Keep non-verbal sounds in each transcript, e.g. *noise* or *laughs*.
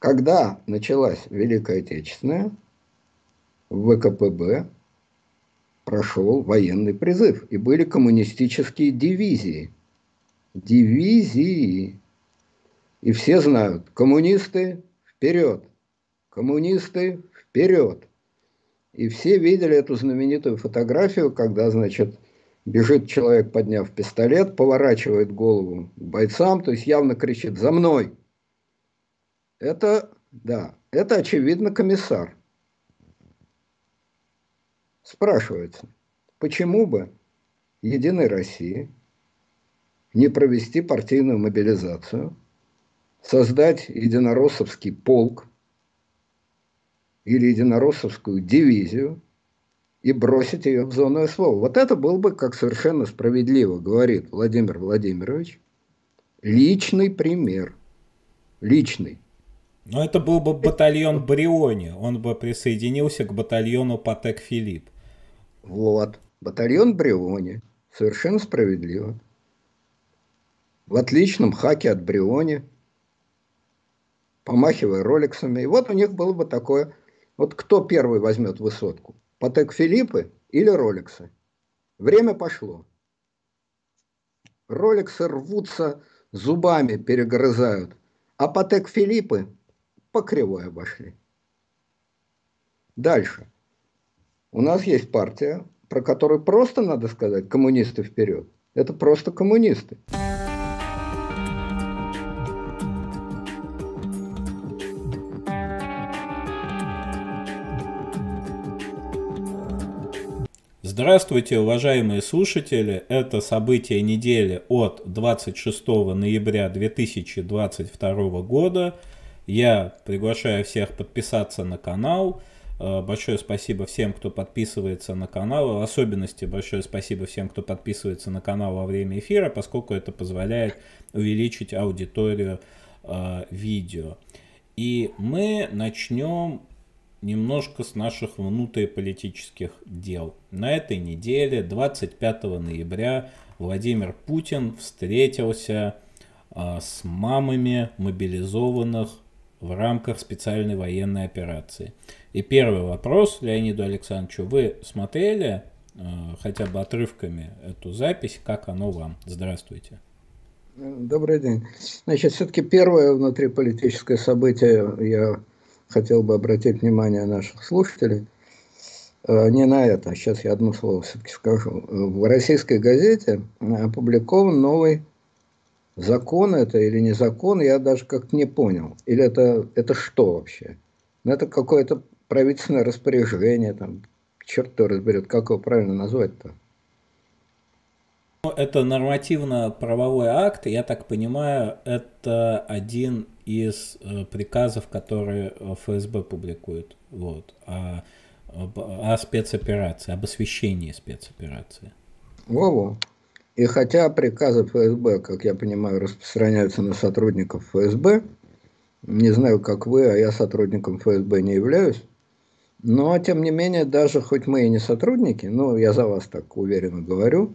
Когда началась Великая Отечественная, в ВКПБ прошел военный призыв, и были коммунистические дивизии. Дивизии. И все знают, коммунисты вперед, коммунисты вперед. И все видели эту знаменитую фотографию, когда, значит, бежит человек, подняв пистолет, поворачивает голову к бойцам, то есть явно кричит «За мной!». Это, да, это, очевидно, комиссар. Спрашивается, почему бы Единой России не провести партийную мобилизацию, создать единороссовский полк или единороссовскую дивизию и бросить ее в зону СВО. Вот это был бы, как совершенно справедливо говорит Владимир Владимирович, личный пример. Личный. Но это был бы батальон Бриони, он бы присоединился к батальону Патек Филипп. Вот, батальон Бриони, совершенно справедливо. В отличном хаке от Бриони, помахивая роликсами. И вот у них было бы такое, вот кто первый возьмет высотку, Патек Филиппы или роликсы? Время пошло. Роликсы рвутся зубами, перегрызают, а Патек Филиппы по кривой обошли. Дальше. У нас есть партия, про которую просто надо сказать коммунисты вперед. Это просто коммунисты. Здравствуйте, уважаемые слушатели! Это событие недели от 26 ноября 2022 года – я приглашаю всех подписаться на канал. Э, большое спасибо всем, кто подписывается на канал. В особенности большое спасибо всем, кто подписывается на канал во время эфира, поскольку это позволяет увеличить аудиторию э, видео. И мы начнем немножко с наших внутриполитических дел. На этой неделе, 25 ноября, Владимир Путин встретился э, с мамами мобилизованных в рамках специальной военной операции. И первый вопрос Леониду Александровичу. Вы смотрели э, хотя бы отрывками эту запись? Как оно вам? Здравствуйте. Добрый день. Значит, все-таки первое внутриполитическое событие я хотел бы обратить внимание наших слушателей. Э, не на это, сейчас я одно слово все-таки скажу. В российской газете опубликован новый закон это или не закон, я даже как-то не понял. Или это, это что вообще? Ну, это какое-то правительственное распоряжение, там, черт кто разберет, как его правильно назвать-то. Ну, это нормативно-правовой акт, я так понимаю, это один из э, приказов, которые ФСБ публикует, вот, о, о спецоперации, об освещении спецоперации. Во-во. И хотя приказы ФСБ, как я понимаю, распространяются на сотрудников ФСБ, не знаю, как вы, а я сотрудником ФСБ не являюсь, но, тем не менее, даже хоть мы и не сотрудники, ну, я за вас так уверенно говорю,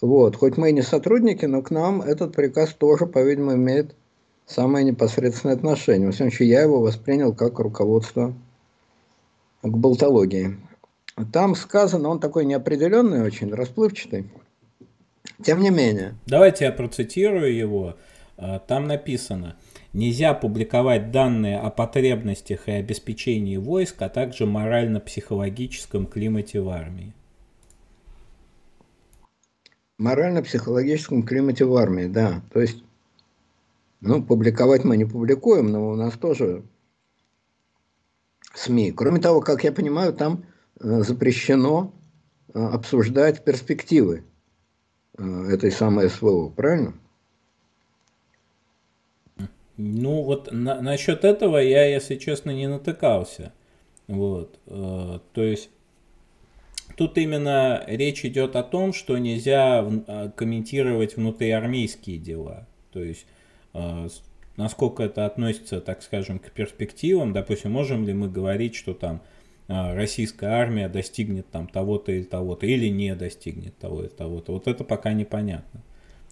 вот, хоть мы и не сотрудники, но к нам этот приказ тоже, по-видимому, имеет самое непосредственное отношение. В случае, я его воспринял как руководство к болтологии. Там сказано, он такой неопределенный очень, расплывчатый. Тем не менее. Давайте я процитирую его. А, там написано, нельзя публиковать данные о потребностях и обеспечении войск, а также морально-психологическом климате в армии. Морально-психологическом климате в армии, да. То есть, ну, публиковать мы не публикуем, но у нас тоже СМИ. Кроме того, как я понимаю, там э, запрещено э, обсуждать перспективы этой самой СВО, правильно? Ну вот на, насчет этого я, если честно, не натыкался. Вот, э, то есть тут именно речь идет о том, что нельзя э, комментировать внутриармейские дела. То есть э, насколько это относится, так скажем, к перспективам. Допустим, можем ли мы говорить, что там российская армия достигнет там того-то или того-то, или не достигнет того или того-то. Вот это пока непонятно.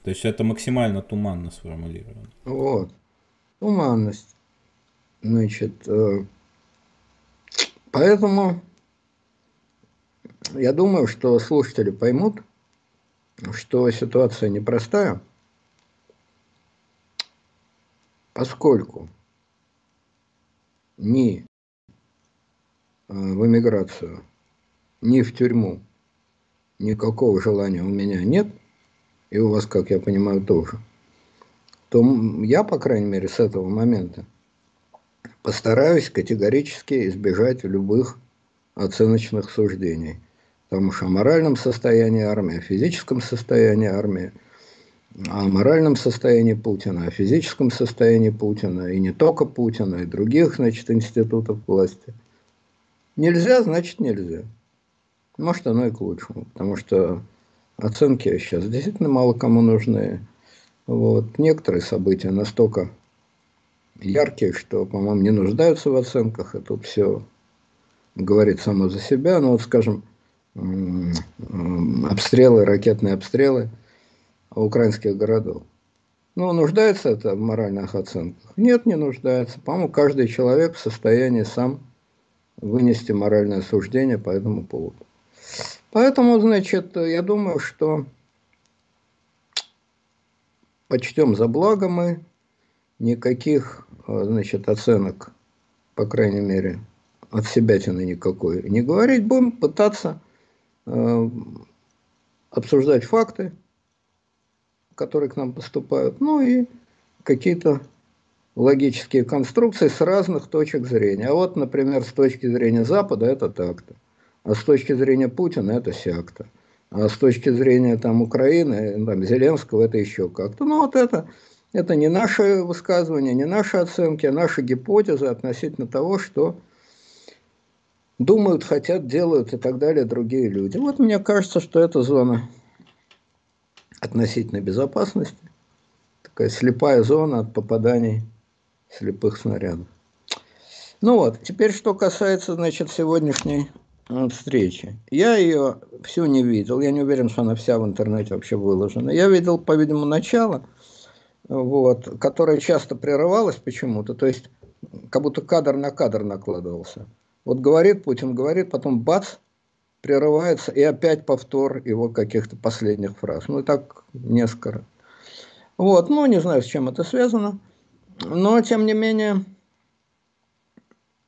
То есть это максимально туманно сформулировано. Вот. Туманность. Значит, э, поэтому я думаю, что слушатели поймут, что ситуация непростая, поскольку ни в эмиграцию, ни в тюрьму никакого желания у меня нет, и у вас, как я понимаю, тоже, то я, по крайней мере, с этого момента постараюсь категорически избежать любых оценочных суждений. Потому что о моральном состоянии армии, о физическом состоянии армии, о моральном состоянии Путина, о физическом состоянии Путина, и не только Путина, и других, значит, институтов власти. Нельзя, значит, нельзя. Может, оно и к лучшему, потому что оценки сейчас действительно мало кому нужны. Вот. Некоторые события настолько яркие, что, по-моему, не нуждаются в оценках, тут все говорит само за себя. Но вот, скажем, обстрелы, ракетные обстрелы украинских городов. Ну, нуждается это в моральных оценках? Нет, не нуждается. По-моему, каждый человек в состоянии сам вынести моральное суждение по этому поводу. Поэтому, значит, я думаю, что почтем за благо мы, никаких, значит, оценок, по крайней мере, от себя никакой не говорить, будем пытаться Э, обсуждать факты, которые к нам поступают, ну и какие-то логические конструкции с разных точек зрения. А вот, например, с точки зрения Запада это так-то, а с точки зрения Путина это сяк-то, а с точки зрения там, Украины, там, Зеленского это еще как-то. Ну вот это, это не наши высказывания, не наши оценки, а наши гипотезы относительно того, что думают, хотят, делают и так далее другие люди. Вот мне кажется, что это зона относительной безопасности, такая слепая зона от попаданий слепых снарядов. Ну вот, теперь что касается, значит, сегодняшней э, встречи. Я ее всю не видел, я не уверен, что она вся в интернете вообще выложена. Я видел, по-видимому, начало, вот, которое часто прерывалось почему-то, то есть как будто кадр на кадр накладывался. Вот говорит Путин, говорит, потом бац, прерывается, и опять повтор его каких-то последних фраз. Ну и так несколько. Вот, ну не знаю, с чем это связано, но тем не менее,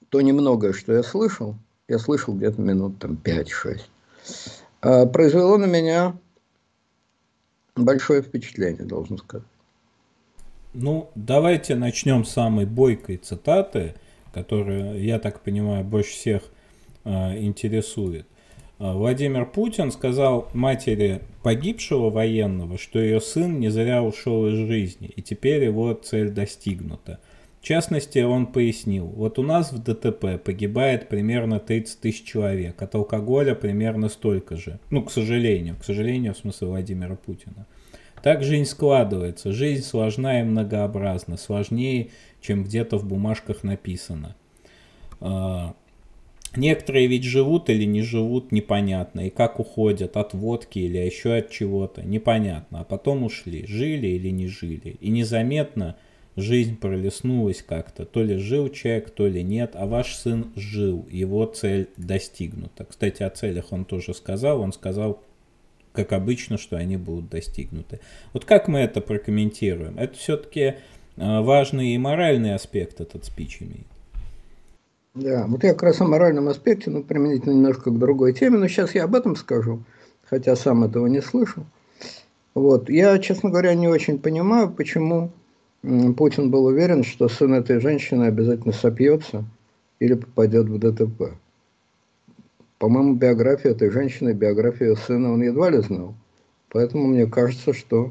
то немногое, что я слышал, я слышал где-то минут там 5-6, а, произвело на меня большое впечатление, должен сказать. Ну, давайте начнем с самой бойкой цитаты – которая, я так понимаю, больше всех э, интересует. А, Владимир Путин сказал матери погибшего военного, что ее сын не зря ушел из жизни, и теперь его цель достигнута. В частности, он пояснил, вот у нас в ДТП погибает примерно 30 тысяч человек, от алкоголя примерно столько же. Ну, к сожалению, к сожалению, в смысле Владимира Путина. Так жизнь складывается. Жизнь сложна и многообразна, сложнее, чем где-то в бумажках написано. Некоторые ведь живут или не живут, непонятно. И как уходят, от водки или еще от чего-то, непонятно. А потом ушли, жили или не жили. И незаметно жизнь пролеснулась как-то. То ли жил человек, то ли нет. А ваш сын жил, его цель достигнута. Кстати, о целях он тоже сказал. Он сказал, как обычно, что они будут достигнуты. Вот как мы это прокомментируем? Это все-таки а, важный и моральный аспект этот спич имеет. Да, вот я как раз о моральном аспекте, ну, применительно немножко к другой теме, но сейчас я об этом скажу, хотя сам этого не слышал. Вот. Я, честно говоря, не очень понимаю, почему Путин был уверен, что сын этой женщины обязательно сопьется или попадет в ДТП. По-моему, биографию этой женщины, биографию сына он едва ли знал. Поэтому мне кажется, что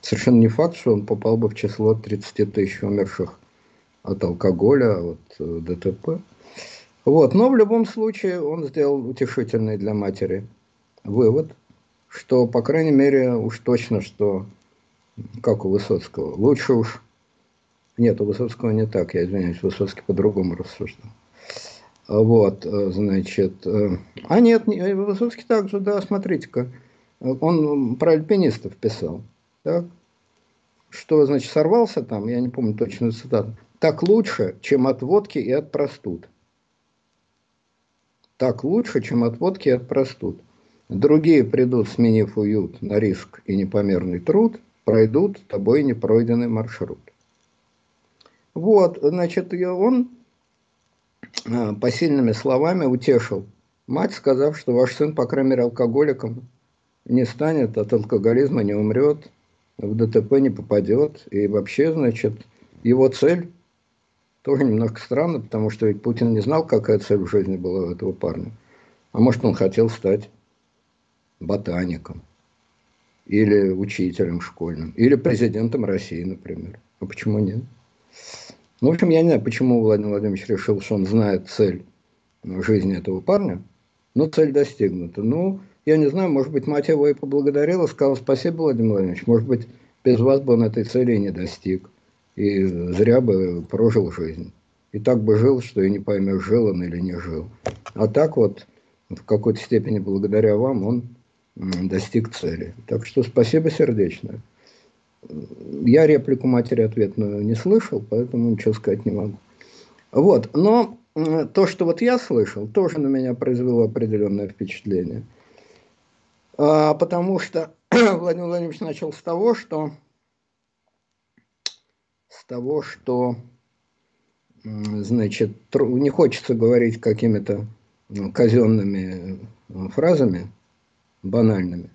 совершенно не факт, что он попал бы в число 30 тысяч умерших от алкоголя, от э, ДТП. Вот. Но в любом случае он сделал утешительный для матери вывод, что, по крайней мере, уж точно, что, как у Высоцкого, лучше уж... Нет, у Высоцкого не так, я извиняюсь, Высоцкий по-другому рассуждал. Вот, э, значит... Э, а нет, Высоцкий также, да, смотрите-ка, он про альпинистов писал. Так? Что, значит, сорвался там, я не помню точно цитату. Так лучше, чем от водки и от простуд. Так лучше, чем от водки и от простуд. Другие придут, сменив уют на риск и непомерный труд, пройдут тобой непройденный маршрут. Вот, значит, он а, посильными словами утешил мать, сказав, что ваш сын, по крайней мере, алкоголиком не станет, от алкоголизма не умрет, в ДТП не попадет. И вообще, значит, его цель тоже немножко странно, потому что ведь Путин не знал, какая цель в жизни была у этого парня. А может, он хотел стать ботаником или учителем школьным, или президентом России, например. А почему нет? Ну, в общем, я не знаю, почему Владимир Владимирович решил, что он знает цель жизни этого парня, но цель достигнута. Ну, я не знаю, может быть, мать его и поблагодарила, сказала спасибо, Владимир Владимирович, может быть, без вас бы он этой цели и не достиг, и зря бы прожил жизнь. И так бы жил, что и не поймешь, жил он или не жил. А так вот, в какой-то степени благодаря вам он достиг цели. Так что спасибо сердечное. Я реплику матери ответную не слышал, поэтому ничего сказать не могу. Вот, но то, что вот я слышал, тоже на меня произвело определенное впечатление. А, потому что *clears throat* Владимир Владимирович начал с того, что того, что значит, не хочется говорить какими-то казенными фразами, банальными.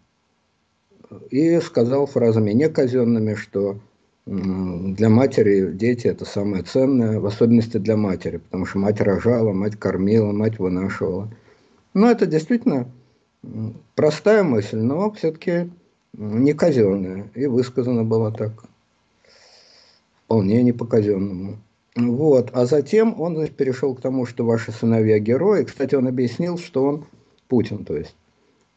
И сказал фразами неказенными, что для матери дети это самое ценное, в особенности для матери, потому что мать рожала, мать кормила, мать вынашивала. Но это действительно простая мысль, но все-таки не казенная. И высказана была так, вполне не по-казенному. Вот. А затем он значит, перешел к тому, что ваши сыновья герои. Кстати, он объяснил, что он Путин, то есть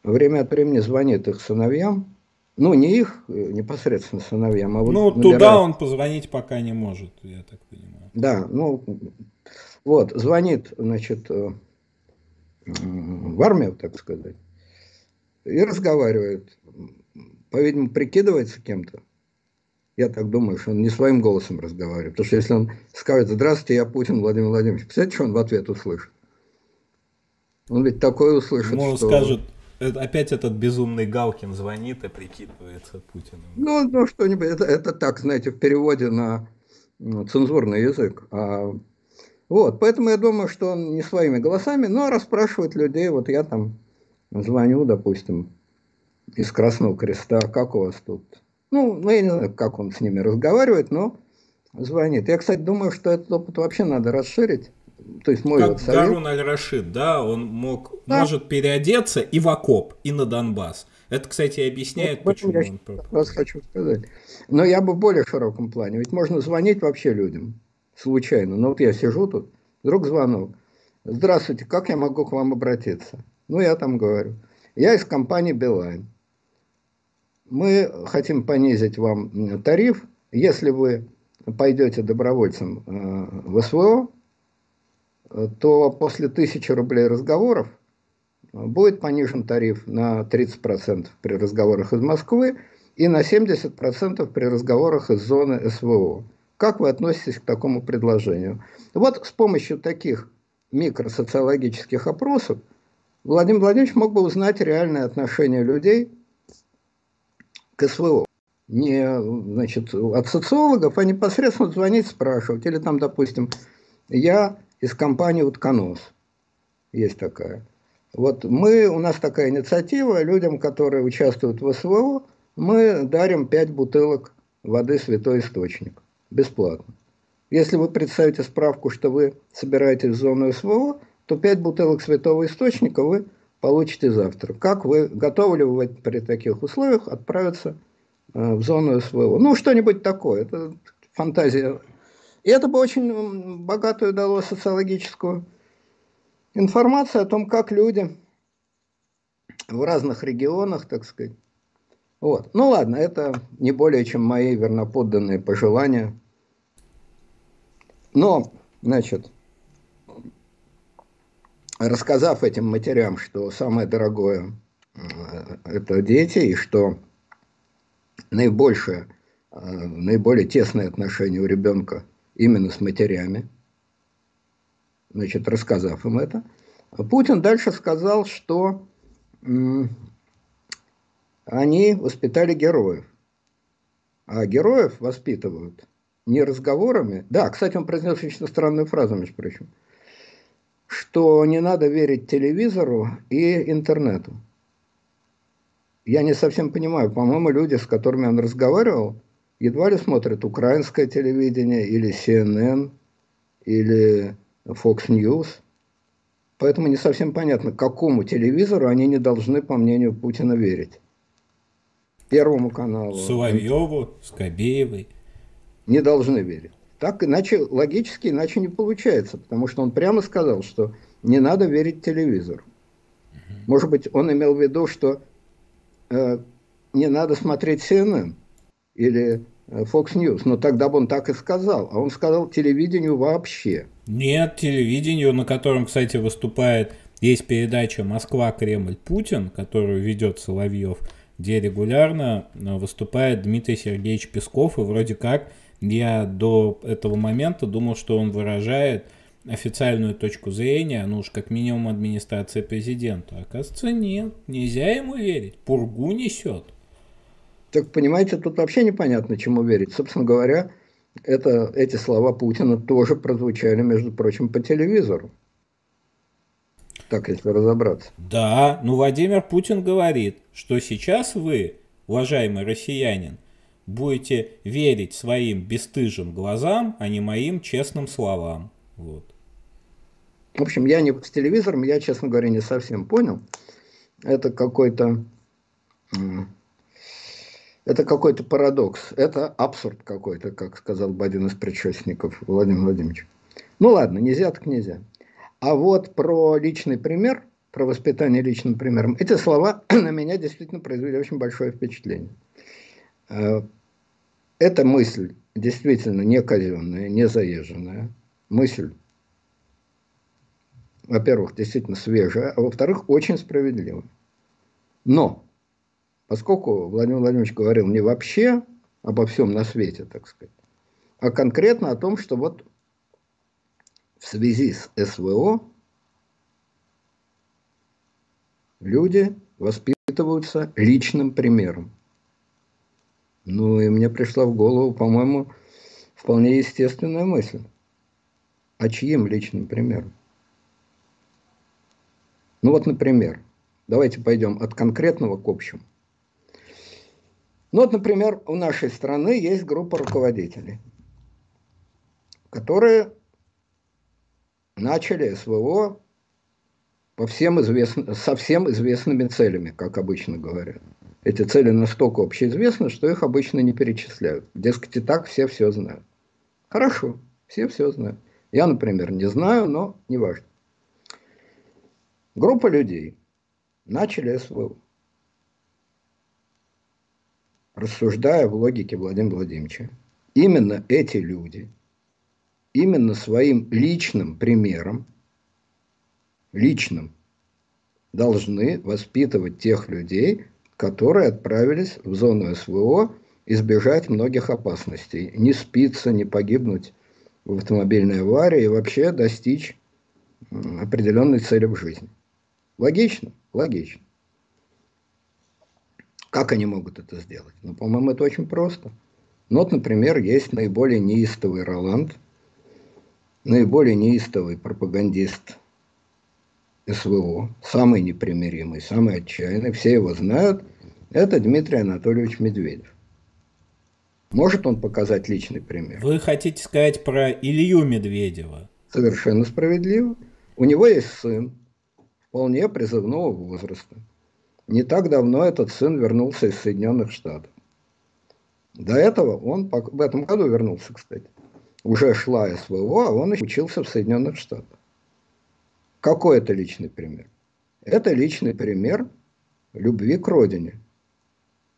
время от времени звонит их сыновьям, ну, не их э, непосредственно сыновьям, а вот Ну, набирает... туда он позвонить пока не может, я так понимаю. Да, ну, вот, звонит, значит, э, в армию, так сказать, и разговаривает. По-видимому, прикидывается кем-то. Я так думаю, что он не своим голосом разговаривает. Потому что если он скажет «Здравствуйте, я Путин Владимир Владимирович», представляете, что он в ответ услышит? Он ведь такое услышит, он что... скажет опять этот безумный Галкин звонит и прикидывается Путиным. Ну, ну что-нибудь, это, это так, знаете, в переводе на ну, цензурный язык. А, вот, поэтому я думаю, что он не своими голосами, но расспрашивает людей, вот я там звоню, допустим, из Красного Креста, как у вас тут? Ну, ну, я не знаю, как он с ними разговаривает, но звонит. Я, кстати, думаю, что этот опыт вообще надо расширить то есть мой как вот совет... Гарун Аль-Рашид, да, он мог, да. может переодеться и в окоп, и на Донбасс. Это, кстати, объясняет, вот, почему я он... Вас хочу сказать. Но я бы в более широком плане. Ведь можно звонить вообще людям случайно. Ну вот я сижу тут, вдруг звонок. Здравствуйте, как я могу к вам обратиться? Ну, я там говорю. Я из компании Билайн. Мы хотим понизить вам тариф. Если вы пойдете добровольцем э, в СВО, то после 1000 рублей разговоров будет понижен тариф на 30% при разговорах из Москвы и на 70% при разговорах из зоны СВО. Как вы относитесь к такому предложению? Вот с помощью таких микросоциологических опросов Владимир Владимирович мог бы узнать реальное отношение людей к СВО. Не значит, от социологов, а непосредственно звонить, спрашивать. Или там, допустим, я из компании «Утконос». Есть такая. Вот мы, у нас такая инициатива, людям, которые участвуют в СВО, мы дарим 5 бутылок воды «Святой Источник» бесплатно. Если вы представите справку, что вы собираетесь в зону СВО, то 5 бутылок «Святого Источника» вы получите завтра. Как вы, готовы ли вы при таких условиях отправиться э, в зону СВО? Ну, что-нибудь такое. Это фантазия и это бы очень богатую дало социологическую информацию о том, как люди в разных регионах, так сказать. Вот. Ну ладно, это не более чем мои верноподданные пожелания. Но, значит, рассказав этим матерям, что самое дорогое э, это дети, и что наибольшее, э, наиболее тесные отношения у ребенка именно с матерями, значит, рассказав им это. Путин дальше сказал, что они воспитали героев. А героев воспитывают не разговорами. Да, кстати, он произнес очень странную фразу, между прочим, что не надо верить телевизору и интернету. Я не совсем понимаю, по-моему, люди, с которыми он разговаривал, едва ли смотрят украинское телевидение или CNN или Fox News. Поэтому не совсем понятно, какому телевизору они не должны, по мнению Путина, верить. Первому каналу. Соловьеву, Скобеевой. Не должны верить. Так иначе, логически иначе не получается, потому что он прямо сказал, что не надо верить телевизору. Может быть, он имел в виду, что э, не надо смотреть CNN или э, Fox News, но тогда бы он так и сказал. А он сказал телевидению вообще. Нет, телевидению, на котором, кстати, выступает, есть передача «Москва-Кремль Путин», которую ведет Соловьев, где регулярно э, выступает Дмитрий Сергеевич Песков, и вроде как я до этого момента думал, что он выражает официальную точку зрения, ну уж как минимум администрации президента. Оказывается, нет, нельзя ему верить, пургу несет. Так понимаете, тут вообще непонятно, чему верить. Собственно говоря, это, эти слова Путина тоже прозвучали, между прочим, по телевизору. Так, если разобраться. Да, ну Владимир Путин говорит, что сейчас вы, уважаемый россиянин, будете верить своим бесстыжим глазам, а не моим честным словам. Вот. В общем, я не с телевизором, я, честно говоря, не совсем понял. Это какой-то это какой-то парадокс, это абсурд какой-то, как сказал бы один из предшественников Владимир Владимирович. Ну ладно, нельзя так нельзя. А вот про личный пример, про воспитание личным примером, эти слова *clears throat* на меня действительно произвели очень большое впечатление. Эта мысль действительно не казенная, не заезженная. Мысль, во-первых, действительно свежая, а во-вторых, очень справедливая. Но Поскольку Владимир Владимирович говорил не вообще обо всем на свете, так сказать, а конкретно о том, что вот в связи с СВО люди воспитываются личным примером. Ну и мне пришла в голову, по-моему, вполне естественная мысль. А чьим личным примером? Ну вот, например, давайте пойдем от конкретного к общему. Ну вот, например, у нашей страны есть группа руководителей, которые начали СВО по всем известн... со всем известными целями, как обычно говорят. Эти цели настолько общеизвестны, что их обычно не перечисляют. Дескать, и так все все знают. Хорошо, все все знают. Я, например, не знаю, но неважно. Группа людей начали СВО рассуждая в логике Владимира Владимировича, именно эти люди, именно своим личным примером, личным, должны воспитывать тех людей, которые отправились в зону СВО избежать многих опасностей, не спиться, не погибнуть в автомобильной аварии и вообще достичь определенной цели в жизни. Логично? Логично. Как они могут это сделать? Ну, по-моему, это очень просто. Ну, вот, например, есть наиболее неистовый Роланд, наиболее неистовый пропагандист СВО, самый непримиримый, самый отчаянный, все его знают, это Дмитрий Анатольевич Медведев. Может он показать личный пример? Вы хотите сказать про Илью Медведева? Совершенно справедливо. У него есть сын, вполне призывного возраста. Не так давно этот сын вернулся из Соединенных Штатов. До этого он в этом году вернулся, кстати. Уже шла СВО, а он учился в Соединенных Штатах. Какой это личный пример? Это личный пример любви к родине.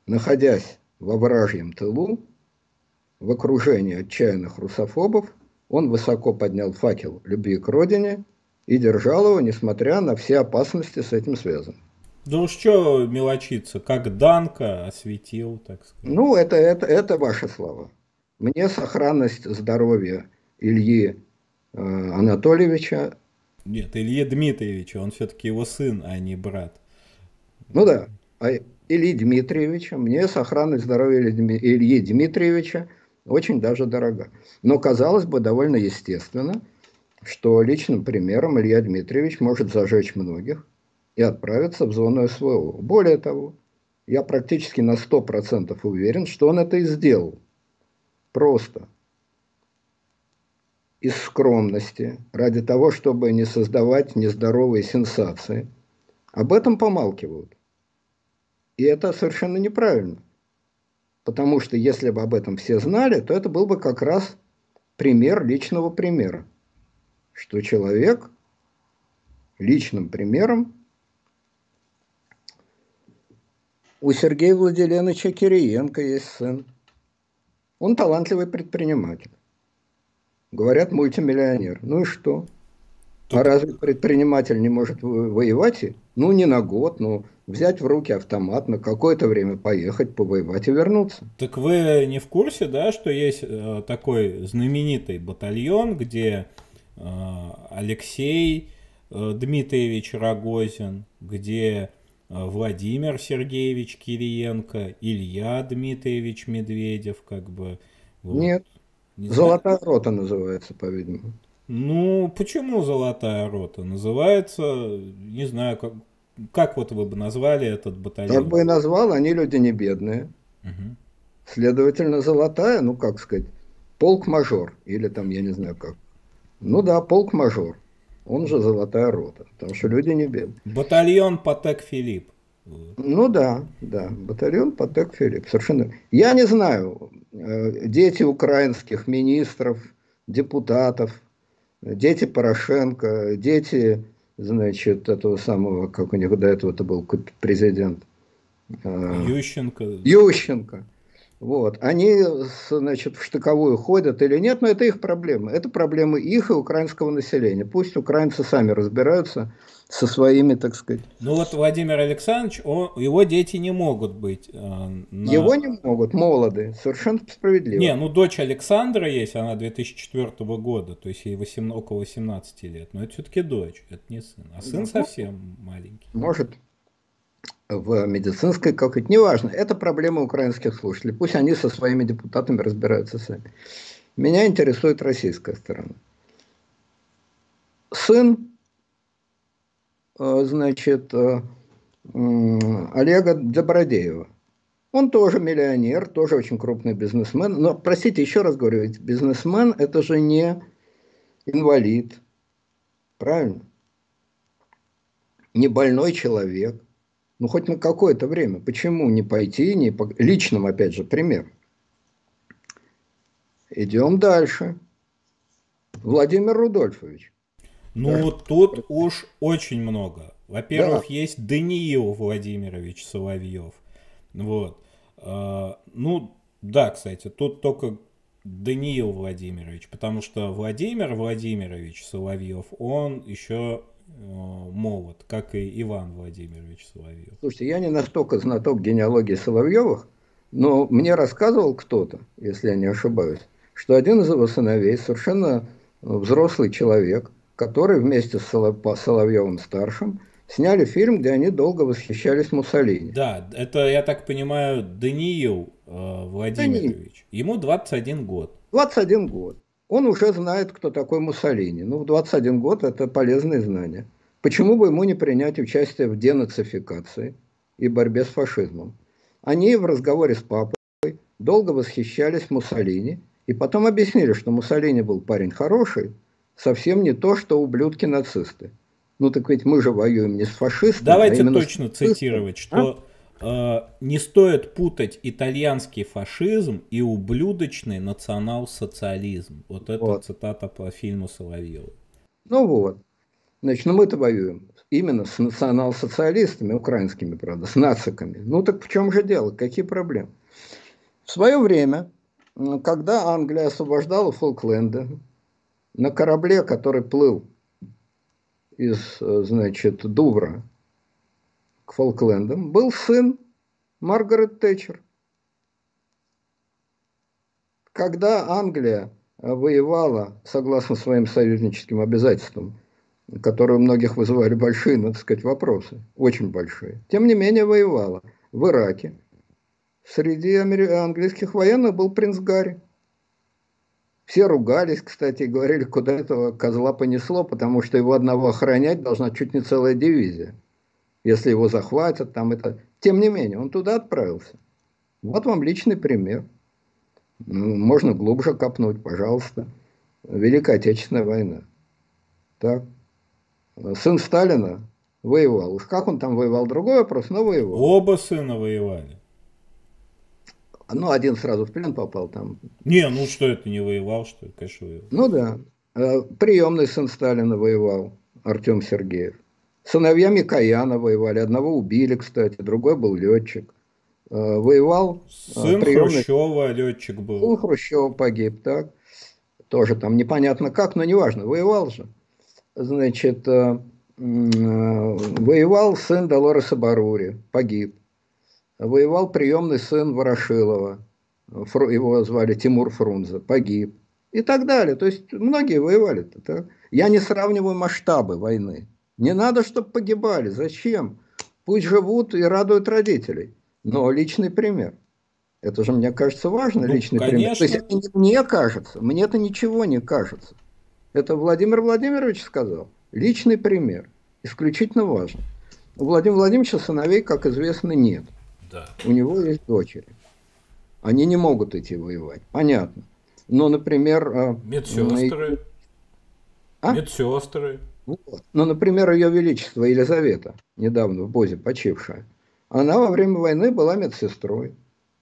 Находясь во вражьем тылу, в окружении отчаянных русофобов, он высоко поднял факел любви к родине и держал его, несмотря на все опасности с этим связанные. Да уж что мелочиться, как Данка осветил, так сказать. Ну, это, это, это ваши слова. Мне сохранность здоровья Ильи э, Анатольевича. Нет, Ильи Дмитриевича, он все-таки его сын, а не брат. Ну да, а Ильи Дмитриевича, мне сохранность здоровья Ильи Дмитриевича очень даже дорога. Но, казалось бы, довольно естественно, что личным примером Илья Дмитриевич может зажечь многих и отправиться в зону СВО. Более того, я практически на 100% уверен, что он это и сделал. Просто. Из скромности, ради того, чтобы не создавать нездоровые сенсации. Об этом помалкивают. И это совершенно неправильно. Потому что если бы об этом все знали, то это был бы как раз пример личного примера. Что человек личным примером у Сергея Владиленовича Кириенко есть сын. Он талантливый предприниматель. Говорят, мультимиллионер. Ну и что? А разве предприниматель не может воевать? Ну, не на год, но взять в руки автомат, на какое-то время поехать, повоевать и вернуться. Так вы не в курсе, да, что есть э, такой знаменитый батальон, где э, Алексей э, Дмитриевич Рогозин, где Владимир Сергеевич Кириенко, Илья Дмитриевич Медведев, как бы. Вот. Нет. Не Золотая рота называется, по-видимому. Ну, почему золотая рота? Называется, не знаю, как, как вот вы бы назвали этот батальон? Как бы и назвал, они люди не бедные. Угу. Следовательно, золотая, ну как сказать, полк-мажор, или там, я не знаю как. Ну да, полк-мажор. Он же золотая рота, потому что люди не бедные. Батальон Патек Филипп. Ну да, да, батальон Патек Филипп, совершенно. Я не знаю, дети украинских министров, депутатов, дети Порошенко, дети, значит, этого самого, как у них до этого это был президент. А, Ющенко. Ющенко. Вот. Они, значит, в штыковую ходят или нет, но это их проблемы. Это проблемы их и украинского населения. Пусть украинцы сами разбираются, со своими, так сказать. Ну вот Владимир Александрович, он, его дети не могут быть. Э, на... Его не могут, молодые, совершенно справедливо. Не, ну дочь Александра есть, она 2004 года, то есть ей 18, около 18 лет, но это все-таки дочь, это не сын, а сын ну, совсем маленький. Может, в медицинской, как это, неважно, это проблема украинских слушателей, пусть они со своими депутатами разбираются сами. Меня интересует российская сторона. Сын Э, значит, э, Олега Добродеева. Он тоже миллионер, тоже очень крупный бизнесмен. Но, простите, еще раз говорю, ведь бизнесмен – это же не инвалид. Правильно? Не больной человек. Ну, хоть на какое-то время. Почему не пойти, не по... личным, опять же, пример. Идем дальше. Владимир Рудольфович. Ну, да. тут уж очень много. Во-первых, да. есть Даниил Владимирович Соловьев. Вот. А, ну, да, кстати, тут только Даниил Владимирович, потому что Владимир Владимирович Соловьев, он еще молод, как и Иван Владимирович Соловьев. Слушайте, я не настолько знаток генеалогии Соловьевых, но мне рассказывал кто-то, если я не ошибаюсь, что один из его сыновей совершенно взрослый человек – который вместе с Соловьевым-старшим сняли фильм, где они долго восхищались Муссолини. Да, это, я так понимаю, Даниил э, Владимирович. Даниил. Ему 21 год. 21 год. Он уже знает, кто такой Муссолини. Ну, в 21 год это полезные знания. Почему бы ему не принять участие в денацификации и борьбе с фашизмом? Они в разговоре с папой долго восхищались Муссолини и потом объяснили, что Муссолини был парень хороший, совсем не то, что ублюдки-нацисты. Ну так ведь мы же воюем не с фашистами. Давайте а точно цитировать, что а? Не стоит путать итальянский фашизм и ублюдочный национал-социализм. Вот это вот. цитата по фильму Соловьева. Ну вот. Значит, ну мы-то воюем именно с национал-социалистами, украинскими, правда, с нациками. Ну так в чем же дело? Какие проблемы? В свое время, когда Англия освобождала Фолкленды, на корабле, который плыл из, значит, Дувра к Фолклендам, был сын Маргарет Тэтчер. Когда Англия воевала согласно своим союзническим обязательствам, которые у многих вызывали большие, надо сказать, вопросы, очень большие. Тем не менее воевала в Ираке. Среди английских военных был принц Гарри. Все ругались, кстати, говорили, куда этого козла понесло, потому что его одного охранять должна чуть не целая дивизия. Если его захватят, там это... Тем не менее, он туда отправился. Вот вам личный пример. Ну, можно глубже копнуть, пожалуйста. Великая Отечественная война. Так. Сын Сталина воевал. Уж как он там воевал, другой вопрос, но воевал. Оба сына воевали. Ну, один сразу в плен попал там. Не, ну что это, не воевал, что ли? Конечно, воевал. Ну да. Э, приемный сын Сталина воевал, Артем Сергеев. Сыновья Микояна воевали. Одного убили, кстати, другой был летчик. Э, воевал... Э, сын приемный... Хрущева летчик был. Сын Хрущева погиб, так. Тоже там непонятно как, но неважно, воевал же. Значит, воевал сын Долореса Барури, погиб воевал приемный сын Ворошилова, его звали Тимур Фрунзе, погиб. И так далее. То есть многие воевали. -то, Я не сравниваю масштабы войны. Не надо, чтобы погибали. Зачем? Пусть живут и радуют родителей. Но личный пример. Это же, мне кажется, важно, ну, личный конечно. пример. То есть мне кажется, мне это ничего не кажется. Это Владимир Владимирович сказал. Личный пример. Исключительно важно. У Владимира Владимировича сыновей, как известно, нет. Да. У него есть дочери. Они не могут идти воевать. Понятно. Но, например... А, Медсестры. А? Медсестры. Ну, например, ее величество Елизавета, недавно в Бозе почившая, она во время войны была медсестрой.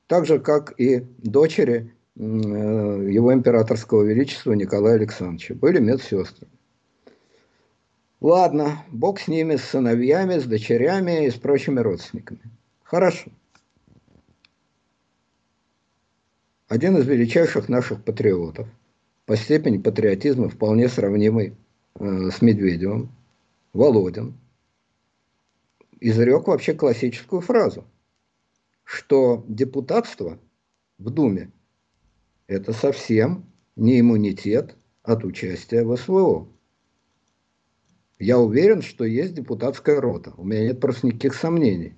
Так же, как и дочери э, его императорского величества Николая Александровича. Были медсестры. Ладно, бог с ними, с сыновьями, с дочерями и с прочими родственниками. Хорошо. один из величайших наших патриотов, по степени патриотизма вполне сравнимый с Медведевым, Володин, изрек вообще классическую фразу, что депутатство в Думе – это совсем не иммунитет от участия в СВО. Я уверен, что есть депутатская рота. У меня нет просто никаких сомнений.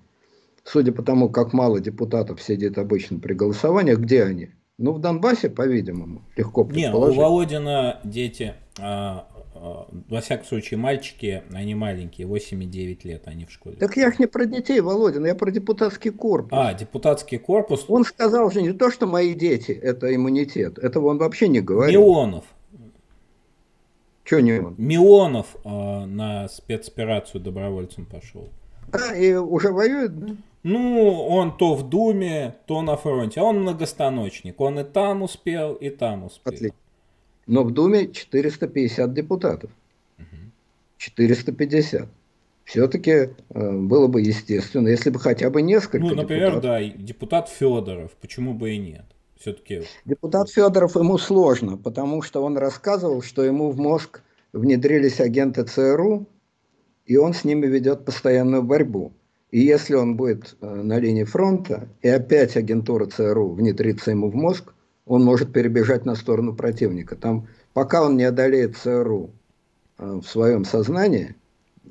Судя по тому, как мало депутатов сидит обычно при голосованиях, где они? Ну, в Донбассе, по-видимому, легко предположить. Не, у Володина дети, а, а, во всяком случае, мальчики, они маленькие, 8 и 9 лет они в школе. Так я ж не про детей, Володин, я про депутатский корпус. А, депутатский корпус. Он сказал же не то, что мои дети, это иммунитет. Этого он вообще не говорил. Миллионов. Че не он? Миллионов э, на спецоперацию добровольцем пошел. Да, и уже воюет, да? Ну, он то в Думе, то на фронте. Он многостаночник. Он и там успел, и там успел. Отлично. Но в Думе 450 депутатов. Угу. 450. Все-таки э, было бы естественно, если бы хотя бы несколько Ну, например, депутатов. да, депутат Федоров, почему бы и нет? Все-таки... Депутат Федоров ему сложно, потому что он рассказывал, что ему в мозг внедрились агенты ЦРУ, и он с ними ведет постоянную борьбу. И если он будет э, на линии фронта, и опять агентура ЦРУ внедрится ему в мозг, он может перебежать на сторону противника. Там, пока он не одолеет ЦРУ э, в своем сознании,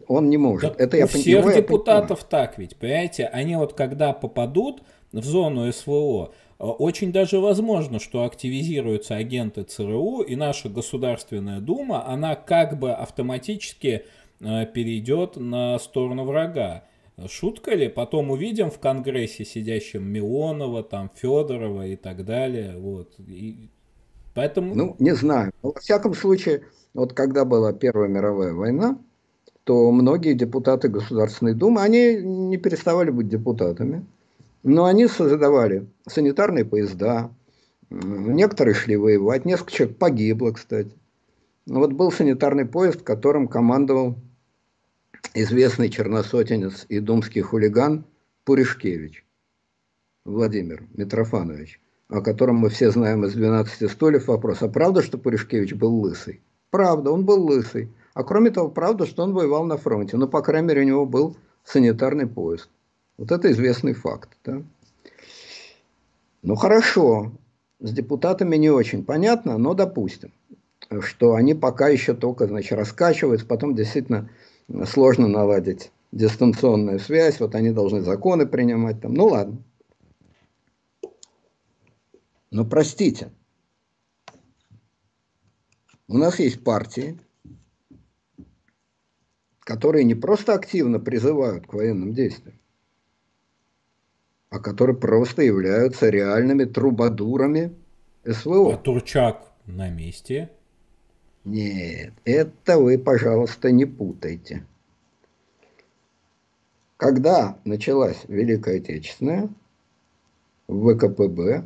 он не может. Так Это у я всех понимаю, депутатов так ведь, понимаете? Они вот когда попадут в зону СВО, э, очень даже возможно, что активизируются агенты ЦРУ, и наша Государственная Дума, она как бы автоматически перейдет на сторону врага. Шутка ли? Потом увидим в Конгрессе сидящим Милонова, там Федорова и так далее. Вот. И поэтому... Ну, не знаю. во всяком случае, вот когда была Первая мировая война, то многие депутаты Государственной Думы, они не переставали быть депутатами, но они создавали санитарные поезда, некоторые шли воевать, несколько человек погибло, кстати. Вот был санитарный поезд, которым командовал известный черносотенец и думский хулиган Пуришкевич Владимир Митрофанович, о котором мы все знаем из «12 стульев» вопрос. А правда, что Пуришкевич был лысый? Правда, он был лысый. А кроме того, правда, что он воевал на фронте. Ну, по крайней мере, у него был санитарный поезд. Вот это известный факт. Да? Ну, хорошо. с депутатами не очень понятно, но допустим, что они пока еще только, значит, раскачиваются, потом действительно сложно наладить дистанционную связь, вот они должны законы принимать там, ну ладно. Но простите, у нас есть партии, которые не просто активно призывают к военным действиям, а которые просто являются реальными трубадурами СВО. А Турчак на месте? Нет, это вы, пожалуйста, не путайте. Когда началась Великая Отечественная, в ВКПБ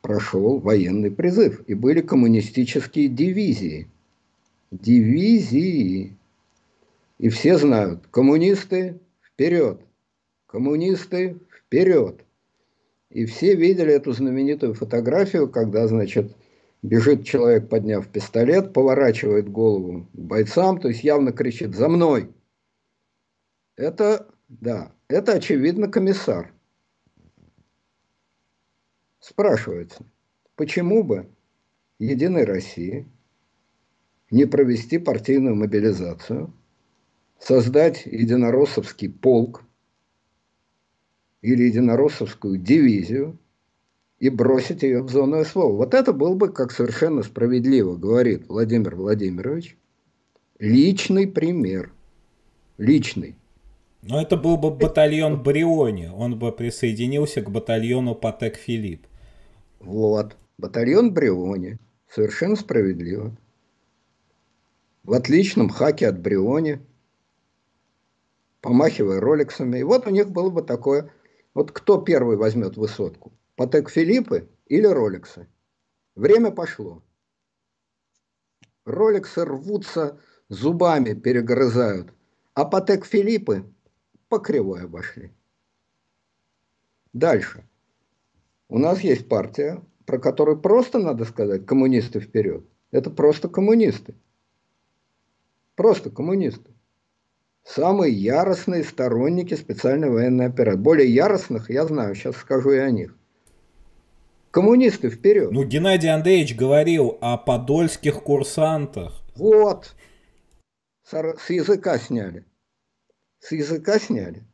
прошел военный призыв, и были коммунистические дивизии. Дивизии. И все знают, коммунисты вперед, коммунисты вперед. И все видели эту знаменитую фотографию, когда, значит, бежит человек, подняв пистолет, поворачивает голову бойцам, то есть явно кричит «За мной!». Это, да, это очевидно комиссар. Спрашивается, почему бы Единой России не провести партийную мобилизацию, создать единороссовский полк или единороссовскую дивизию и бросить ее в зону СВО. Вот это был бы, как совершенно справедливо говорит Владимир Владимирович, личный пример. Личный. Но это был бы батальон Бриони, он бы присоединился к батальону Патек Филипп. Вот, батальон Бриони, совершенно справедливо. В отличном хаке от Бриони, помахивая роликсами. И вот у них было бы такое, вот кто первый возьмет высотку, Патек Филиппы или роликсы? Время пошло. Роликсы рвутся, зубами перегрызают, а Патек Филиппы по кривой обошли. Дальше. У нас есть партия, про которую просто надо сказать коммунисты вперед. Это просто коммунисты. Просто коммунисты. Самые яростные сторонники специальной военной операции. Более яростных я знаю, сейчас скажу и о них. Коммунисты вперед. Ну, Геннадий Андреевич говорил о подольских курсантах. Вот. С языка сняли с языка сняли.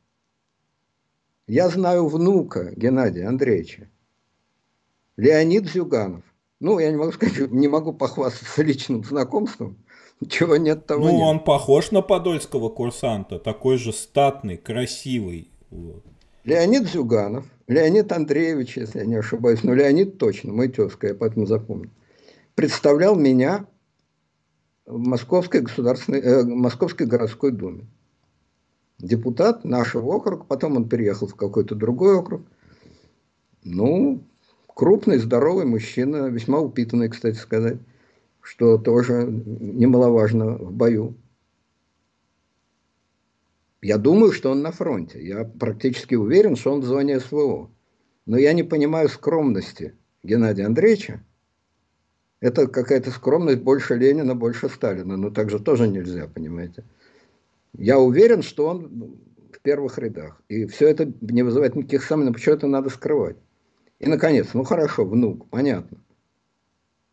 Я знаю внука Геннадия Андреевича, Леонид Зюганов. Ну, я не могу сказать, не могу похвастаться личным знакомством, чего нет, того Ну, нет. он похож на подольского курсанта, такой же статный, красивый. Вот. Леонид Зюганов, Леонид Андреевич, если я не ошибаюсь, но Леонид точно, мой тезка, я поэтому запомнил, представлял меня в Московской, государственной, э, Московской городской думе депутат нашего округа, потом он переехал в какой-то другой округ. Ну, крупный, здоровый мужчина, весьма упитанный, кстати сказать, что тоже немаловажно в бою. Я думаю, что он на фронте. Я практически уверен, что он в зоне СВО. Но я не понимаю скромности Геннадия Андреевича. Это какая-то скромность больше Ленина, больше Сталина. Но так же тоже нельзя, понимаете. Я уверен, что он в первых рядах. И все это не вызывает никаких сомнений, почему это надо скрывать. И, наконец, ну хорошо, внук, понятно.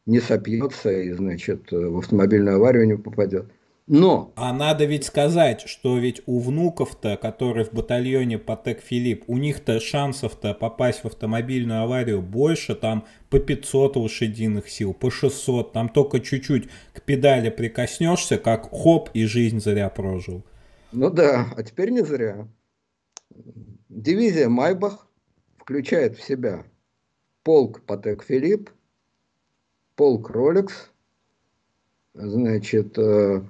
Не сопьется и, значит, в автомобильную аварию не попадет. Но... А надо ведь сказать, что ведь у внуков-то, которые в батальоне Патек Филипп, у них-то шансов-то попасть в автомобильную аварию больше, там по 500 лошадиных сил, по 600, там только чуть-чуть к педали прикоснешься, как хоп, и жизнь зря прожил. Ну да, а теперь не зря. Дивизия Майбах включает в себя полк Патек Филипп, полк Ролекс, значит, э,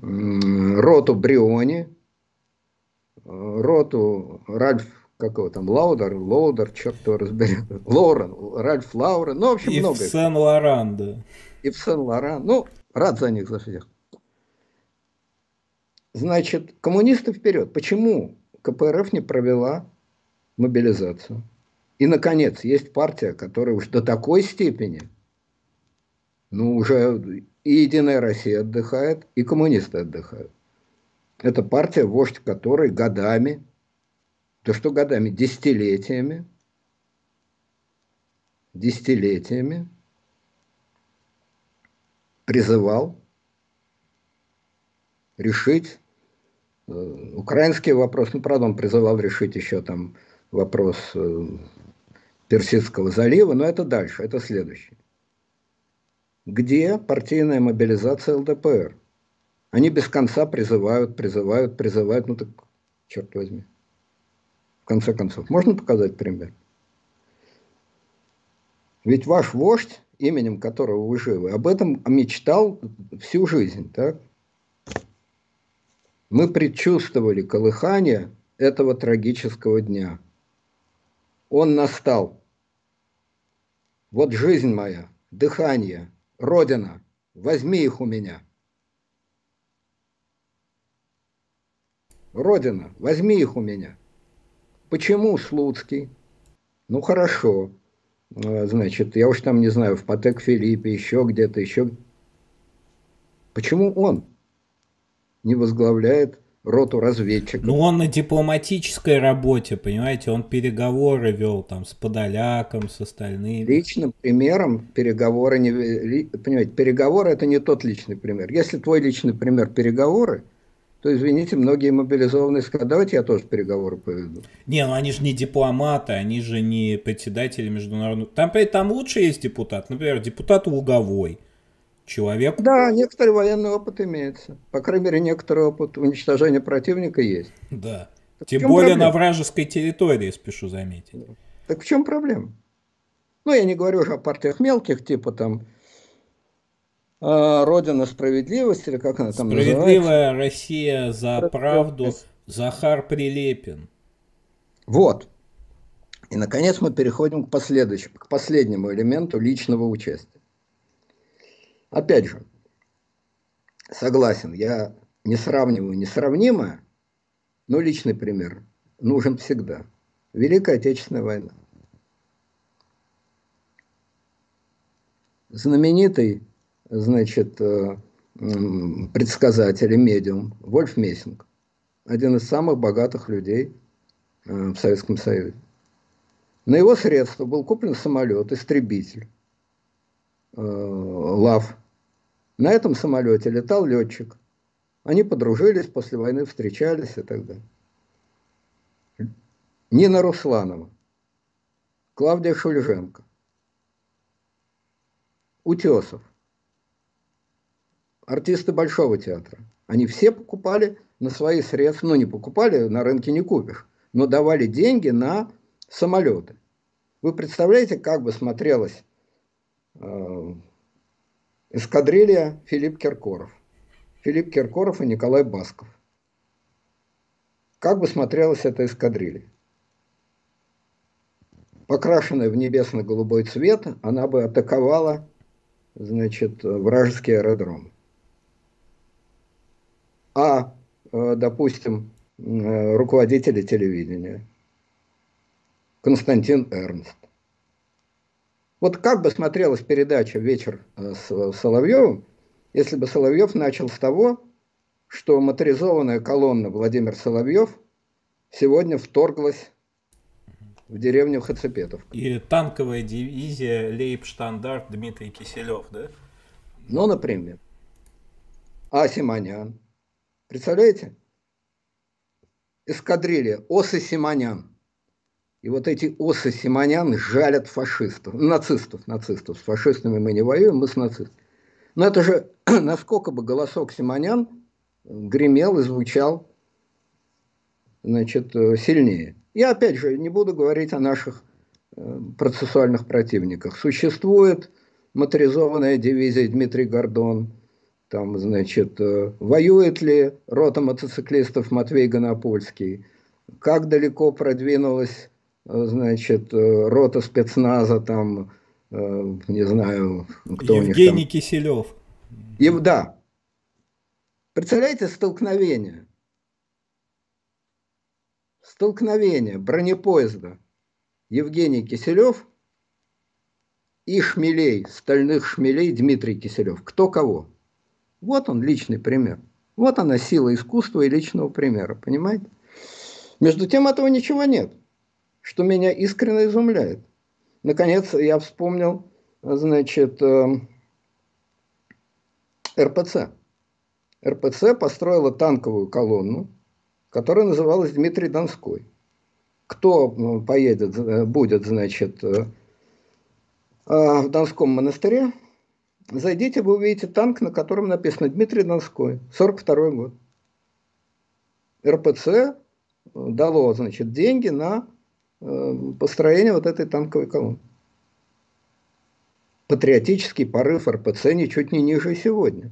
роту Бриони, роту Ральф, какого там, Лаудер, Лоудер, черт его разберет, *laughs* Лорен, Ральф Лаурен, ну, в общем, и много. И Сен-Лоран, да. И в Сен-Лоран, ну, рад за них, за всех. Значит, коммунисты вперед. Почему КПРФ не провела мобилизацию? И, наконец, есть партия, которая уж до такой степени, ну, уже и Единая Россия отдыхает, и коммунисты отдыхают. Это партия, вождь которой годами, то что годами, десятилетиями десятилетиями призывал решить э, украинский вопрос, ну, правда, он призывал решить еще там вопрос э, Персидского залива, но это дальше, это следующее. Где партийная мобилизация ЛДПР? Они без конца призывают, призывают, призывают, ну так, черт возьми. В конце концов, можно показать пример? Ведь ваш вождь, именем которого вы живы, об этом мечтал всю жизнь, так? Мы предчувствовали колыхание этого трагического дня. Он настал. Вот жизнь моя, дыхание, Родина, возьми их у меня. Родина, возьми их у меня. Почему Слуцкий? Ну хорошо, а, значит, я уж там не знаю, в Патек Филиппе, еще где-то, еще. Почему он не возглавляет роту разведчиков? Ну, он на дипломатической работе, понимаете, он переговоры вел там с Подоляком, с остальными. Личным примером переговоры не... Понимаете, переговоры это не тот личный пример. Если твой личный пример переговоры, то, извините, многие мобилизованные сказали, давайте я тоже переговоры поведу. Не, ну они же не дипломаты, они же не председатели международного... Там, там лучше есть депутат, например, депутат Луговой. Человек... Да, некоторый военный опыт имеется. По крайней мере, некоторый опыт уничтожения противника есть. Да. Так Тем более проблема? на вражеской территории, спешу заметить. Так в чем проблема? Ну, я не говорю уже о партиях мелких, типа там а, Родина справедливости, или как она там Справедливая называется? Россия за правду, Захар Прилепин. Вот. И, наконец, мы переходим к, последующему, к последнему элементу личного участия. Опять же, согласен, я не сравниваю несравнимое, но личный пример нужен всегда. Великая Отечественная война. Знаменитый значит, э, предсказатель и медиум Вольф Мессинг, один из самых богатых людей э, в Советском Союзе. На его средства был куплен самолет, истребитель, ЛАВ. На этом самолете летал летчик. Они подружились, после войны встречались и так далее. Нина Русланова, Клавдия Шульженко, Утесов – артисты Большого театра. Они все покупали на свои средства, ну не покупали, на рынке не купишь, но давали деньги на самолеты. Вы представляете, как бы смотрелась э, эскадрилья Филипп Киркоров. Филипп Киркоров и Николай Басков. Как бы смотрелась эта эскадрилья? Покрашенная в небесно-голубой цвет, она бы атаковала значит, вражеские аэродромы а, э, допустим, э, руководителя телевидения, Константин Эрнст. Вот как бы смотрелась передача «Вечер э, с Соловьевым», если бы Соловьев начал с того, что моторизованная колонна Владимир Соловьев сегодня вторглась в деревню Хацепетов. И танковая дивизия Лейбштандарт Дмитрий Киселев, да? Ну, например. А Симонян. Представляете? Эскадрилья осы Симонян. И вот эти осы Симонян жалят фашистов, нацистов, нацистов. С фашистами мы не воюем, мы с нацистами. Но это же, *clears throat* насколько бы голосок Симонян гремел и звучал значит, сильнее. Я опять же не буду говорить о наших э, процессуальных противниках. Существует моторизованная дивизия Дмитрий Гордон, там, значит, э, воюет ли рота мотоциклистов Матвей Гонопольский, как далеко продвинулась, э, значит, э, рота спецназа, там, не знаю, кто Евгений у них там. Киселев. И, да. Представляете столкновение? Столкновение бронепоезда Евгений Киселев и шмелей, стальных шмелей Дмитрий Киселев. Кто кого? Вот он, личный пример. Вот она сила искусства и личного примера, понимаете? Между тем этого ничего нет, что меня искренне изумляет. наконец, я вспомнил, значит, э, РПЦ. РПЦ построила танковую колонну, которая называлась Дмитрий Донской. Кто э, поедет, э, будет, значит, в Донском монастыре, зайдите, вы увидите танк, на котором написано Дмитрий Донской, 42 год. РПЦ дало, значит, деньги на построение вот этой танковой колонны патриотический порыв РПЦ ничуть не ниже сегодня.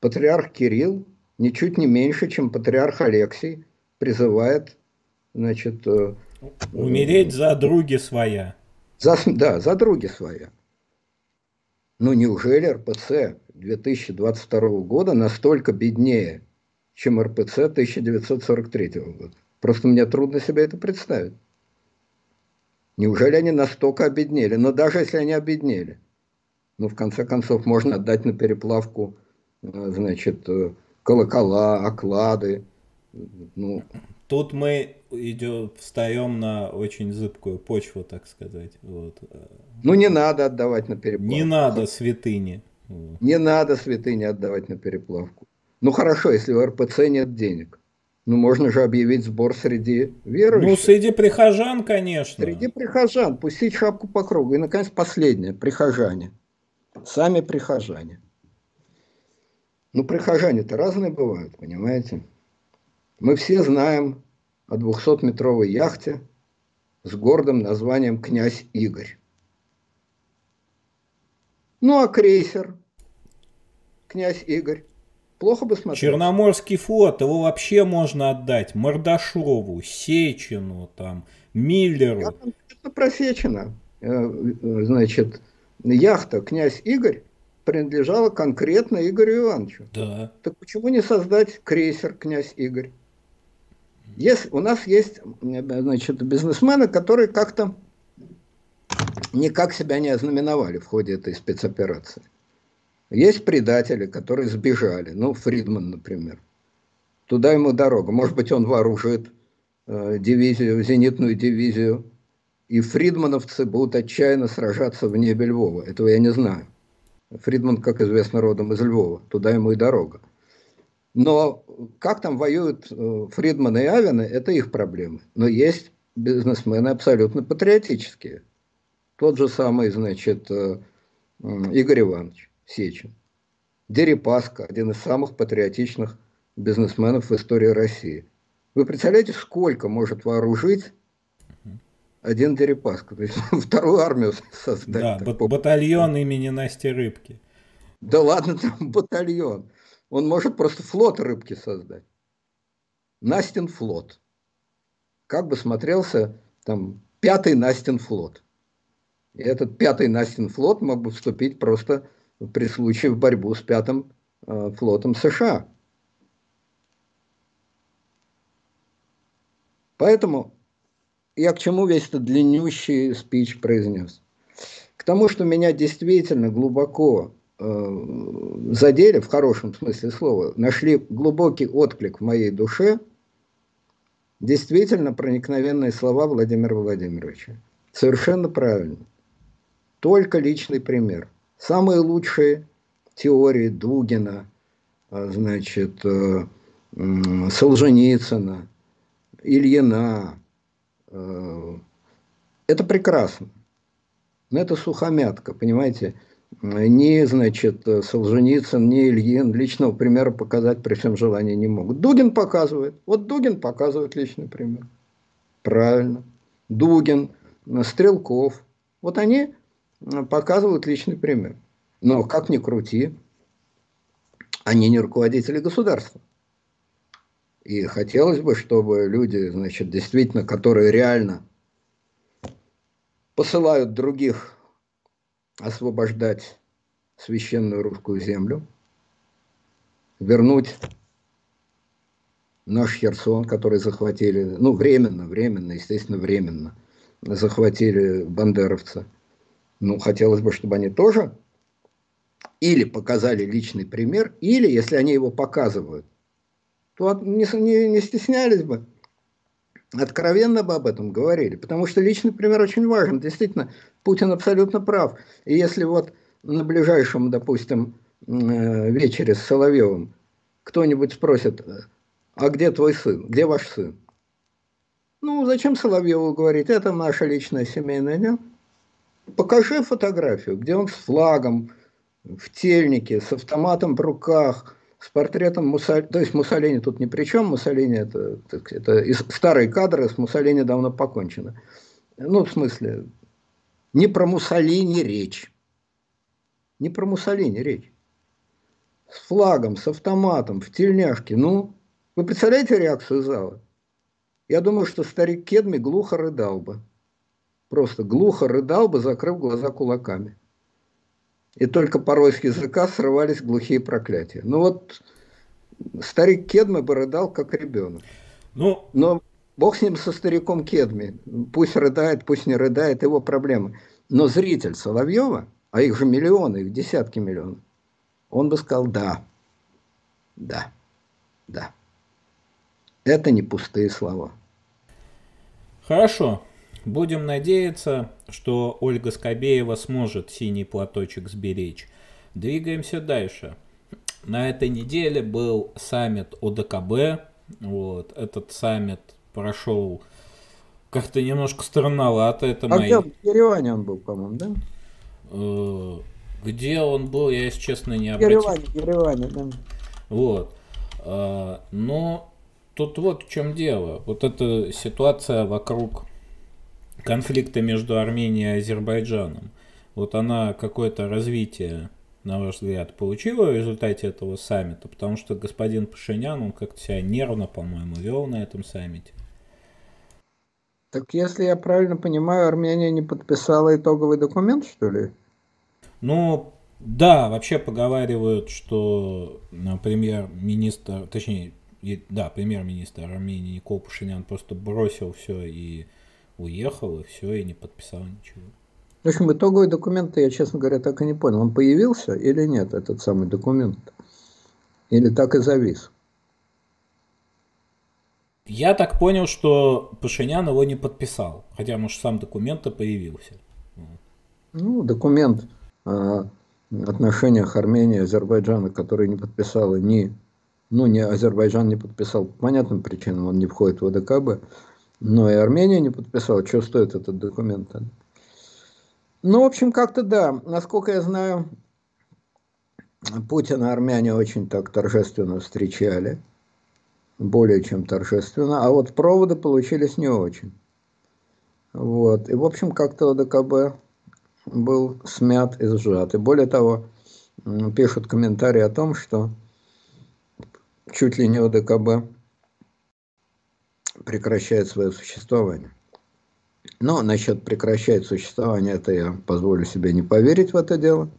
Патриарх Кирилл ничуть не меньше, чем патриарх Алексий призывает, значит... Э, Умереть за други своя. За, да, за други своя. Ну неужели РПЦ 2022 года настолько беднее, чем РПЦ 1943 года? Просто мне трудно себе это представить. Неужели они настолько обеднели? Но даже если они обеднели, ну, в конце концов, можно отдать на переплавку, э, значит, э, колокола, оклады. Ну. Тут мы идем, встаем на очень зыбкую почву, так сказать. Вот. Ну, не надо отдавать на переплавку. Не надо святыни. Не надо святыни отдавать на переплавку. Ну, хорошо, если у РПЦ нет денег. Ну, можно же объявить сбор среди верующих. Ну, среди прихожан, конечно. Среди прихожан. Пустить шапку по кругу. И, наконец, последнее. Прихожане. Сами прихожане. Ну, прихожане-то разные бывают, понимаете? Мы все знаем о 200-метровой яхте с гордым названием «Князь Игорь». Ну, а крейсер «Князь Игорь» Плохо бы смотреть. Черноморский флот, его вообще можно отдать Мордашову, Сечину, там, Миллеру. Я там про Сечина. Э, э, значит, яхта «Князь Игорь» принадлежала конкретно Игорю Ивановичу. Да. Так почему не создать крейсер «Князь Игорь»? Есть, у нас есть значит, бизнесмены, которые как-то никак себя не ознаменовали в ходе этой спецоперации. Есть предатели, которые сбежали, ну, Фридман, например. Туда ему дорога. Может быть, он вооружит э, дивизию, зенитную дивизию, и фридмановцы будут отчаянно сражаться в небе Львова. Этого я не знаю. Фридман, как известно, родом из Львова. Туда ему и дорога. Но как там воюют э, Фридман и Авины, это их проблемы. Но есть бизнесмены абсолютно патриотические. Тот же самый, значит, э, Игорь Иванович. Сечин. Дерипаска, один из самых патриотичных бизнесменов в истории России. Вы представляете, сколько может вооружить один Дерипаска? То есть *laughs* вторую армию создать. Да, батальон имени Насти Рыбки. Да ладно, там *laughs* батальон. Он может просто флот рыбки создать. Настин флот. Как бы смотрелся там пятый Настин флот. И этот пятый Настин флот мог бы вступить просто при случае в борьбу с пятым э, флотом США. Поэтому я к чему весь этот длиннющий спич произнес? К тому, что меня действительно глубоко э, задели, в хорошем смысле слова, нашли глубокий отклик в моей душе, действительно проникновенные слова Владимира Владимировича. Совершенно правильно. Только личный пример – Самые лучшие теории Дугина, а, значит, э, Солженицына, Ильина. Э, это прекрасно. Но это сухомятка, понимаете? Ни, значит, Солженицын, ни Ильин личного примера показать при всем желании не могут. Дугин показывает. Вот Дугин показывает личный пример. Правильно. Дугин, Стрелков. Вот они показывают личный пример. Но как ни крути, они не руководители государства. И хотелось бы, чтобы люди, значит, действительно, которые реально посылают других освобождать священную русскую землю, вернуть наш Херсон, который захватили, ну, временно, временно, естественно, временно, захватили бандеровцы – ну, хотелось бы, чтобы они тоже или показали личный пример, или, если они его показывают, то не, не, не стеснялись бы откровенно бы об этом говорили. Потому что личный пример очень важен. Действительно, Путин абсолютно прав. И если вот на ближайшем, допустим, э, вечере с Соловьевым кто-нибудь спросит, а где твой сын, где ваш сын? Ну, зачем Соловьеву говорить, это наша личная семейная дело. Покажи фотографию, где он с флагом, в тельнике, с автоматом в руках, с портретом Муссолини. То есть Муссолини тут ни при чем, Муссолини это, это старые кадры, с Муссолини давно покончено. Ну, в смысле, не про Муссолини речь. Не про Муссолини речь. С флагом, с автоматом, в тельняшке. Ну, вы представляете реакцию зала? Я думаю, что старик Кедми глухо рыдал бы. Просто глухо рыдал бы, закрыв глаза кулаками. И только порой с языка срывались глухие проклятия. Ну вот старик Кедми бы рыдал, как ребенок. Ну... Но бог с ним, со стариком Кедми. Пусть рыдает, пусть не рыдает, его проблемы. Но зритель Соловьева, а их же миллионы, их десятки миллионов, он бы сказал «да, да, да». Это не пустые слова. Хорошо. Будем надеяться, что Ольга Скобеева сможет синий платочек сберечь. Двигаемся дальше. На этой неделе был саммит ОДКБ. Вот. Этот саммит прошел как-то немножко странновато. Это а мои... где? В Ереване он был, по-моему, да? Э, где он был, я, если честно, не обратил. Ереване, Ереване, да. Вот. Э, но тут вот в чем дело. Вот эта ситуация вокруг конфликта между Арменией и Азербайджаном. Вот она какое-то развитие, на ваш взгляд, получила в результате этого саммита? Потому что господин Пашинян, он как-то себя нервно, по-моему, вел на этом саммите. Так если я правильно понимаю, Армения не подписала итоговый документ, что ли? Ну, да, вообще поговаривают, что премьер-министр, точнее, да, премьер-министр Армении Никол Пашинян просто бросил все и уехал, и все, и не подписал ничего. В общем, итоговый документ, я, честно говоря, так и не понял, он появился или нет, этот самый документ? Или так и завис? Я так понял, что Пашинян его не подписал, хотя, может, сам документ и появился. Ну, документ о отношениях Армении и Азербайджана, который не подписала ни ну, не Азербайджан не подписал по понятным причинам, он не входит в ОДКБ, но и Армения не подписала. Что стоит этот документ? Ну, в общем, как-то да. Насколько я знаю, Путина армяне очень так торжественно встречали. Более чем торжественно. А вот проводы получились не очень. Вот. И, в общем, как-то ОДКБ был смят и сжат. И более того, пишут комментарии о том, что чуть ли не ОДКБ прекращает свое существование. Но насчет прекращает существование, это я позволю себе не поверить в это дело.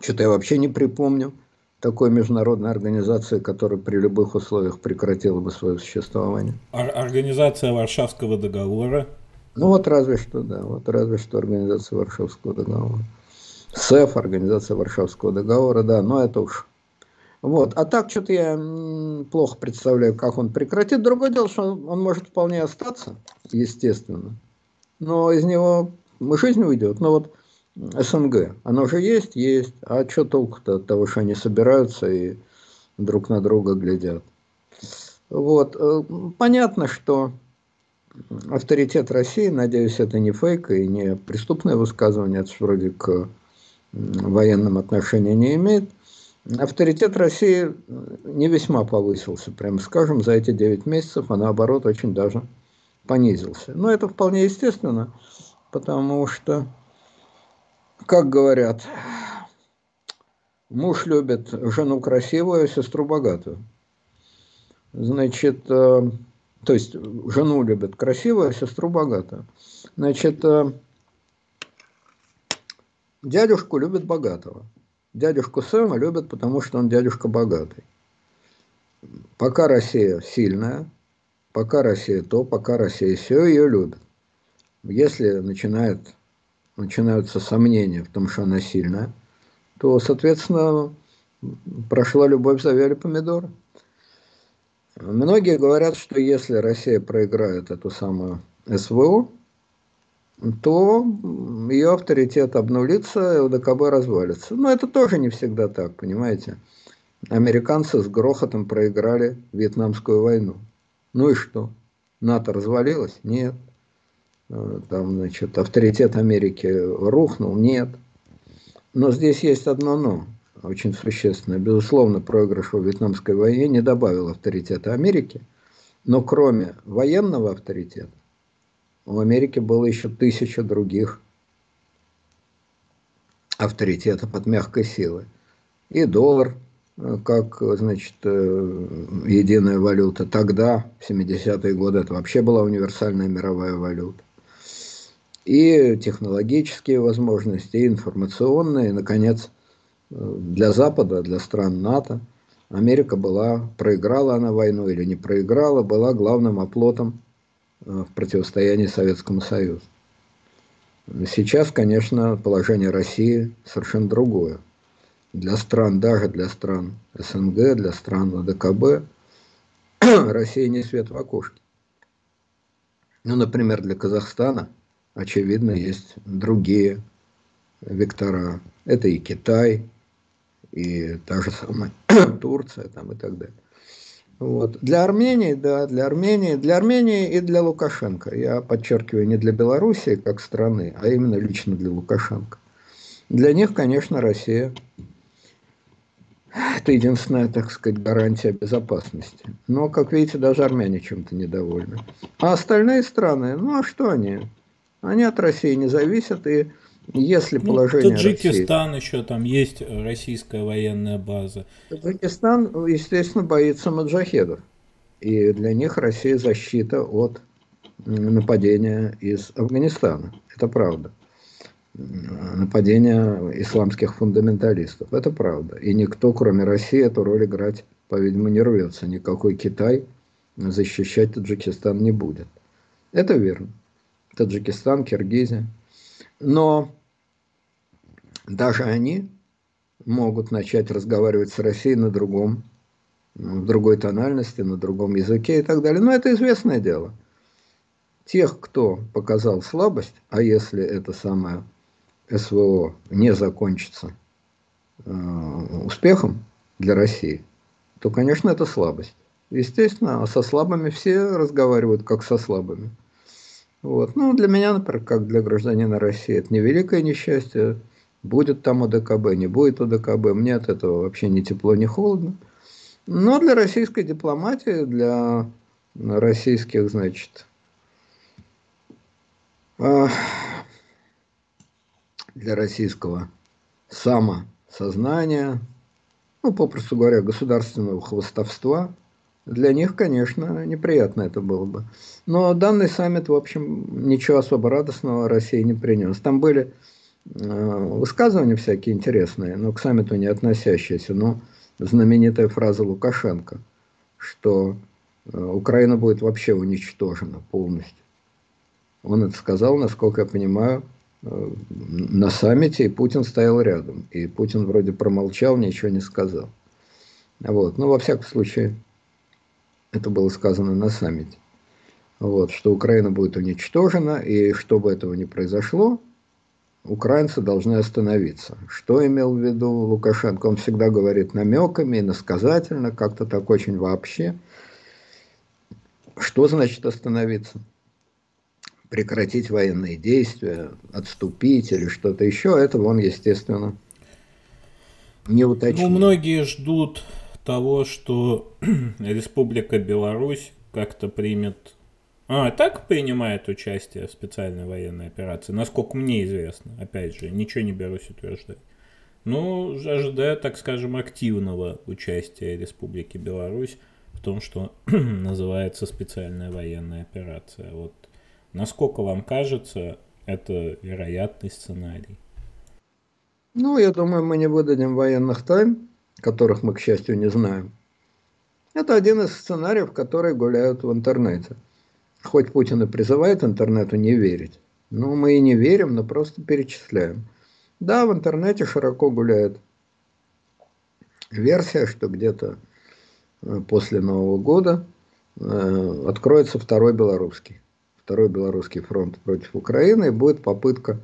Что-то я вообще не припомню такой международной организации, которая при любых условиях прекратила бы свое существование. Организация Варшавского договора? Ну вот разве что, да, вот разве что организация Варшавского договора. СЭФ, организация Варшавского договора, да, но это уж вот. А так что-то я плохо представляю, как он прекратит. Другое дело, что он, он может вполне остаться, естественно. Но из него жизнь уйдет. Но вот СНГ, оно же есть, есть. А что толку-то от того, что они собираются и друг на друга глядят? Вот. Э, понятно, что авторитет России, надеюсь, это не фейк и не преступное высказывание, это вроде к военным отношениям не имеет – авторитет России не весьма повысился, прямо скажем, за эти 9 месяцев, а наоборот очень даже понизился. Но это вполне естественно, потому что, как говорят, муж любит жену красивую, а сестру богатую. Значит, э, то есть жену любит красивую, а сестру богатую. Значит, э, дядюшку любит богатого. Дядюшку Сэма любят, потому что он дядюшка богатый. Пока Россия сильная, пока Россия то, пока Россия все, ее любят. Если начинает, начинаются сомнения в том, что она сильная, то, соответственно, прошла любовь, завяли помидоры. Многие говорят, что если Россия проиграет эту самую СВО, то ее авторитет обнулится, и ЛДКБ развалится. Но это тоже не всегда так, понимаете. Американцы с грохотом проиграли Вьетнамскую войну. Ну и что? НАТО развалилось? Нет. Э, там, значит, авторитет Америки рухнул? Нет. Но здесь есть одно но, очень существенное. Безусловно, проигрыш в Вьетнамской войне не добавил авторитета Америки, но кроме военного авторитета, у Америки было еще тысяча других авторитетов от мягкой силы. И доллар, э, как, значит, э, единая валюта. Тогда, в 70-е годы, это вообще была универсальная мировая валюта. И технологические возможности, и информационные, и, наконец, э, для Запада, для стран НАТО, Америка была, проиграла она войну или не проиграла, была главным оплотом в противостоянии Советскому Союзу. Сейчас, конечно, положение России совершенно другое. Для стран, даже для стран СНГ, для стран АДКБ, *clears throat* Россия не свет в окошке. Ну, например, для Казахстана, очевидно, есть другие вектора. Это и Китай, и та же самая *clears throat* Турция там, и так далее. Вот. Для Армении, да, для Армении, для Армении и для Лукашенко. Я подчеркиваю, не для Белоруссии как страны, а именно лично для Лукашенко. Для них, конечно, Россия это единственная, так сказать, гарантия безопасности. Но, как видите, даже армяне чем-то недовольны. А остальные страны, ну а что они? Они от России не зависят, и если ну, положение Таджикистан России... еще там есть российская военная база. Таджикистан, естественно, боится маджахедов. И для них Россия защита от нападения из Афганистана. Это правда. Нападения исламских фундаменталистов. Это правда. И никто, кроме России, эту роль играть, по-видимому, не рвется. Никакой Китай защищать Таджикистан не будет. Это верно. Таджикистан, Киргизия. Но даже они могут начать разговаривать с Россией на другом, в другой тональности, на другом языке и так далее. Но это известное дело. Тех, кто показал слабость, а если это самое СВО не закончится э, успехом для России, то, конечно, это слабость. Естественно, а со слабыми все разговаривают как со слабыми. Вот. Ну, для меня, например, как для гражданина России, это не великое несчастье. Будет там ОДКБ, не будет ОДКБ. Мне от этого вообще ни тепло, ни холодно. Но для российской дипломатии, для российских, значит, а, для российского самосознания, ну, попросту говоря, государственного хвостовства, для них, конечно, неприятно это было бы. Но данный саммит, в общем, ничего особо радостного России не принес. Там были э, высказывания всякие интересные, но к саммиту не относящиеся. Но знаменитая фраза Лукашенко, что э, Украина будет вообще уничтожена полностью. Он это сказал, насколько я понимаю, э, на саммите, и Путин стоял рядом. И Путин вроде промолчал, ничего не сказал. Вот. Ну, во всяком случае, это было сказано на саммите, вот, что Украина будет уничтожена, и чтобы этого не произошло, украинцы должны остановиться. Что имел в виду Лукашенко? Он всегда говорит намеками, иносказательно, как-то так очень вообще. Что значит остановиться? Прекратить военные действия, отступить или что-то еще, этого он, естественно, не уточнил. Ну, многие ждут того, что *clears throat* Республика Беларусь как-то примет... А, так принимает участие в специальной военной операции, насколько мне известно. Опять же, ничего не берусь утверждать. Ну, ожидаю, так скажем, активного участия Республики Беларусь в том, что *clears throat* называется специальная военная операция. Вот насколько вам кажется, это вероятный сценарий? Ну, я думаю, мы не выдадим военных тайн которых мы, к счастью, не знаем. Это один из сценариев, которые гуляют в интернете. Хоть Путин и призывает интернету не верить, но мы и не верим, но просто перечисляем. Да, в интернете широко гуляет версия, что где-то после Нового года откроется второй белорусский. Второй белорусский фронт против Украины и будет попытка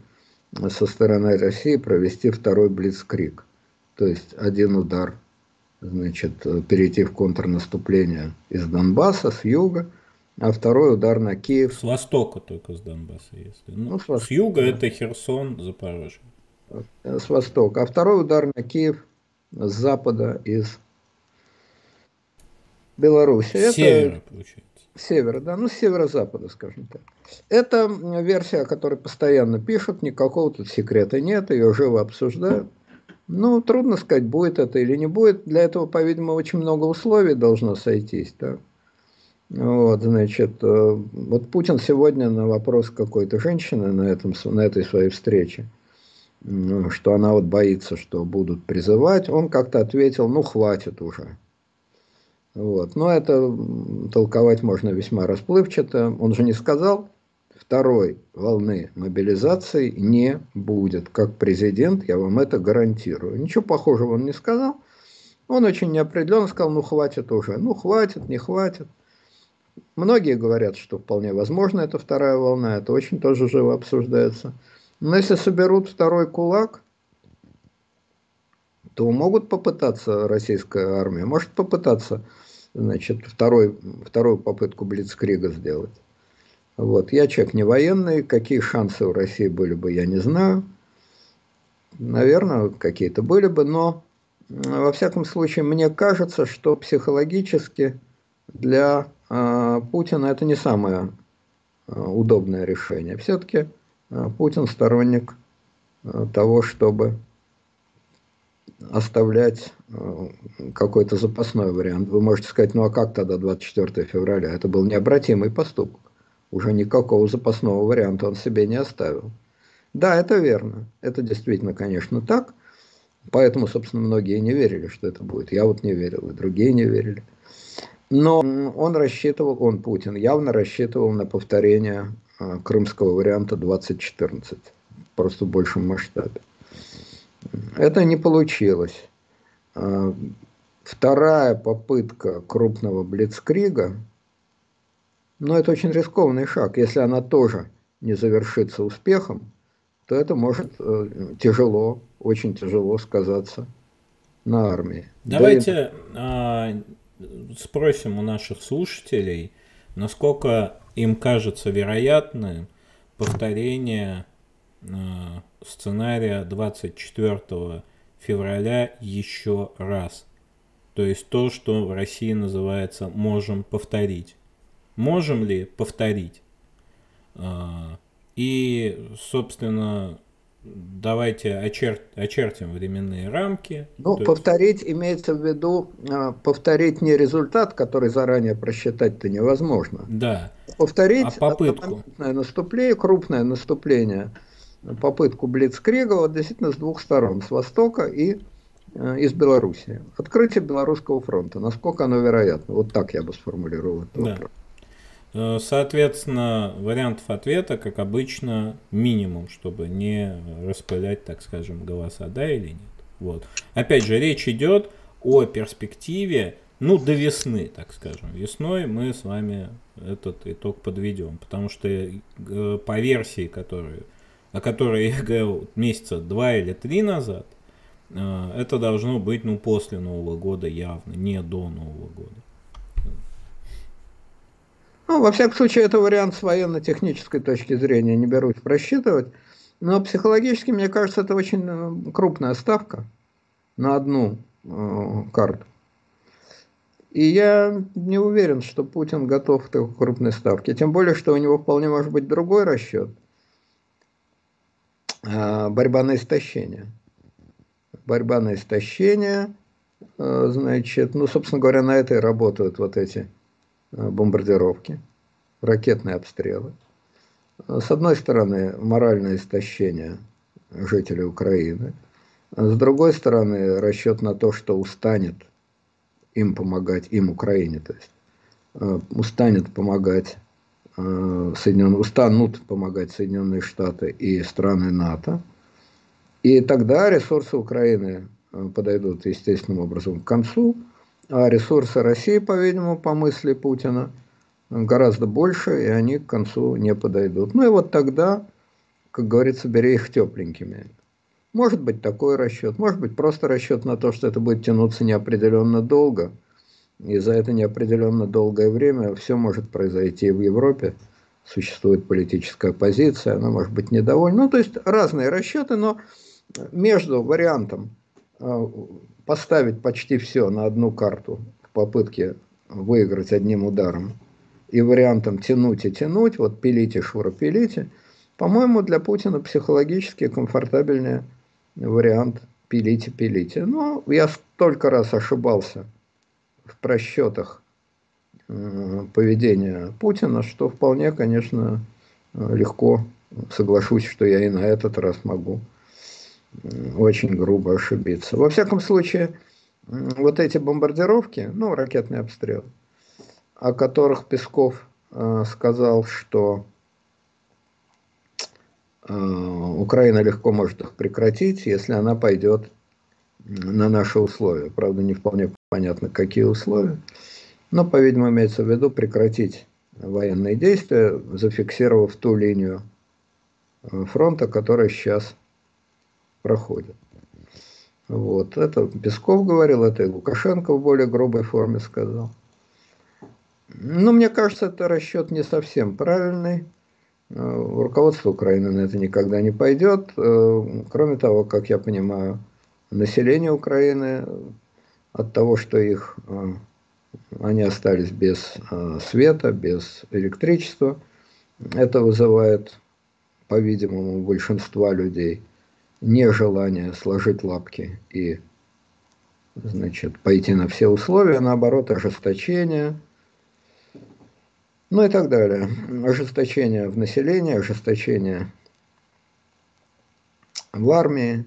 со стороны России провести второй блицкрик. То есть один удар, значит, перейти в контрнаступление из Донбасса, с юга, а второй удар на Киев. С востока только с Донбасса, если. Ну, ну, с, востока, с юга да. это Херсон, Запорожье. С востока. А второй удар на Киев с запада из Беларуси. С севера, получается. Севера, да, ну с северо-запада, скажем так. Это версия, о которой постоянно пишут, никакого тут секрета нет, ее живо обсуждают. Ну, трудно сказать, будет это или не будет. Для этого, по-видимому, очень много условий должно сойтись. Да? Вот, значит, э, вот Путин сегодня на вопрос какой-то женщины на, этом, на этой своей встрече, что она вот боится, что будут призывать, он как-то ответил, ну, хватит уже. Вот. Но это толковать можно весьма расплывчато. Он же не сказал, второй волны мобилизации не будет. Как президент я вам это гарантирую. Ничего похожего он не сказал. Он очень неопределенно сказал, ну хватит уже. Ну хватит, не хватит. Многие говорят, что вполне возможно это вторая волна, это очень тоже живо обсуждается. Но если соберут второй кулак, то могут попытаться российская армия, может попытаться значит, второй, вторую попытку Блицкрига сделать. Вот. Я человек не военный, какие шансы у России были бы, я не знаю. Наверное, какие-то были бы, но во всяком случае, мне кажется, что психологически для а, Путина это не самое а, удобное решение. Все-таки а, Путин сторонник того, чтобы оставлять какой-то запасной вариант. Вы можете сказать, ну а как тогда 24 февраля? Это был необратимый поступок. Уже никакого запасного варианта он себе не оставил. Да, это верно. Это действительно, конечно, так. Поэтому, собственно, многие не верили, что это будет. Я вот не верил, и другие не верили. Но он рассчитывал, он, Путин, явно рассчитывал на повторение а, крымского варианта 2014, просто в большем масштабе. Это не получилось. А, вторая попытка крупного блицкрига, но это очень рискованный шаг. Если она тоже не завершится успехом, то это может э, тяжело, очень тяжело сказаться на армии. Давайте да и спросим у наших слушателей, насколько им кажется вероятным повторение э, сценария 24 февраля еще раз. То есть то, что в России называется «можем повторить». Можем ли повторить? Э, и, собственно, давайте очер... очертим временные рамки. Ну, То повторить есть... имеется в виду, а, повторить не результат, который заранее просчитать-то невозможно. Да. Повторить а попытку. наступление, крупное наступление, попытку Блицкрига вот действительно с двух сторон, с востока и а, из Белоруссии. Открытие Белорусского фронта. Насколько оно вероятно? Вот так я бы сформулировал этот да. вопрос. Э, соответственно, вариантов ответа, как обычно, минимум, чтобы не распылять, так скажем, голоса, да или нет. Вот. Опять же, речь идет о перспективе, ну, до весны, так скажем. Весной мы с вами этот итог подведем, потому что э, по версии, которые, о которой я говорил месяца два или три назад, э, это должно быть, ну, после Нового года явно, не до Нового года. Ну, во всяком случае, это вариант с военно-технической точки зрения, не берусь просчитывать. Но психологически, мне кажется, это очень э, крупная ставка на одну э, карту. И я не уверен, что Путин готов к такой крупной ставке. Тем более, что у него вполне может быть другой расчет. Э, борьба на истощение. Борьба на истощение, э, значит, ну, собственно говоря, на это и работают вот эти бомбардировки, ракетные обстрелы. С одной стороны, моральное истощение жителей Украины. С другой стороны, расчет на то, что устанет им помогать, им Украине, то есть, э, устанет помогать э, Соединенные, устанут помогать Соединенные Штаты и страны НАТО. И тогда ресурсы Украины подойдут естественным образом к концу, А ресурсы России, по-видимому, по мысли Путина, гораздо больше, и они к концу не подойдут. Ну и вот тогда, как говорится, бери их тепленькими. Может быть такой расчет, может быть просто расчет на то, что это будет тянуться неопределенно долго. И за это неопределенно долгое время все может произойти в Европе. Существует политическая оппозиция, она может быть недовольна. Ну, то есть разные расчеты, но между вариантом а, поставить почти все на одну карту в попытке выиграть одним ударом и вариантом тянуть и тянуть, вот пилите, шура, пилите, по-моему, для Путина психологически комфортабельнее вариант пилите, пилите. Но я столько раз ошибался в просчетах э, поведения Путина, что вполне, конечно, легко соглашусь, что я и на этот раз могу очень грубо ошибиться. Во всяком случае, вот эти бомбардировки, ну, ракетный обстрел, о которых Песков э, сказал, что э, Украина легко может их прекратить, если она пойдет на наши условия. Правда, не вполне понятно, какие условия. Но, по-видимому, имеется в виду прекратить военные действия, зафиксировав ту линию э, фронта, которая сейчас проходит. Вот. Это Песков говорил, это и Лукашенко в более грубой форме сказал. Ну, мне кажется, это расчет не совсем правильный. Э, руководство Украины на это никогда не пойдет. Э, кроме того, как я понимаю, население Украины от того, что их э, они остались без света, без электричества, это вызывает, по-видимому, большинства людей нежелание сложить лапки и значит, пойти на все условия, наоборот, ожесточение, ну и так далее. Ожесточение в населении, ожесточение в армии.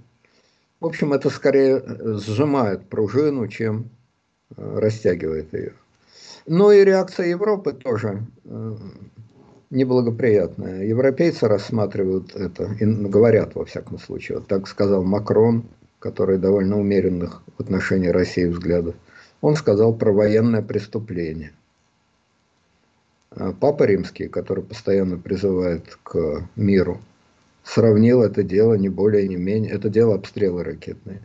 В общем, это скорее сжимает пружину, чем э, растягивает ее. Ну и реакция Европы тоже э, неблагоприятная. Европейцы рассматривают это и говорят, во всяком случае, вот так сказал Макрон, который довольно умеренных в отношении России взглядов. Он сказал про военное преступление. А Папа Римский, который постоянно призывает к миру, сравнил это дело не более не менее, это дело обстрелы ракетные,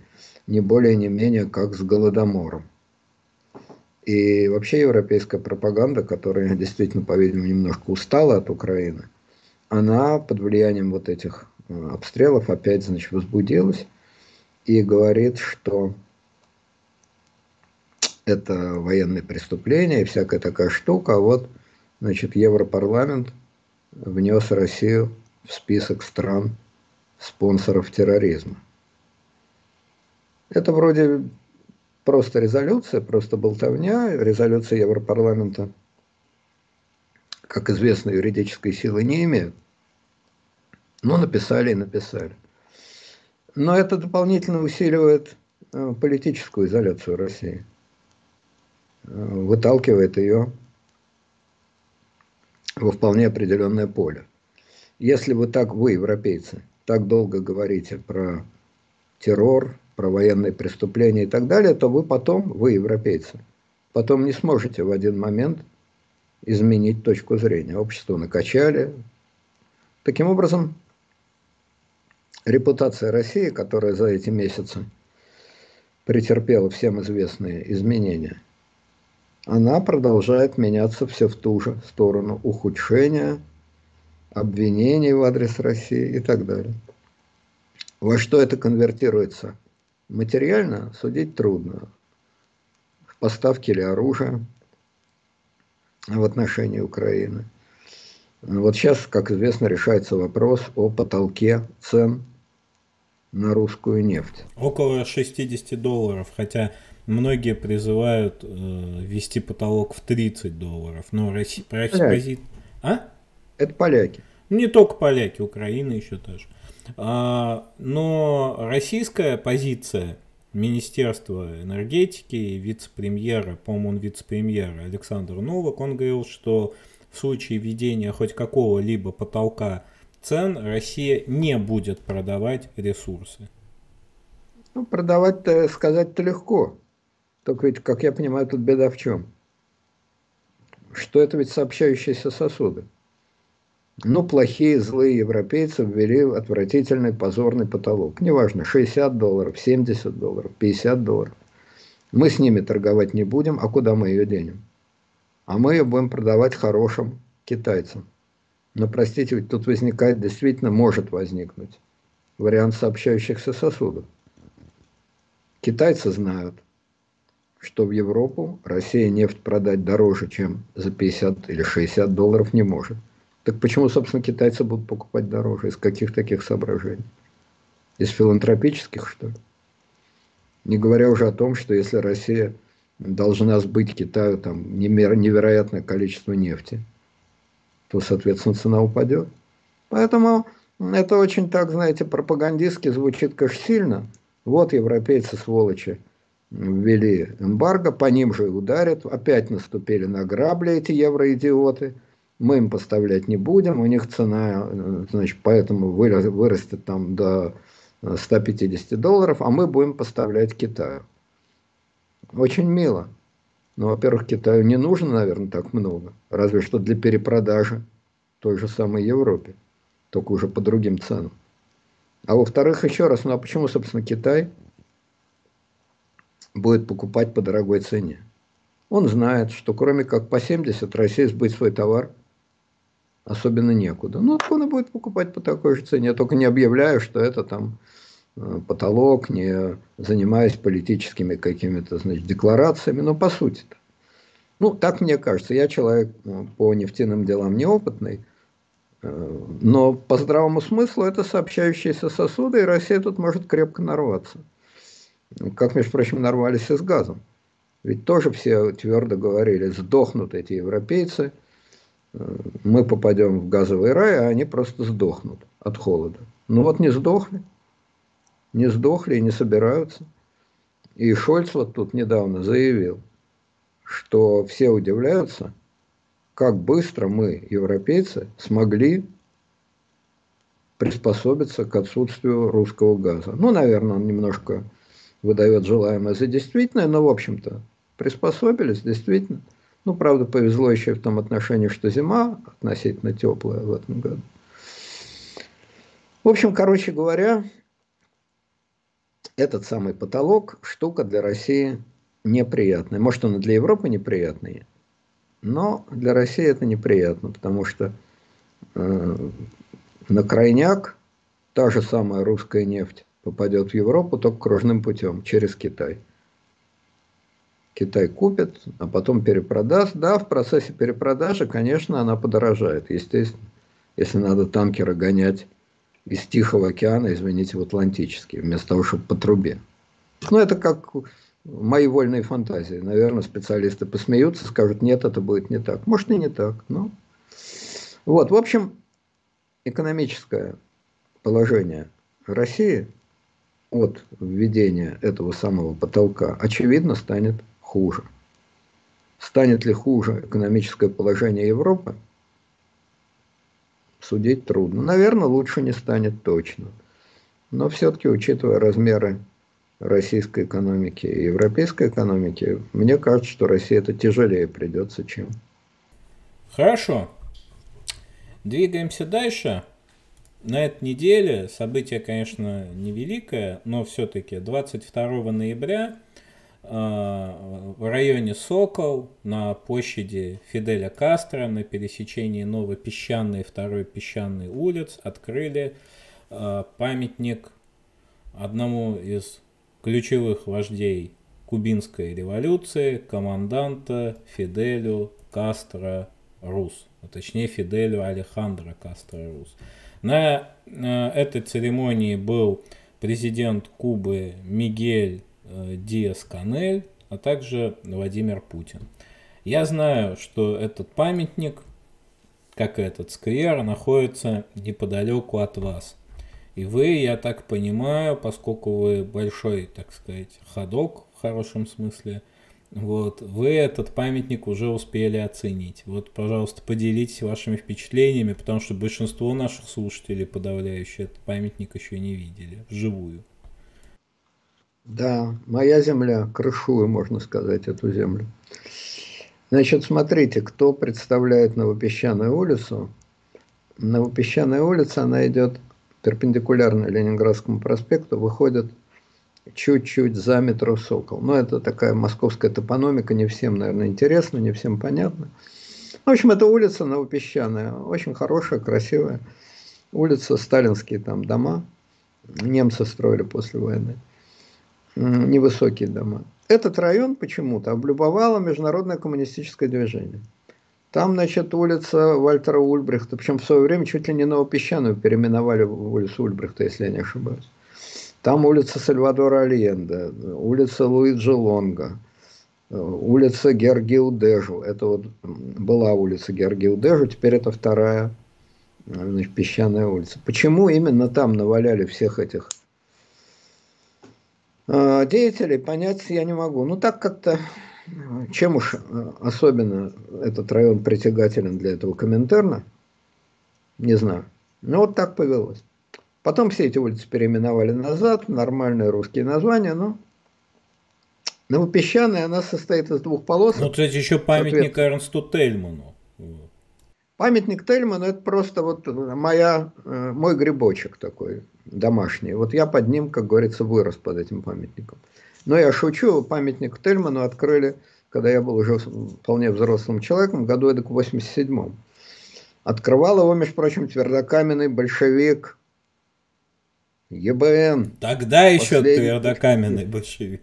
не более не менее как с Голодомором. И вообще европейская пропаганда, которая действительно, по-видимому, немножко устала от Украины, она под влиянием вот этих э, обстрелов опять, значит, возбудилась и говорит, что это военные преступления и всякая такая штука. А вот, значит, Европарламент внес Россию в список стран спонсоров терроризма. Это вроде просто резолюция, просто болтовня, резолюция Европарламента, как известно, юридической силы не имеет. Но написали и написали. Но это дополнительно усиливает э, политическую изоляцию России, э, выталкивает ее во вполне определенное поле. Если вы так, вы, европейцы, так долго говорите про террор, про военные преступления и так далее, то вы потом, вы европейцы, потом не сможете в один момент изменить точку зрения. Общество накачали. Таким образом, репутация России, которая за эти месяцы претерпела всем известные изменения, она продолжает меняться все в ту же сторону ухудшения, обвинений в адрес России и так далее. Во что это конвертируется Материально судить трудно. В поставке ли оружия в отношении Украины. Вот сейчас, как известно, решается вопрос о потолке цен на русскую нефть. Около 60 долларов, хотя многие призывают э, ввести потолок в 30 долларов. Но Россия... Поляки. А? Это поляки. Не только поляки, Украина еще тоже. А, но российская позиция Министерства энергетики и вице-премьера, по-моему, он вице-премьер Александр Новак, он говорил, что в случае введения хоть какого-либо потолка цен Россия не будет продавать ресурсы. Ну, продавать-то, сказать-то легко. Только ведь, как я понимаю, тут беда в чем? Что это ведь сообщающиеся сосуды. Ну, плохие, злые европейцы ввели отвратительный позорный потолок. Неважно, 60 долларов, 70 долларов, 50 долларов. Мы с ними торговать не будем, а куда мы ее денем? А мы ее будем продавать хорошим китайцам. Но, простите, тут возникает, действительно может возникнуть вариант сообщающихся сосудов. Китайцы знают, что в Европу Россия нефть продать дороже, чем за 50 или 60 долларов не может. Так почему, собственно, китайцы будут покупать дороже? Из каких таких соображений? Из филантропических, что ли? Не говоря уже о том, что если Россия должна сбыть Китаю там невероятное количество нефти, то, соответственно, цена упадет. Поэтому это очень так, знаете, пропагандистски звучит, конечно, сильно. Вот европейцы, сволочи, ввели эмбарго, по ним же ударят. Опять наступили на грабли эти евроидиоты. Мы им поставлять не будем, у них цена, значит, поэтому вырастет там до 150 долларов, а мы будем поставлять Китаю. Очень мило. Но, во-первых, Китаю не нужно, наверное, так много. Разве что для перепродажи той же самой Европе. Только уже по другим ценам. А во-вторых, еще раз, ну а почему, собственно, Китай будет покупать по дорогой цене? Он знает, что кроме как по 70 Россия сбыть свой товар особенно некуда. Ну, он и будет покупать по такой же цене. Я только не объявляю, что это там э, потолок, не занимаясь политическими какими-то, значит, декларациями, но по сути-то. Ну, так мне кажется. Я человек ну, по нефтяным делам неопытный, э, но по здравому смыслу это сообщающиеся сосуды, и Россия тут может крепко нарваться. Как, между прочим, нарвались и с газом. Ведь тоже все твердо говорили, сдохнут эти европейцы – мы попадем в газовый рай, а они просто сдохнут от холода. Ну вот не сдохли, не сдохли и не собираются. И Шольц вот тут недавно заявил, что все удивляются, как быстро мы, европейцы, смогли приспособиться к отсутствию русского газа. Ну, наверное, он немножко выдает желаемое за действительное, но, в общем-то, приспособились, действительно. Ну, правда, повезло еще в том отношении, что зима относительно теплая в этом году. В общем, короче говоря, этот самый потолок штука для России неприятная. Может, он и для Европы неприятный, но для России это неприятно, потому что э, на крайняк та же самая русская нефть попадет в Европу только кружным путем, через Китай. Китай купит, а потом перепродаст. Да, в процессе перепродажи, конечно, она подорожает, естественно. Если надо танкеры гонять из Тихого океана, извините, в Атлантический, вместо того, чтобы по трубе. Ну, это как мои вольные фантазии. Наверное, специалисты посмеются, скажут, нет, это будет не так. Может, и не так, но... Вот, в общем, экономическое положение России от введения этого самого потолка, очевидно, станет хуже. Станет ли хуже экономическое положение Европы? Судить трудно. Наверное, лучше не станет точно. Но все-таки, учитывая размеры российской экономики и европейской экономики, мне кажется, что России это тяжелее придется, чем. Хорошо. Двигаемся дальше. На этой неделе событие, конечно, невеликое, но все-таки 22 ноября в районе Сокол, на площади Фиделя Кастро, на пересечении Новой Песчаной и Второй Песчаной улиц открыли э, памятник одному из ключевых вождей кубинской революции, команданта Фиделю Кастро Рус, а точнее Фиделю Алехандро Кастро Рус. На э, этой церемонии был президент Кубы Мигель Э, Диас Канель, а также Владимир Путин. Я знаю, что этот памятник, как и этот сквер, находится неподалеку от вас. И вы, я так понимаю, поскольку вы большой, так сказать, ходок в хорошем смысле, вот, вы этот памятник уже успели оценить. Вот, пожалуйста, поделитесь вашими впечатлениями, потому что большинство наших слушателей, подавляющие, этот памятник еще не видели вживую. Да, моя земля, крышую, можно сказать, эту землю. Значит, смотрите, кто представляет Новопесчаную улицу. Новопесчаная улица, она идет перпендикулярно Ленинградскому проспекту, выходит чуть-чуть за метро «Сокол». Но это такая московская топономика, не всем, наверное, интересно, не всем понятно. В общем, это улица Новопесчаная, очень хорошая, красивая. Улица, сталинские там дома, немцы строили после войны, невысокие дома. Этот район почему-то облюбовало международное коммунистическое движение. Там, значит, улица Вальтера Ульбрихта, причем в свое время чуть ли не Новопесчаную переименовали в улицу Ульбрихта, если я не ошибаюсь. Там улица Сальвадора Альенда, улица Луиджи Лонга, улица Георгию Дежу. Это вот была улица Георгию Дежу, теперь это вторая значит, песчаная улица. Почему именно там наваляли всех этих деятелей, понять я не могу. Ну так как-то, чем уж особенно этот район притягателен для этого Коминтерна, не знаю. Ну вот так повелось. Потом все эти улицы переименовали назад, нормальные русские названия, но Новопесчаная, она состоит из двух полос. Ну, кстати, еще памятник Эрнсту Тельману. Памятник Тельману это просто вот моя, э, мой грибочек такой домашний. Вот я под ним, как говорится, вырос под этим памятником. Но я шучу, памятник Тельману открыли, когда я был уже вполне взрослым человеком, в году эдак в 87-м. Открывал его, между прочим, твердокаменный большевик ЕБН. Тогда еще твердокаменный большевик.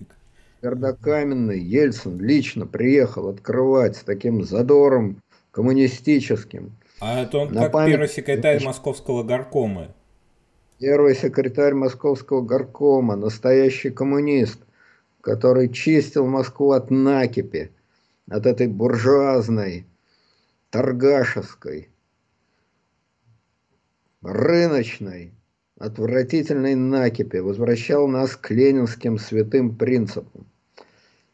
Твердокаменный Ельцин лично приехал открывать с таким задором, коммунистическим. А это он как память... первый секретарь московского горкома. Первый секретарь московского горкома, настоящий коммунист, который чистил Москву от накипи, от этой буржуазной, торгашевской, рыночной, отвратительной накипи, возвращал нас к ленинским святым принципам.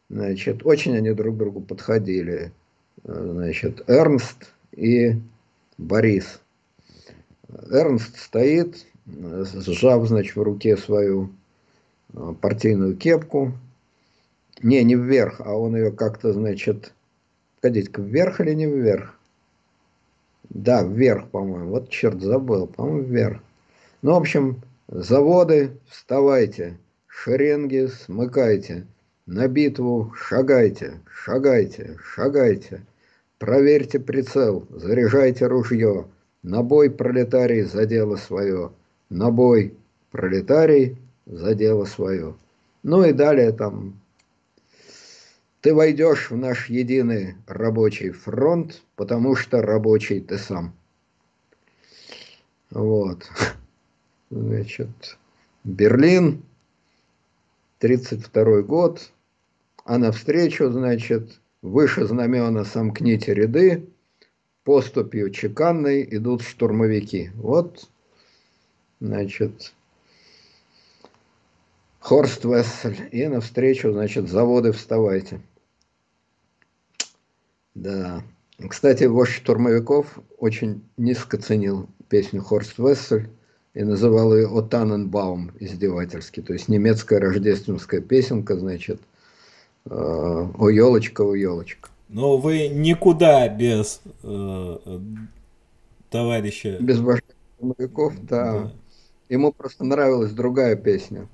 Значит, очень они друг к другу подходили значит, Эрнст и Борис. Эрнст стоит, сжав, значит, в руке свою э, партийную кепку. Не, не вверх, а он ее как-то, значит, погодите-ка, вверх или не вверх? Да, вверх, по-моему. Вот черт забыл, по-моему, вверх. Ну, в общем, заводы, вставайте, шеренги смыкайте, на битву шагайте, шагайте, шагайте. Проверьте прицел, заряжайте ружье. На бой, пролетарий, за дело свое. На бой, пролетарий, за дело свое. Ну и далее там ты войдешь в наш единый рабочий фронт, потому что рабочий ты сам. Вот. Значит, Берлин, 32 год, а навстречу, значит, Выше знамена сомкните ряды, поступью чеканной идут штурмовики. Вот, значит, Хорст Вессель. И навстречу, значит, заводы вставайте. Да. Кстати, вождь штурмовиков очень низко ценил песню Хорст Вессель и называл ее «О Таненбаум» издевательски. То есть немецкая рождественская песенка, значит, о, елочка, о, елочка. Но вы никуда без э, товарища... Без башмаков, да. да. Ему просто нравилась другая песня.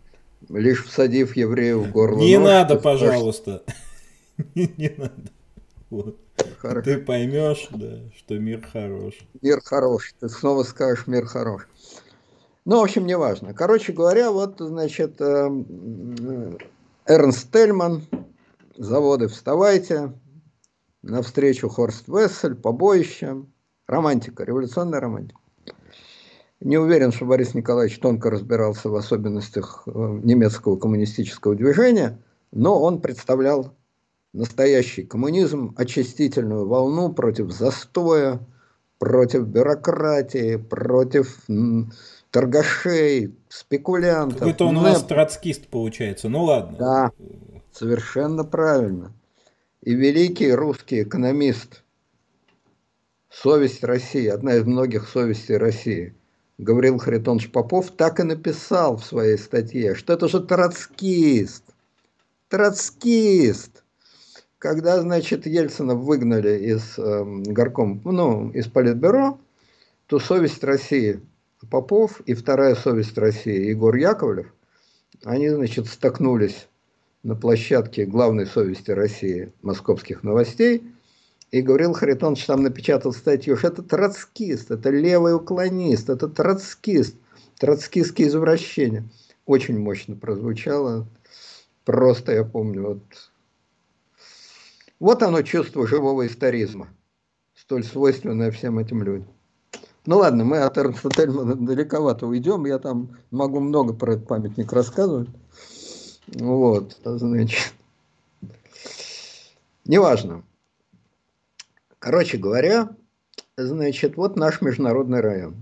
Лишь всадив еврею в горло Не нож, надо, пожалуйста. *laughs* Не надо. Вот. Ты поймешь, да, что мир хорош. Мир хорош. Ты снова скажешь, мир хорош. Ну, в общем, не важно. Короче говоря, вот, значит, эм, Эрнст Тельман, заводы вставайте, навстречу Хорст Вессель, побоище, романтика, революционная романтика. Не уверен, что Борис Николаевич тонко разбирался в особенностях э, немецкого коммунистического движения, но он представлял настоящий коммунизм, очистительную волну против застоя, против бюрократии, против торгашей, спекулянтов. Какой-то он у нас троцкист получается, ну ладно. Да, Совершенно правильно. И великий русский экономист, совесть России, одна из многих совестей России, Гаврил Харитонович Попов так и написал в своей статье, что это же троцкист. троцкист. Когда, значит, Ельцина выгнали из э, горком, ну, из политбюро, то совесть России Попов и вторая совесть России Егор Яковлев, они, значит, столкнулись на площадке главной совести России московских новостей, и Гаврил Харитонович там напечатал статью, что это троцкист, это левый уклонист, это троцкист, троцкистские извращения. Очень мощно прозвучало. Просто я помню, вот, вот оно чувство живого историзма, столь свойственное всем этим людям. Ну ладно, мы от Эрнста далековато уйдем, я там могу много про этот памятник рассказывать. Вот, значит, неважно. Короче говоря, значит, вот наш международный район.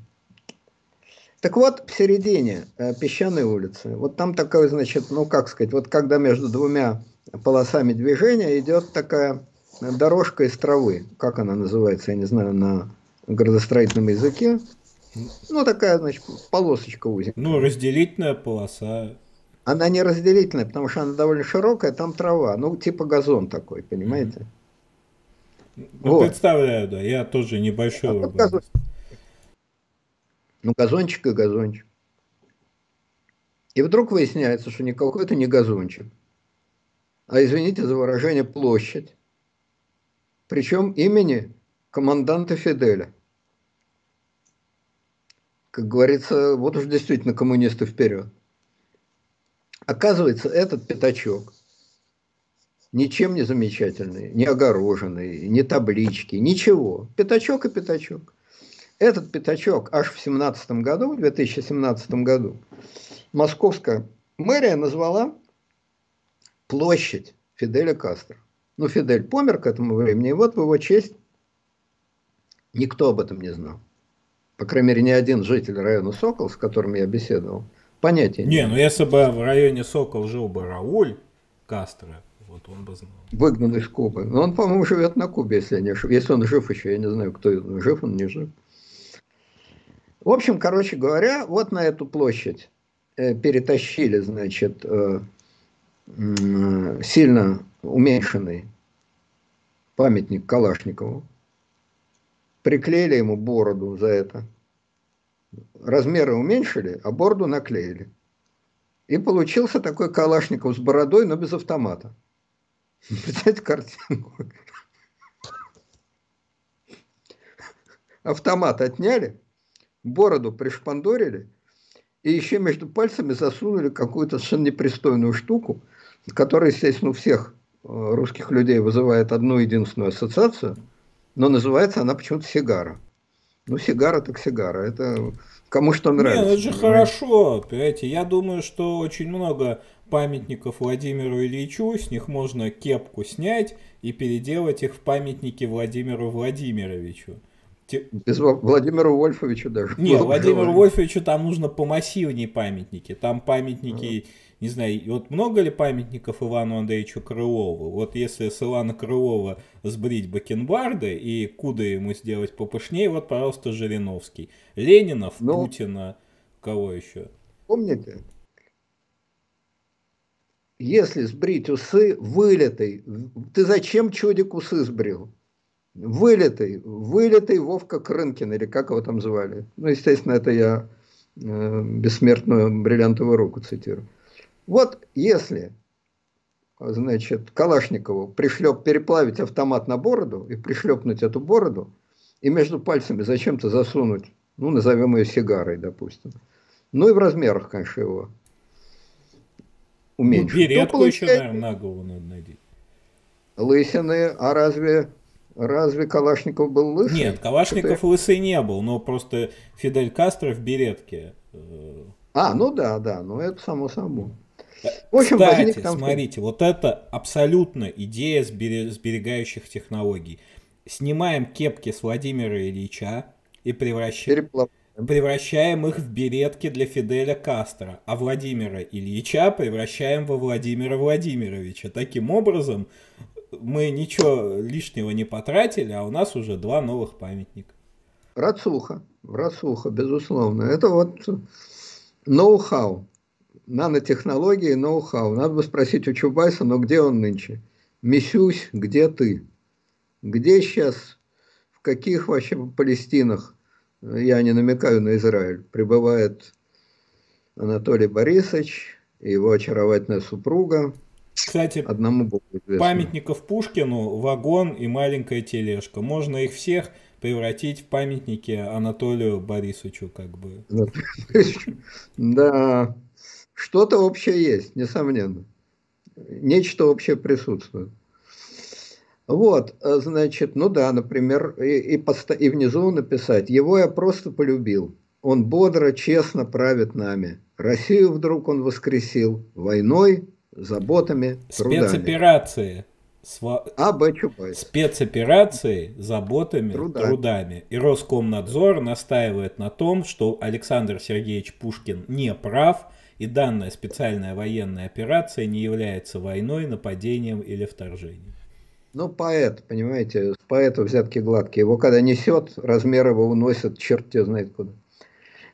Так вот, в середине э, песчаной улицы, вот там такая, значит, ну как сказать, вот когда между двумя полосами движения идет такая дорожка из травы, как она называется, я не знаю, на градостроительном языке. Ну, такая, значит, полосочка узенькая. Ну, разделительная полоса. Она не разделительная, потому что она довольно широкая, там трава, ну, типа газон такой, понимаете? Ну, вот. представляю, да, я тоже небольшой. А газон. Ну, газончик и газончик. И вдруг выясняется, что никакой это не газончик, а, извините за выражение, площадь. Причем имени команданта Фиделя. Как говорится, вот уж действительно коммунисты вперед. Оказывается, этот пятачок ничем не замечательный, не огороженный, не таблички, ничего. Пятачок и пятачок. Этот пятачок аж в 17 году, в 2017 году, московская мэрия назвала площадь Фиделя Кастро. Ну, Фидель помер к этому времени, и вот в его честь никто об этом не знал. По крайней мере, ни один житель района Сокол, с которым я беседовал, понятия не Не, ну если бы в районе Сокол жил бы Рауль Кастро, вот он бы знал. Выгнан из Кубы. Но он, по-моему, живет на Кубе, если, не, если он жив еще. Я не знаю, кто жив, он не жив. В общем, короче говоря, вот на эту площадь э, перетащили, значит, э, сильно уменьшенный памятник Калашникову. Приклеили ему бороду за это. Размеры уменьшили, а бороду наклеили. И получился такой Калашников с бородой, но без автомата. Представьте картинку. Автомат отняли, бороду пришпандорили, и еще между пальцами засунули какую-то совершенно непристойную штуку, которая, естественно, у всех э, русских людей вызывает одну единственную ассоциацию, но называется она почему-то сигара. Ну, сигара так сигара. Это кому что нравится. Нет, это же хорошо, понимаете. Я думаю, что очень много памятников Владимиру Ильичу, с них можно кепку снять и переделать их в памятники Владимиру Владимировичу. Без Владимиру Вольфовичу даже. Нет, Владимиру Вольфовичу там нужно помассивнее памятники. Там памятники, не знаю, вот много ли памятников Ивану Андреевичу Крылову? Вот если с Ивана Крылова сбрить бакенбарды и куда ему сделать попышнее, вот, пожалуйста, Жириновский. Ленинов, ну, Путина, кого еще? Помните? Если сбрить усы, вылитый. Ты зачем чудик усы сбрил? Вылитый, вылитый Вовка Крынкин, или как его там звали. Ну, естественно, это я э, бессмертную бриллиантовую руку цитирую. Вот если, значит, Калашникову пришлеп, переплавить автомат на бороду и пришлепнуть эту бороду, и между пальцами зачем-то засунуть, ну, назовем ее сигарой, допустим. Ну и в размерах, конечно, его уменьшить. Ну, беретку еще, наверное, на голову надо надеть. Лысины, а разве Разве Калашников был лысый? Нет, Калашников что лысый не был, но просто Фидель Кастро в беретке. Э, а, ну да, да, ну это само собой. В общем, Кстати, там... смотрите, вот это абсолютно идея сберегающих технологий. Снимаем кепки с Владимира Ильича и превращаем, превращаем их в беретки для Фиделя Кастро, а Владимира Ильича превращаем во Владимира Владимировича. Таким образом, мы ничего лишнего не потратили, а у нас уже два новых памятника. Рацуха, рацуха, безусловно. Это вот ноу-хау. нанотехнологии, ноу-хау. Надо бы спросить у Чубайса, но где он нынче? Мисюсь, где ты? Где сейчас, в каких вообще Палестинах, я не намекаю на Израиль, пребывает Анатолий Борисович и его очаровательная супруга. Кстати, одному Богу памятников Пушкину вагон и маленькая тележка. Можно их всех превратить в памятники Анатолию Борисовичу, как бы. *laughs* Да, что-то общее есть, несомненно. Нечто общее присутствует. Вот, значит, ну да, например, и, и, поста- и внизу написать, его я просто полюбил. Он бодро, честно правит нами. Россию вдруг он воскресил войной, заботами, трудами. Спецоперации. Сва... А, Б. Чубайс. Спецоперации, заботами, трудами. трудами. И Роскомнадзор настаивает на том, что Александр Сергеевич Пушкин не прав, и данная специальная военная операция не является войной, нападением или вторжением. Ну, поэт, понимаете, с поэта взятки гладкие. Его когда несет, размер его уносят, черт тебе знает куда.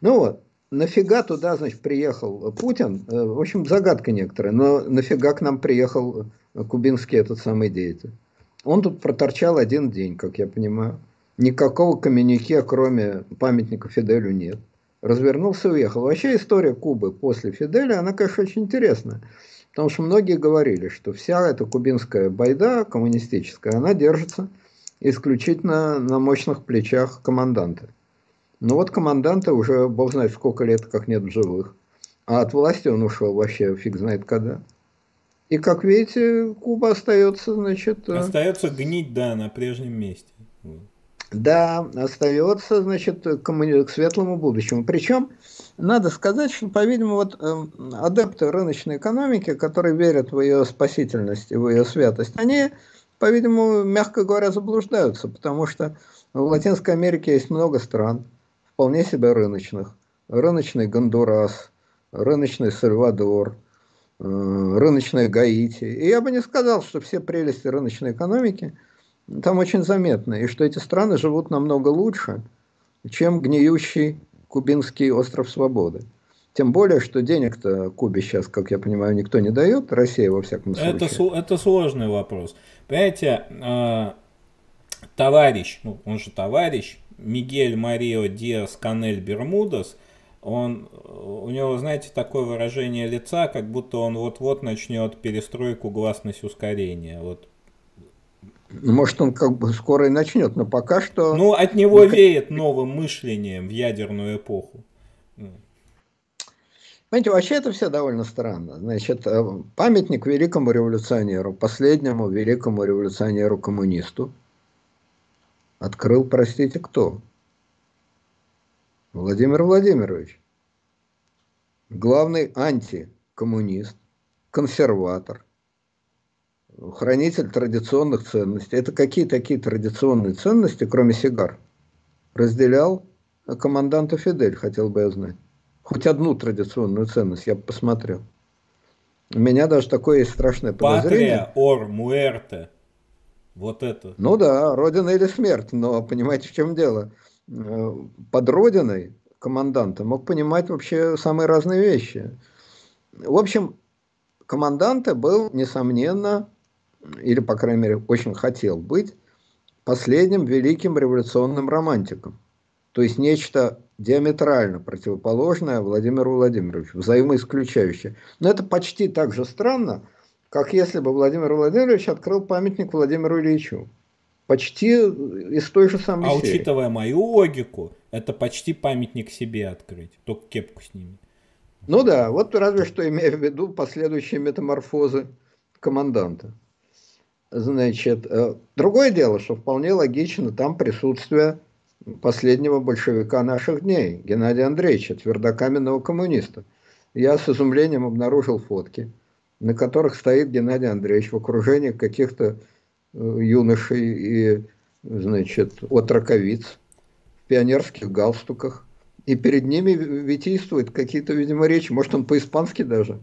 Ну вот, нафига туда, значит, приехал Путин? Э, в общем, загадка некоторая, но нафига к нам приехал кубинский этот самый деятель? Он тут проторчал один день, как я понимаю. Никакого коммюнике, кроме памятника Фиделю, нет. Развернулся и уехал. Вообще история Кубы после Фиделя, она, конечно, очень интересная. Потому что многие говорили, что вся эта кубинская байда коммунистическая, она держится исключительно на мощных плечах команданта. Ну вот команданта уже, бог знает, сколько лет, как нет в живых. А от власти он ушел вообще фиг знает когда. И, как видите, Куба остается, значит... Э, остается гнить, да, на прежнем месте. Да, остается, значит, к светлому будущему. Причем, надо сказать, что, по-видимому, вот э, адепты рыночной экономики, которые верят в ее спасительность и в ее святость, они, по-видимому, мягко говоря, заблуждаются, потому что в Латинской Америке есть много стран, вполне себе рыночных. Рыночный Гондурас, рыночный Сальвадор, э, рыночная Гаити. И я бы не сказал, что все прелести рыночной экономики там очень заметны, и что эти страны живут намного лучше, чем гниющий кубинский остров свободы. Тем более, что денег-то Кубе сейчас, как я понимаю, никто не дает, Россия во всяком случае. Это, это сложный вопрос. Понимаете, э, товарищ, ну он же товарищ, Мигель Марио Диас Канель Бермудес, он, у него, знаете, такое выражение лица, как будто он вот-вот начнет перестройку гласность ускорения. Вот. Может, он как бы скоро и начнет, но пока что... Ну, от него веет новым мышлением в ядерную эпоху. Понимаете, вообще это все довольно странно. Значит, э, памятник великому революционеру, последнему великому революционеру-коммунисту, Открыл, простите, кто? Владимир Владимирович. Главный антикоммунист, консерватор, хранитель традиционных ценностей. Это какие такие традиционные ценности, кроме сигар? Разделял команданта Фидель, хотел бы я знать. Хоть одну традиционную ценность я бы посмотрел. У меня даже такое есть страшное подозрение. Патрия ор муэрте. Вот это. Ну да, Родина или смерть, но понимаете, в чем дело? Под Родиной команданта мог понимать вообще самые разные вещи. В общем, команданта был, несомненно, или, по крайней мере, очень хотел быть последним великим революционным романтиком. То есть нечто диаметрально противоположное Владимиру Владимировичу, взаимоисключающее. Но это почти так же странно, как если бы Владимир Владимирович открыл памятник Владимиру Ильичу. Почти из той же самой а серии. учитывая мою логику, это почти памятник себе открыть, только кепку с ними. Ну да, вот разве что имея в виду последующие метаморфозы команданта. Значит, э, другое дело, что вполне логично там присутствие последнего большевика наших дней, Геннадия Андреевича, твердокаменного коммуниста. Я с изумлением обнаружил фотки на которых стоит Геннадий Андреевич в окружении каких-то э, юношей и, значит, отроковиц в пионерских галстуках. И перед ними витийствуют какие-то, видимо, речи. Может, он по-испански даже.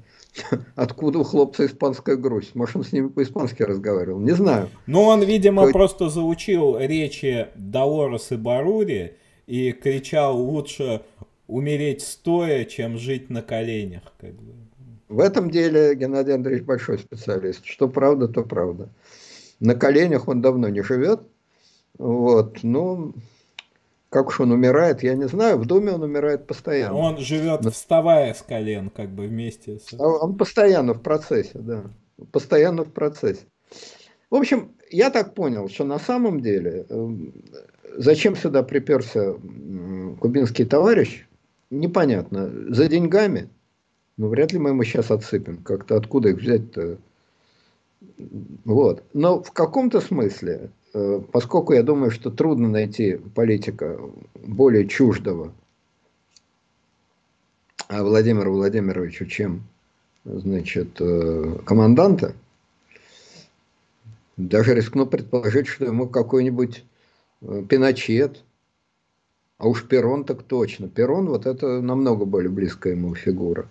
Откуда у хлопца испанская грусть? Может, он с ними по-испански разговаривал? Не знаю. Ну, он, видимо, Хоть... просто заучил речи Долорес и Барури и кричал лучше умереть стоя, чем жить на коленях. Как бы. В этом деле Геннадий Андреевич большой специалист. Что правда, то правда. На коленях он давно не живет. Вот, ну, как уж он умирает, я не знаю. В доме он умирает постоянно. Он живет, вставая с колен, как бы вместе. С... А он постоянно в процессе, да. Постоянно в процессе. В общем, я так понял, что на самом деле, эм, зачем сюда приперся кубинский товарищ, непонятно. За деньгами, ну, вряд ли мы ему сейчас отсыпем. Как-то откуда их взять-то? Вот. Но в каком-то смысле, поскольку я думаю, что трудно найти политика более чуждого а Владимиру Владимировичу, чем значит, э, команданта, даже рискну предположить, что ему какой-нибудь э, Пиночет, а уж Перрон так точно. Перрон вот это намного более близкая ему фигура.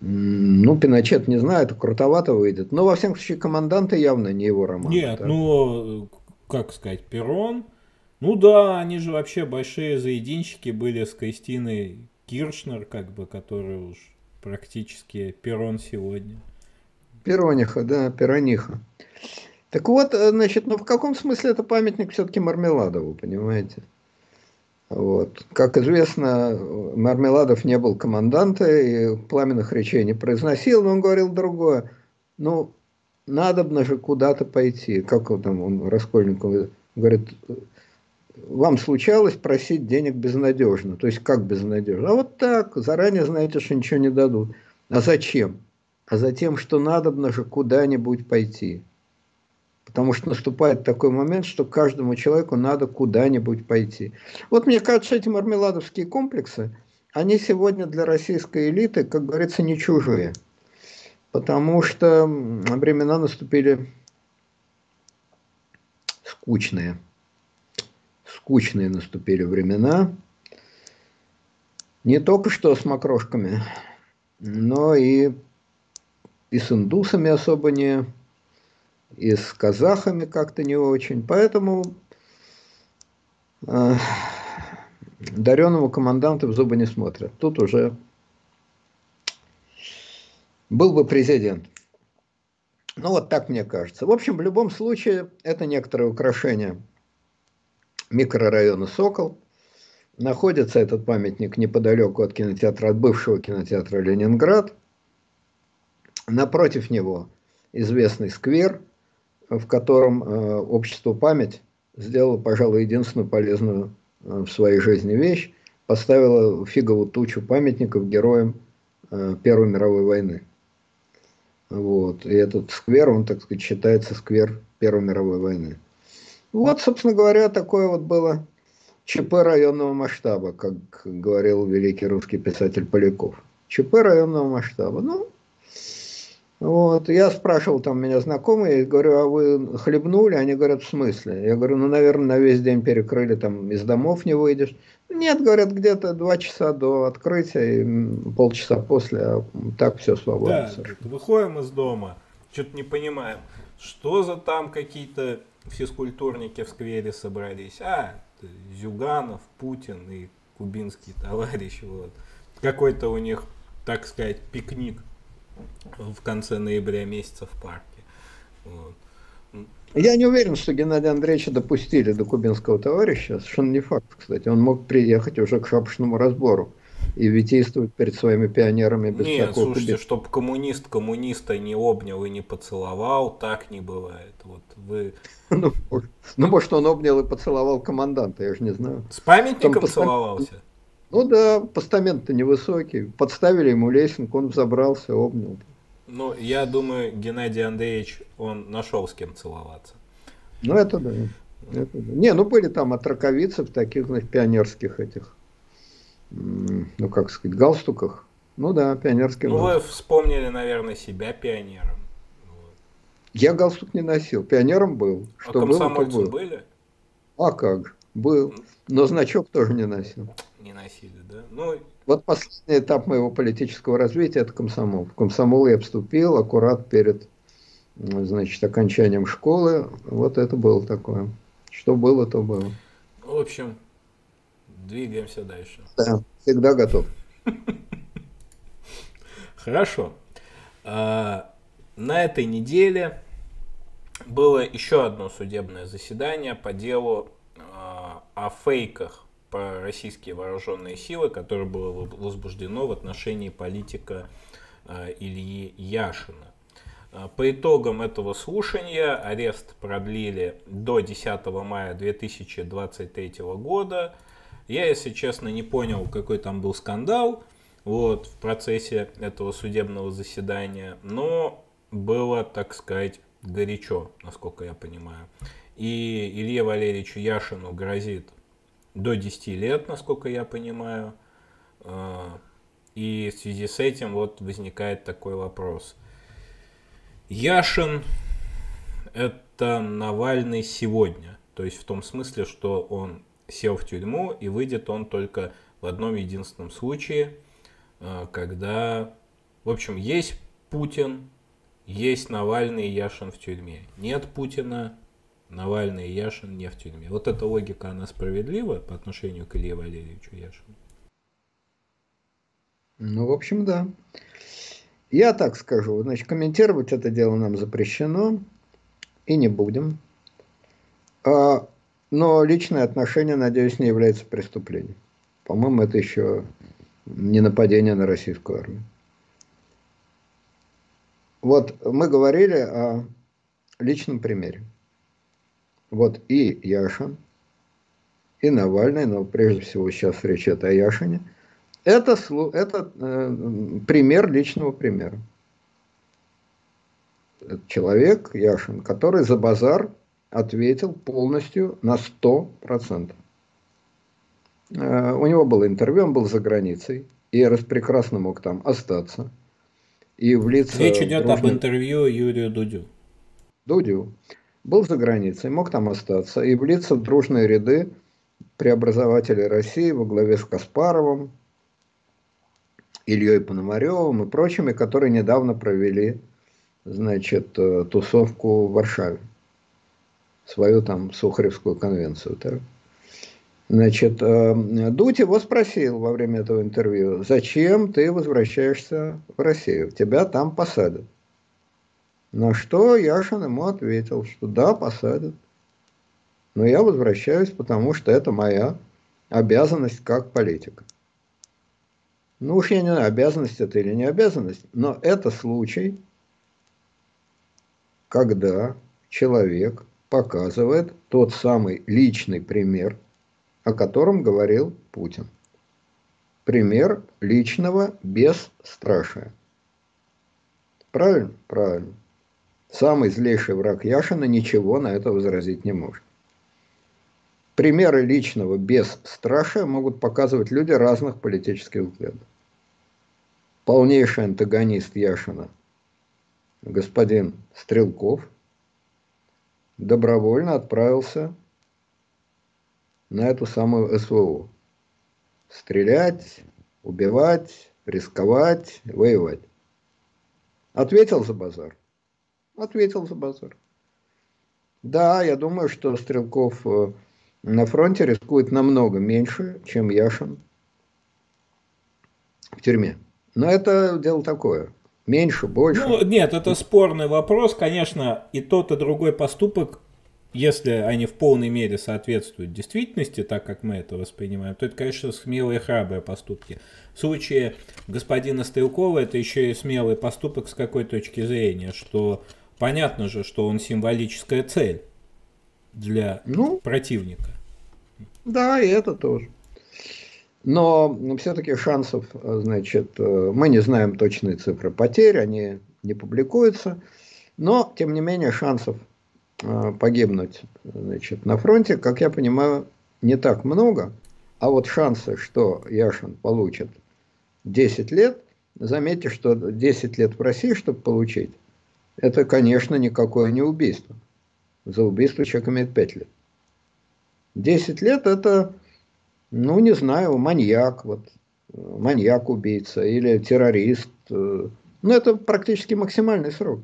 Ну, Пиночет не знаю, это крутовато выйдет. Но, во всяком случае, команданты явно не его роман. Нет, так? ну, как сказать, Перрон. Ну да, они же вообще большие заединщики были с Кристиной Киршнер, как бы, который уж практически Перрон сегодня. Перониха, да, Перониха. Так вот, э, значит, ну в каком смысле это памятник все-таки Мармеладову, понимаете? Вот. Как известно, Мармеладов не был команданта и пламенных речей не произносил, но он говорил другое. Ну, надо бы же куда-то пойти. Как он там, он Раскольников говорит, вам случалось просить денег безнадежно. То есть как безнадежно? А вот так, заранее знаете, что ничего не дадут. А зачем? А за тем, что надо же куда-нибудь пойти. Потому что наступает такой момент, что каждому человеку надо куда-нибудь пойти. Вот мне кажется, эти мармеладовские комплексы, они сегодня для российской элиты, как говорится, не чужие. Потому что времена наступили скучные. Скучные наступили времена. Не только что с макрошками, но и, и с индусами особо не и с казахами как-то не очень. Поэтому э, дареному команданту в зубы не смотрят. Тут уже был бы президент. Ну вот так мне кажется. В общем, в любом случае, это некоторое украшение микрорайона Сокол. Находится этот памятник неподалеку от кинотеатра, от бывшего кинотеатра Ленинград. Напротив него известный сквер – в котором э, общество «Память» сделало, пожалуй, единственную полезную э, в своей жизни вещь, поставило фиговую тучу памятников героям э, Первой мировой войны. Вот. И этот сквер, он, так сказать, считается сквер Первой мировой войны. Вот, собственно говоря, такое вот было ЧП районного масштаба, как говорил великий русский писатель Поляков. ЧП районного масштаба. Ну, вот, я спрашивал там меня знакомые, говорю, а вы хлебнули? Они говорят, в смысле? Я говорю, ну, наверное, на весь день перекрыли, там из домов не выйдешь. Нет, говорят, где-то два часа до открытия и полчаса после, а так все свободно. Да, выходим из дома, что-то не понимаем, что за там какие-то физкультурники в сквере собрались. А, Зюганов, Путин и кубинский товарищ. Вот. Какой-то у них, так сказать, пикник в конце ноября месяца в парке. Вот. Я не уверен, что Геннадия Андреевича допустили до кубинского товарища. Совершенно не факт, кстати. Он мог приехать уже к шапошному разбору и витействовать перед своими пионерами без Нет, всякого слушайте, кубин. чтобы коммунист коммуниста не обнял и не поцеловал, так не бывает. Вот вы... *laughs* ну, ну, может, он обнял и поцеловал команданта, я же не знаю. С памятником Там целовался? Ну да, постамент-то невысокий. Подставили ему лесенку, он взобрался, обнял. Ну, я думаю, Геннадий Андреевич, он нашел с кем целоваться. Ну, это да. Это да. Не, ну были там от раковицев таких, значит, пионерских этих, ну, как сказать, галстуках. Ну да, пионерский. Ну, вы вспомнили, наверное, себя пионером. Я галстук не носил, пионером был. А Что а было, то было. были? А как был. Но значок тоже не носил не носили, да? Ну, вот последний этап моего политического развития – это комсомол. В комсомол я вступил аккурат перед, значит, окончанием школы. Вот это было такое. Что было, то было. В общем, двигаемся дальше. Да, всегда готов. *laughs* Хорошо. на этой неделе было еще одно судебное заседание по делу о фейках про российские вооруженные силы, которое было возбуждено в отношении политика Ильи Яшина. По итогам этого слушания арест продлили до 10 мая 2023 года. Я, если честно, не понял, какой там был скандал вот, в процессе этого судебного заседания, но было, так сказать, горячо, насколько я понимаю. И Илье Валерьевичу Яшину грозит до 10 лет, насколько я понимаю. А, и в связи с этим вот возникает такой вопрос – Яшин это Навальный сегодня. То есть в том смысле, что он сел в тюрьму и выйдет он только в одном единственном случае, э, когда, в общем, есть Путин, есть Навальный и Яшин в тюрьме. Нет Путина, Навальный и Яшин не в тюрьме. Вот эта логика, она справедлива по отношению к Илье Валерьевичу Яшину? Ну, в общем, да. Я так скажу, значит, комментировать это дело нам запрещено, и не будем. А, но личное отношение, надеюсь, не является преступлением. По-моему, это еще не нападение на российскую армию. Вот мы говорили о личном примере. Вот и Яшин, и Навальный, но прежде всего сейчас речь идет о Яшине – это, это э, пример личного примера. Человек, Яшин, который за базар ответил полностью на 100%. Э, у него было интервью, он был за границей, и распрекрасно мог там остаться. И влиться Речь идет дружно... об интервью Юрию Дудю. Дудю. Был за границей, мог там остаться и влиться в дружные ряды преобразователей России во главе с Каспаровым, Ильей Пономаревым и прочими, которые недавно провели значит, э, тусовку в Варшаве. Свою там Сухаревскую конвенцию. Значит, э, Дудь его спросил во время этого интервью, зачем ты возвращаешься в Россию? Тебя там посадят. На что Яшин ему ответил, что да, посадят. Но я возвращаюсь, потому что это моя обязанность как политика. Ну уж я не знаю, обязанность это или не обязанность, но это случай, когда человек показывает тот самый личный пример, о котором говорил Путин. Пример личного бесстрашия. Правильно? Правильно. Самый злейший враг Яшина ничего на это возразить не может. Примеры личного бесстрашия могут показывать люди разных политических взглядов полнейший антагонист Яшина, господин Стрелков, добровольно отправился на эту самую СВО. Стрелять, убивать, рисковать, воевать. Ответил за базар? Ответил за базар. Да, я думаю, что Стрелков э, на фронте рискует намного меньше, чем Яшин в тюрьме. Но это дело такое. Меньше, больше. Ну, нет, это спорный вопрос. Конечно, и тот, и другой поступок, если они в полной мере соответствуют действительности, так как мы это воспринимаем, то это, конечно, смелые храбрые поступки. В случае господина Стрелкова это еще и смелый поступок с какой точки зрения, что понятно же, что он символическая цель для ну, противника. Да, и это тоже. Но все-таки шансов, значит, э, мы не знаем точные цифры потерь, они не публикуются, но, тем не менее, шансов э, погибнуть значит, на фронте, как я понимаю, не так много, а вот шансы, что Яшин получит 10 лет, заметьте, что 10 лет в России, чтобы получить, это, конечно, никакое не убийство. За убийство человек имеет 5 лет. 10 лет это ну, не знаю, маньяк, вот, маньяк-убийца или террорист. Ну, это практически максимальный срок.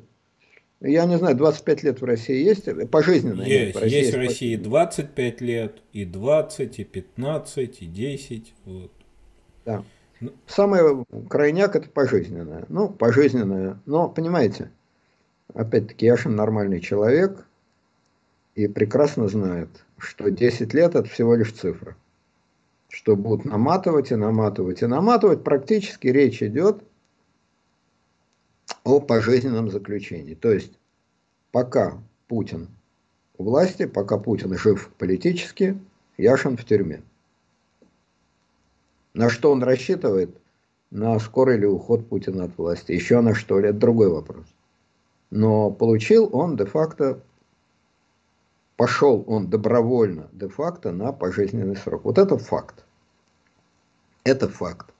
Я не знаю, 25 лет в России есть? Пожизненно. Есть, в России, есть в России 25 лет, и 20, и 15, и 10. Вот. Да. Ну. Самое крайняк это пожизненное. Ну, пожизненное. Но, понимаете, опять-таки, Яшин нормальный человек и прекрасно знает, что 10 лет это всего лишь цифра. Что будут наматывать и наматывать и наматывать. Практически речь идет о пожизненном заключении. То есть, пока Путин у власти, пока Путин жив политически, Яшин в тюрьме. На что он рассчитывает? На скорый ли уход Путина от власти? Еще на что ли? Это другой вопрос. Но получил он де-факто, пошел он добровольно де-факто на пожизненный срок. Вот это факт. Это факт.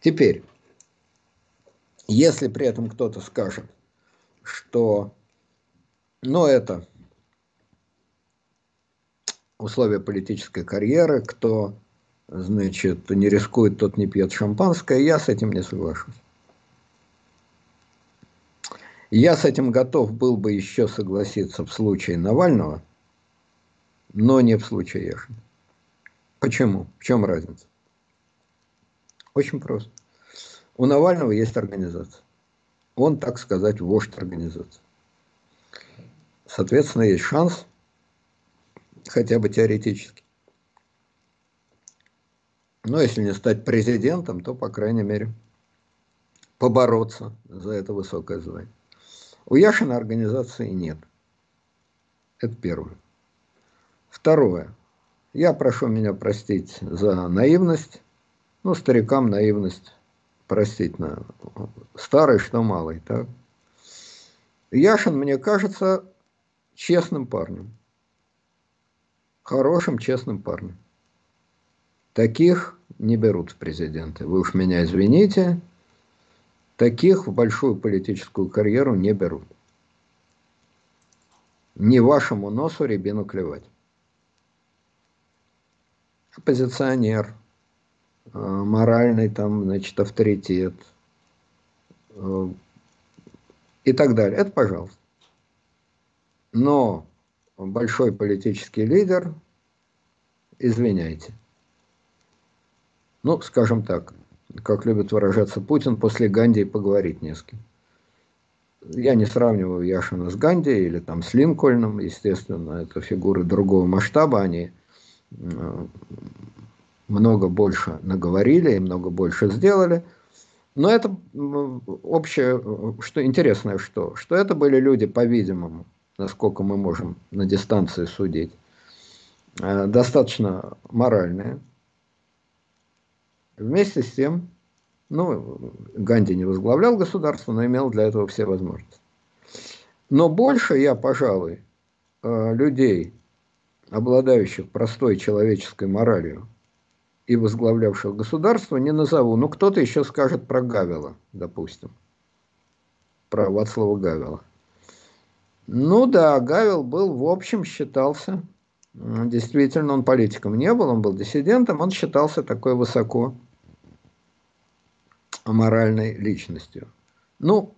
Теперь, если при этом кто-то скажет, что, ну это условия политической карьеры, кто значит, не рискует, тот не пьет шампанское, я с этим не соглашусь. Я с этим готов был бы еще согласиться в случае Навального, но не в случае Яшина. Почему? В чем разница? Очень просто. У Навального есть организация. Он, так сказать, вождь организации. Соответственно, есть шанс, хотя бы теоретически, но если не стать президентом, то, по крайней мере, побороться за это высокое звание. У Яшина организации нет. Это первое. Второе. Я прошу меня простить за наивность. Ну, старикам наивность простить на старый, что малый. Так? Яшин, мне кажется, честным парнем. Хорошим, честным парнем. Таких не берут в президенты. Вы уж меня извините, таких в большую политическую карьеру не берут. Не вашему носу рябину клевать. Оппозиционер, э, моральный там, значит, авторитет э, и так далее. Это пожалуйста. Но большой политический лидер, извиняйте ну, скажем так, как любит выражаться Путин, после Ганди поговорить не с кем. Я не сравниваю Яшина с Ганди или там с Линкольном, естественно, это фигуры другого масштаба, они э, много больше наговорили и много больше сделали. Но это общее, что интересное, что, что это были люди, по-видимому, насколько мы можем на дистанции судить, э, достаточно моральные, Вместе с тем, ну, Ганди не возглавлял государство, но имел для этого все возможности. Но больше я, пожалуй, э, людей, обладающих простой человеческой моралью и возглавлявших государство, не назову. Ну, кто-то еще скажет про Гавела, допустим. Про Вацлава Гавела. Ну да, Гавел был, в общем, считался, действительно, он политиком не был, он был диссидентом, он считался такой высоко аморальной личностью. Ну,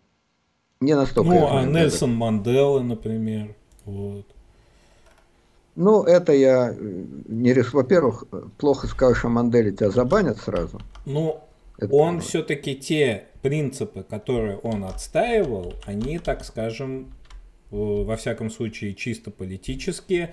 не настолько. Ну, а Нельсон Мандела, например. Вот. Ну, это я э, не рис... Во-первых, плохо скажешь о Манделе, тебя забанят сразу. Ну, это он все-таки те принципы, которые он отстаивал, они, так скажем, во всяком случае, чисто политические, э,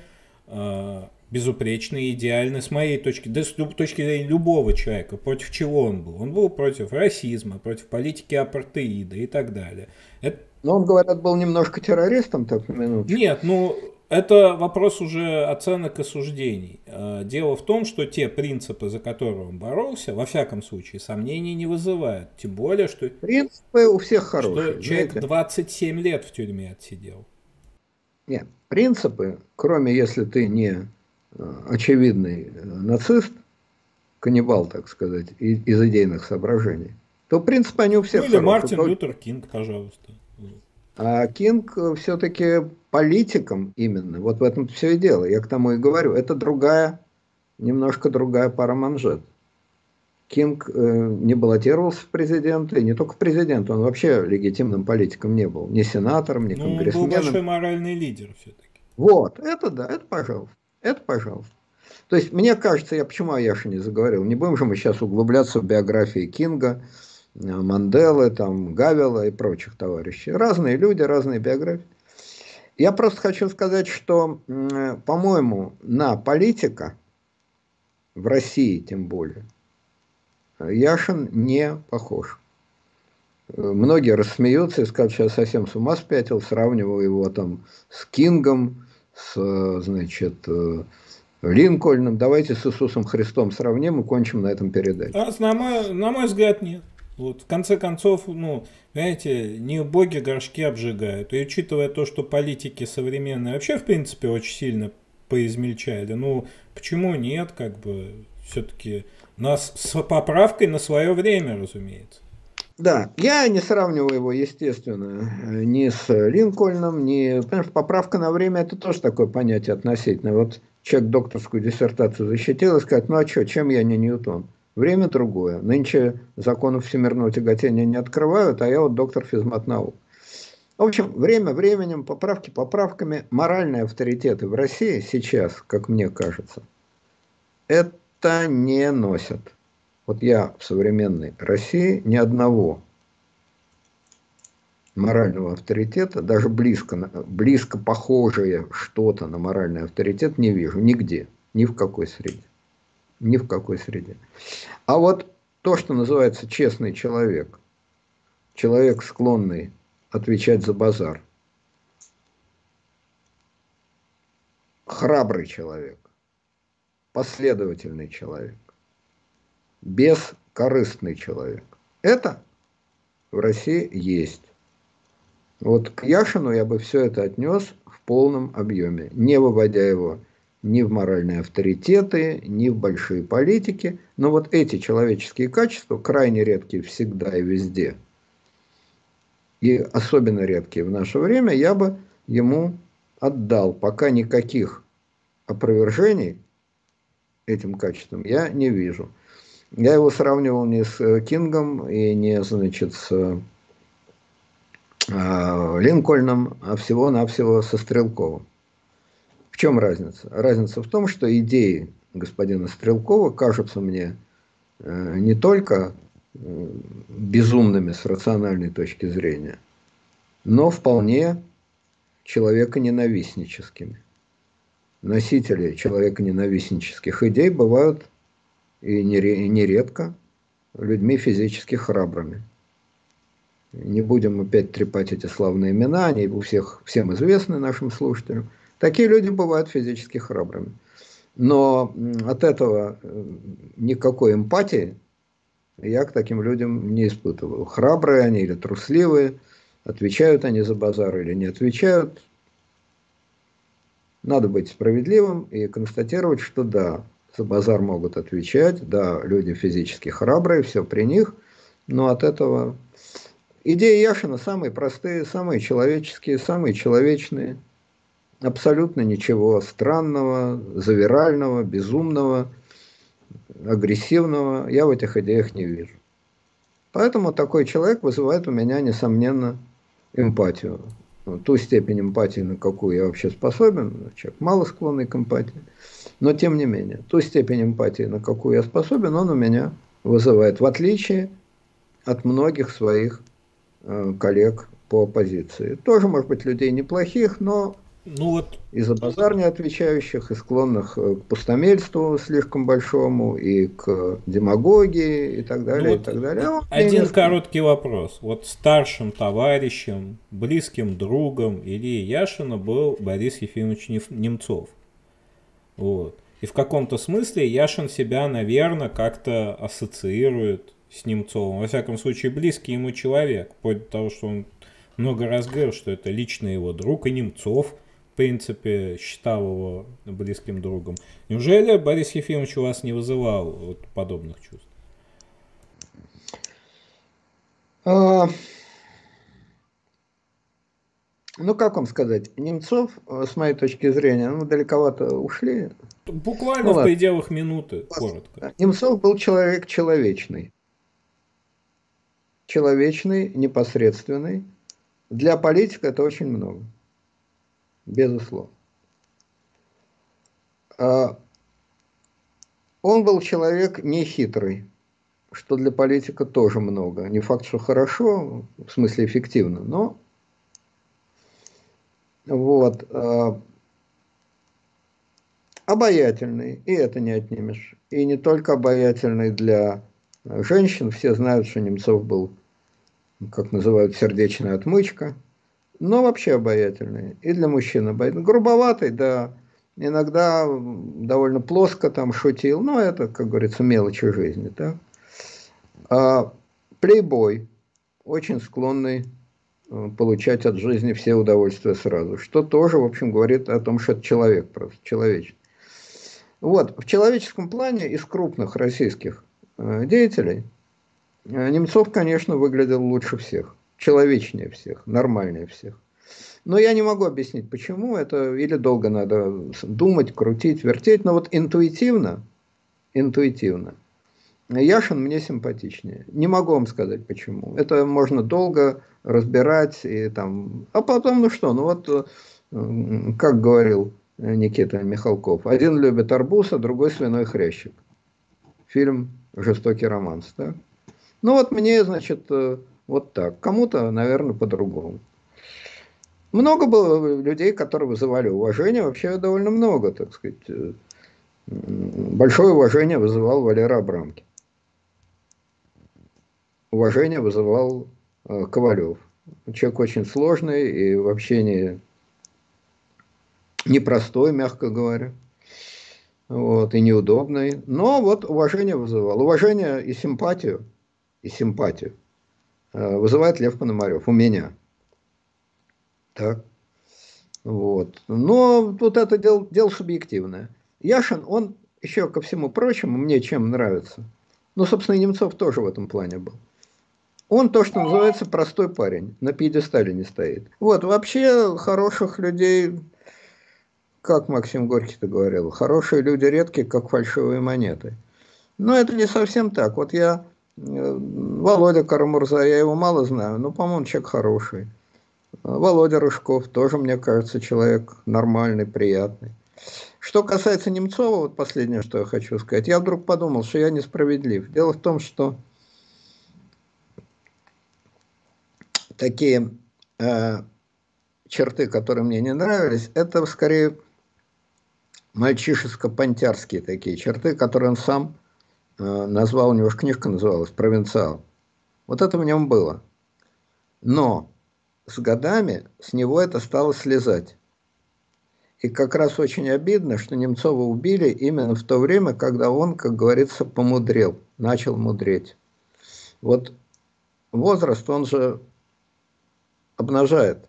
безупречный, идеальный, с моей точки, да с точки зрения любого человека, против чего он был. Он был против расизма, против политики апартеида и так далее. Это... Но он, говорят, был немножко террористом, так на минуту. Нет, ну, это вопрос уже оценок и суждений. А, дело в том, что те принципы, за которые он боролся, во всяком случае, сомнений не вызывают. Тем более, что... Принципы у всех хорошие. Что человек знаете? 27 лет в тюрьме отсидел. Нет, принципы, кроме если ты не Э, очевидный э, нацист, каннибал, так сказать, из идейных соображений, то, в принципе, они у всех ну, Или Мартин то... Лютер Кинг, пожалуйста. А Кинг все-таки политиком именно. Вот в этом все и дело. Я к тому и говорю. Это другая, немножко другая пара манжет. Кинг э, не баллотировался в президенты, и не только в президенты, он вообще легитимным политиком не был. Ни сенатором, ни ну, конгрессменом. Он был большой моральный лидер все-таки. Вот, это да, это пожалуйста. Это пожалуйста. То есть, мне кажется, я почему о Яшине заговорил, не будем же мы сейчас углубляться в биографии Кинга, э, Манделы, там, Гавела и прочих товарищей. Разные люди, разные биографии. Я просто хочу сказать, что, по-моему, на политика, в России тем более, Яшин не похож. Многие рассмеются и скажут, что я совсем с ума спятил, сравнивал его там с Кингом, с, значит, э, Линкольном. Давайте с Иисусом Христом сравним и кончим на этом передаче. А, на, мой, на мой взгляд, нет. Вот, в конце концов, ну, знаете, не боги горшки обжигают. И учитывая то, что политики современные вообще, в принципе, очень сильно поизмельчали, ну, почему нет, как бы, все-таки нас с поправкой на свое время, разумеется. Да, я не сравниваю его, естественно, ни с Линкольном, ни... Потому что поправка на время – это тоже такое понятие относительное. Вот человек докторскую диссертацию защитил и сказать, ну а что, чем я не Ньютон? Время другое. Нынче законов всемирного тяготения не открывают, а я вот доктор физмат-наук. В общем, время временем, поправки поправками, моральные авторитеты в России сейчас, как мне кажется, это не носят. Вот я в современной России ни одного морального авторитета, даже близко, близко похожее что-то на моральный авторитет не вижу нигде, ни в какой среде. Ни в какой среде. А вот то, что называется честный человек, человек, склонный отвечать за базар, храбрый человек, последовательный человек, бескорыстный человек. Это в России есть. Вот к Яшину я бы все это отнес в полном объеме, не выводя его ни в моральные авторитеты, ни в большие политики. Но вот эти человеческие качества, крайне редкие всегда и везде, и особенно редкие в наше время, я бы ему отдал. Пока никаких опровержений этим качествам я не вижу. Я его сравнивал не с э, Кингом и не, значит, с э, Линкольном, а всего-навсего со Стрелковым. В чем разница? Разница в том, что идеи господина Стрелкова кажутся мне э, не только безумными с рациональной точки зрения, но вполне человеконенавистническими. Носители человеконенавистнических идей бывают и нередко людьми физически храбрыми. Не будем опять трепать эти славные имена, они у всех, всем известны нашим слушателям. Такие люди бывают физически храбрыми. Но от этого э, никакой эмпатии я к таким людям не испытывал. Храбрые они или трусливые, отвечают они за базар или не отвечают. Надо быть справедливым и констатировать, что да, за базар могут отвечать, да, люди физически храбрые, все при них, но от этого... Идеи Яшина самые простые, самые человеческие, самые человечные. Абсолютно ничего странного, завирального, безумного, агрессивного я в этих идеях не вижу. Поэтому такой человек вызывает у меня, несомненно, эмпатию. Ту степень эмпатии, на какую я вообще способен, человек мало склонный к эмпатии – но тем не менее, ту степень эмпатии, на какую я способен, он у меня вызывает, в отличие от многих своих э, коллег по оппозиции. Тоже, может быть, людей неплохих, но ну вот. и за базар не отвечающих, и склонных э, к пустомельству слишком большому, и к демагогии, и так далее, ну вот и так далее. Ну, один короткий вопрос. Вот старшим товарищем, близким другом Ильи Яшина был Борис Ефимович Немцов. Вот. И в каком-то смысле Яшин себя, наверное, как-то ассоциирует с Немцовым. Во всяком случае, близкий ему человек. Вплоть до того, что он много раз говорил, что это лично его друг, и Немцов, принципе, считал его близким другом. Неужели Борис Ефимович у вас не вызывал вот подобных чувств? А, ну, как вам сказать, Немцов, э, с моей точки зрения, ну, далековато ушли. Буквально ну, в ладно. пределах минуты, коротко. Немцов был человек человечный. Человечный, непосредственный. Для политика это очень много. Безусловно. А Он был человек нехитрый, что для политика тоже много. Не факт, что хорошо, в смысле эффективно, но вот. Э, обаятельный, и это не отнимешь. И не только обаятельный для женщин, все знают, что Немцов был, как называют, сердечная отмычка, но вообще обаятельный. И для мужчин обаятельный. Грубоватый, да, иногда довольно плоско там шутил, но это, как говорится, мелочи жизни. Да? А, плейбой, очень склонный э, получать от жизни все удовольствия сразу, что тоже, в общем, говорит о том, что это человек просто, человечный. Вот, в человеческом плане из крупных российских э, деятелей э, Немцов, конечно, выглядел лучше всех, человечнее всех, нормальнее всех. Но я не могу объяснить, почему это, или долго надо думать, крутить, вертеть, но вот интуитивно, интуитивно, Яшин мне симпатичнее. Не могу вам сказать почему. Это можно долго разбирать и там, а потом, ну что, ну вот, как говорил Никита Михалков. Один любит арбуз, а другой свиной хрящик. Фильм «Жестокий романс». Да? Ну вот мне, значит, э, вот так. Кому-то, наверное, по-другому. Много было людей, которые вызывали уважение. Вообще довольно много, так сказать. Э, большое уважение вызывал Валера Абрамки. Уважение вызывал э, Ковалев. Человек очень сложный и в общении непростой, мягко говоря, вот, и неудобный, но вот уважение вызывал. Уважение и симпатию, и симпатию вызывает Лев Пономарев у меня. Так. Вот. Но тут это дело, дело субъективное. Яшин, он еще ко всему прочему, мне чем нравится, ну, собственно, и Немцов тоже в этом плане был. Он то, что называется простой парень, на пьедестале не стоит. Вот, вообще хороших людей как Максим Горький-то говорил, хорошие люди редкие, как фальшивые монеты. Но это не совсем так. Вот я, э, Володя Карамурза, я его мало знаю, но, по-моему, человек хороший. Володя Рыжков тоже, мне кажется, человек нормальный, приятный. Что касается Немцова, вот последнее, что я хочу сказать, я вдруг подумал, что я несправедлив. Дело в том, что такие э, черты, которые мне не нравились, это скорее мальчишеско-понтярские такие черты, которые он сам назвал, у него же книжка называлась «Провинциал». Вот это в нем было. Но с годами с него это стало слезать. И как раз очень обидно, что Немцова убили именно в то время, когда он, как говорится, помудрел, начал мудреть. Вот возраст, он же обнажает,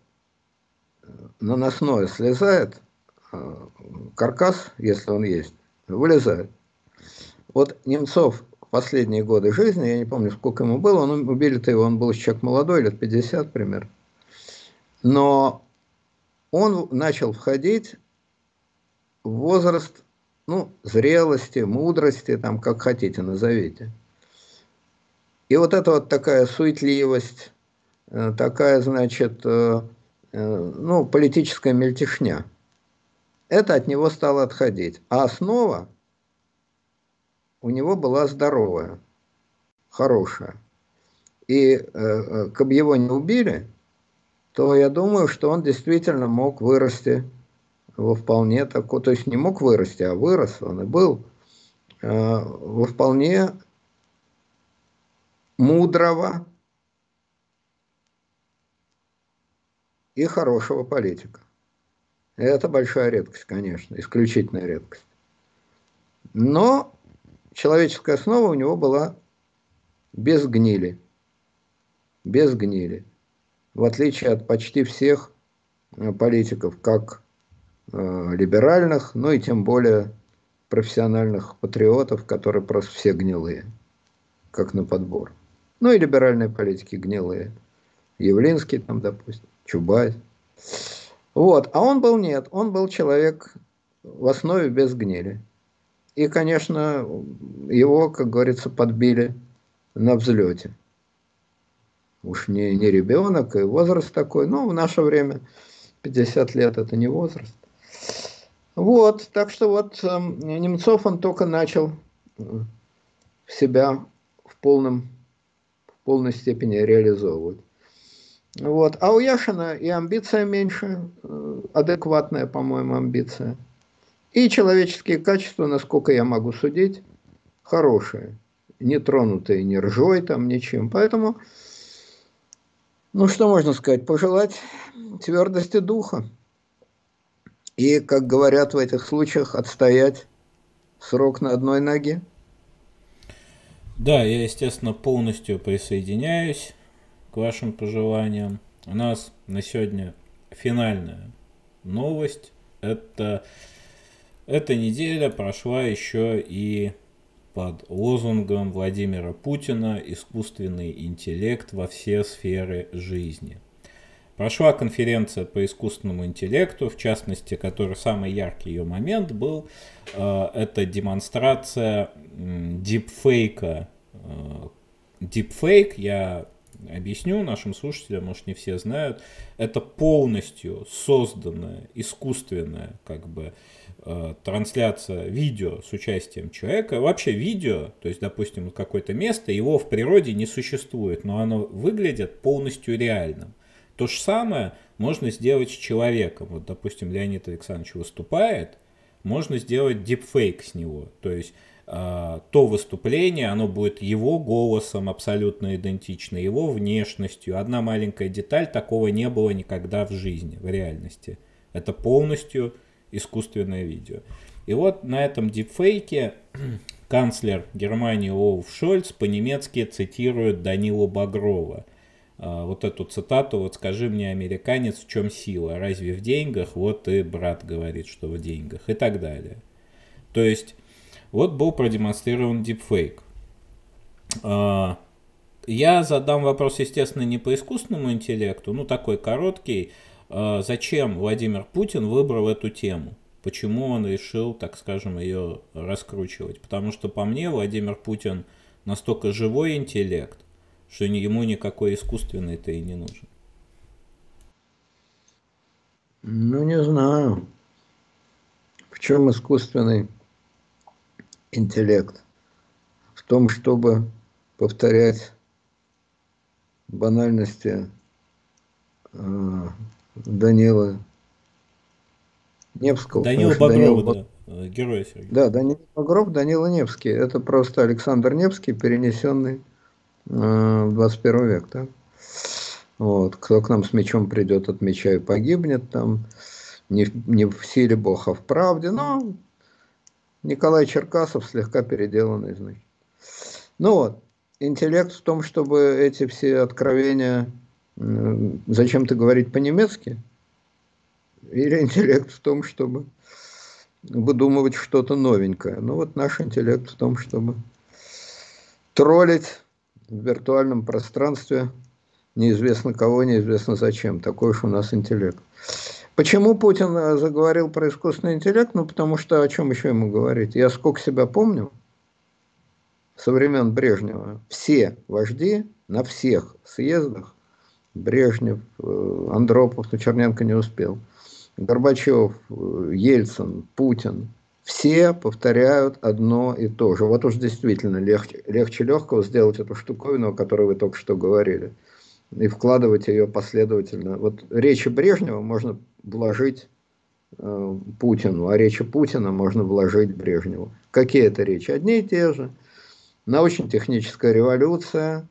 наносное слезает, а, каркас, если он есть, вылезает. Вот Немцов в последние годы жизни, я не помню, сколько ему было, он убили-то его, он был человек молодой, лет 50 примерно. Но он начал входить в возраст ну, зрелости, мудрости, там, как хотите, назовите. И вот эта вот такая суетливость, э, такая, значит, э, э, ну, политическая мельтешня – это от него стало отходить. А основа у него была здоровая, хорошая. И э, э как бы его не убили, то я думаю, что он действительно мог вырасти во вполне такой, то есть не мог вырасти, а вырос он и был э, во вполне мудрого и хорошего политика. Это большая редкость, конечно, исключительная редкость. Но человеческая основа у него была без гнили. Без гнили. В отличие от почти всех э, политиков, как э, либеральных, ну и тем более профессиональных патриотов, которые просто все гнилые, как на подбор. Ну и либеральные политики гнилые. Явлинский там, допустим, Чубайс. Вот. А он был нет, он был человек в основе без гнили. И, конечно, его, как говорится, подбили на взлете. Уж не, не ребенок, и возраст такой. Но в наше время 50 лет это не возраст. Вот, так что вот э, Немцов он только начал себя в, полном, в полной степени реализовывать. Вот. А у Яшина и амбиция меньше, э, адекватная, по-моему, амбиция. И человеческие качества, насколько я могу судить, хорошие. Не тронутые ни ржой, там, ничем. Поэтому, ну что можно сказать, пожелать твердости духа. И, как говорят в этих случаях, отстоять срок на одной ноге. Да, я, естественно, полностью присоединяюсь к вашим пожеланиям. У нас на сегодня финальная новость. Это эта неделя прошла еще и под лозунгом Владимира Путина «Искусственный интеллект во все сферы жизни». Прошла конференция по искусственному интеллекту, в частности, который самый яркий ее момент был, э, это демонстрация дипфейка. Э, дипфейк, я объясню нашим слушателям, может не все знают, это полностью созданная, искусственная как бы э, трансляция видео с участием человека. Вообще видео, то есть, допустим, какое-то место, его в природе не существует, но оно выглядит полностью реальным. То же самое можно сделать с человеком. Вот, допустим, Леонид Александрович выступает, можно сделать дипфейк с него. То есть э, то выступление, оно будет его голосом абсолютно идентично, его внешностью. Одна маленькая деталь, такого не было никогда в жизни, в реальности. Это полностью искусственное видео. И вот на этом дипфейке *clears throat* канцлер Германии Олаф Шольц по-немецки цитирует Данилу Багрова. А, вот эту цитату, вот скажи мне, американец, в чем сила? Разве в деньгах? Вот и брат говорит, что в деньгах и так далее. То есть, вот был продемонстрирован дипфейк. А, я задам вопрос, естественно, не по искусственному интеллекту, ну такой короткий. А, зачем Владимир Путин выбрал эту тему? Почему он решил, так скажем, ее раскручивать? Потому что по мне Владимир Путин настолько живой интеллект, что ему никакой искусственный-то и не нужен. Ну, не знаю. В чем искусственный интеллект? В том, чтобы повторять банальности э, Данила Невского. Данила Багрова, Данила... да, э, герой Сергей. Да, Данила Багров, Данила Невский. Это просто Александр Невский, перенесенный э, в 21 век, да. Вот. Кто к нам с мечом придет, от меча и погибнет там. Не, не в силе Бога, а в правде, но Николай Черкасов слегка переделанный, значит. Ну вот, интеллект в том, чтобы эти все откровения зачем-то говорить по-немецки? Или интеллект в том, чтобы выдумывать что-то новенькое? Ну вот наш интеллект в том, чтобы троллить в виртуальном пространстве неизвестно кого, неизвестно зачем. Такой уж у нас интеллект. Почему Путин э, заговорил про искусственный интеллект? Ну, потому что о чем еще ему говорить? Я сколько себя помню, со времен Брежнева, все вожди на всех съездах Брежнев, э, Андропов, но Черненко не успел. Горбачев, э, Ельцин, Путин, все повторяют одно и то же. Вот уж действительно легче, легче легкого сделать эту штуковину, о которой вы только что говорили, и вкладывать ее последовательно. Вот речи Брежнева можно вложить э, Путину, а речи Путина можно вложить Брежневу. Какие это речи? Одни и те же. Научно-техническая революция,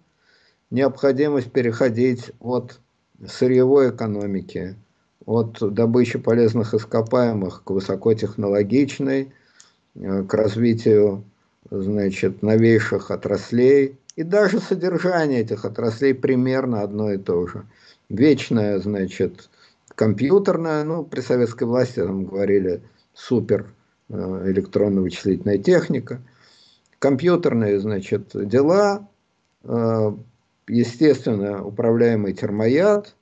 необходимость переходить от сырьевой экономики, от добычи полезных ископаемых к высокотехнологичной, э, к развитию значит, новейших отраслей. И даже содержание этих отраслей примерно одно и то же. Вечная, значит, компьютерная, ну, при советской власти там говорили супер э, электронно-вычислительная техника, компьютерные, значит, дела, э, естественно, управляемый термояд,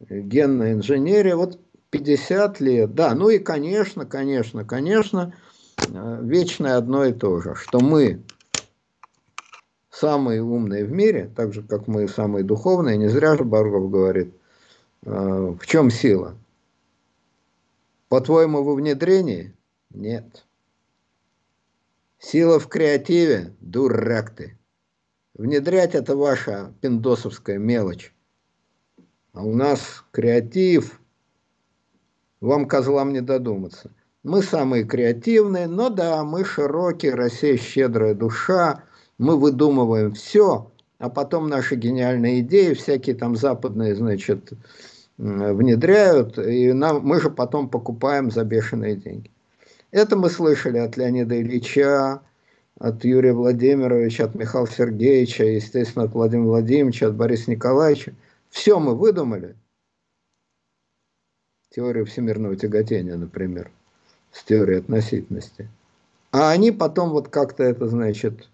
генная инженерия, вот 50 лет, да, ну и конечно, конечно, конечно, э, вечное одно и то же, что мы самые умные в мире, так же, как мы самые духовные, не зря же Баргов говорит, э, в чем сила? По-твоему, во внедрении? Нет. Сила в креативе, дурак ты. Внедрять это ваша пиндосовская мелочь. А у нас креатив. Вам, козлам, не додуматься. Мы самые креативные, но да, мы широкие, Россия щедрая душа, мы выдумываем все, а потом наши гениальные идеи, всякие там западные, значит, внедряют, и нам, мы же потом покупаем за бешеные деньги. Это мы слышали от Леонида Ильича, от Юрия Владимировича, от Михаила Сергеевича, естественно, от Владимира Владимировича, от Бориса Николаевича. Все мы выдумали. Теорию всемирного тяготения, например, с теорией относительности. А они потом вот как-то это, значит,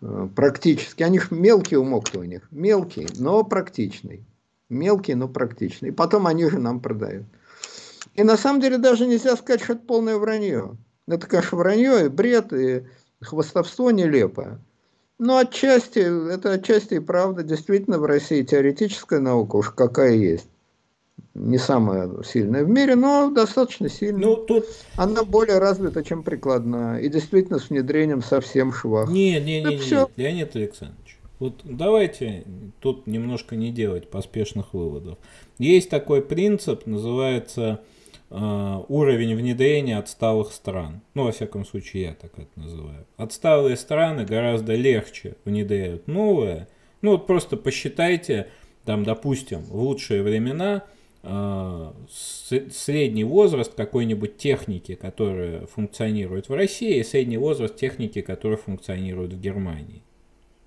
э, практически, они мелкий умок-то у них, мелкий, но практичный. Мелкий, но практичный. И потом они же нам продают. И на самом деле даже нельзя сказать, что это полное вранье. Это, конечно, вранье и бред, и хвостовство нелепое. Но отчасти, это отчасти и правда. Действительно, в России теоретическая наука уж какая есть. Не самая сильная в мире, но достаточно сильная. Ну, тут... Она более развита, чем прикладная. И действительно с внедрением совсем швах. Не, не, не, не, не, Леонид Александрович. Вот давайте тут немножко не делать поспешных выводов. Есть такой принцип, называется уровень внедрения отсталых стран. Ну, во всяком случае, я так это называю. Отсталые страны гораздо легче внедряют новое. Ну, вот просто посчитайте, там, допустим, в лучшие времена э, средний возраст какой-нибудь техники, которая функционирует в России, и средний возраст техники, которая функционирует в Германии.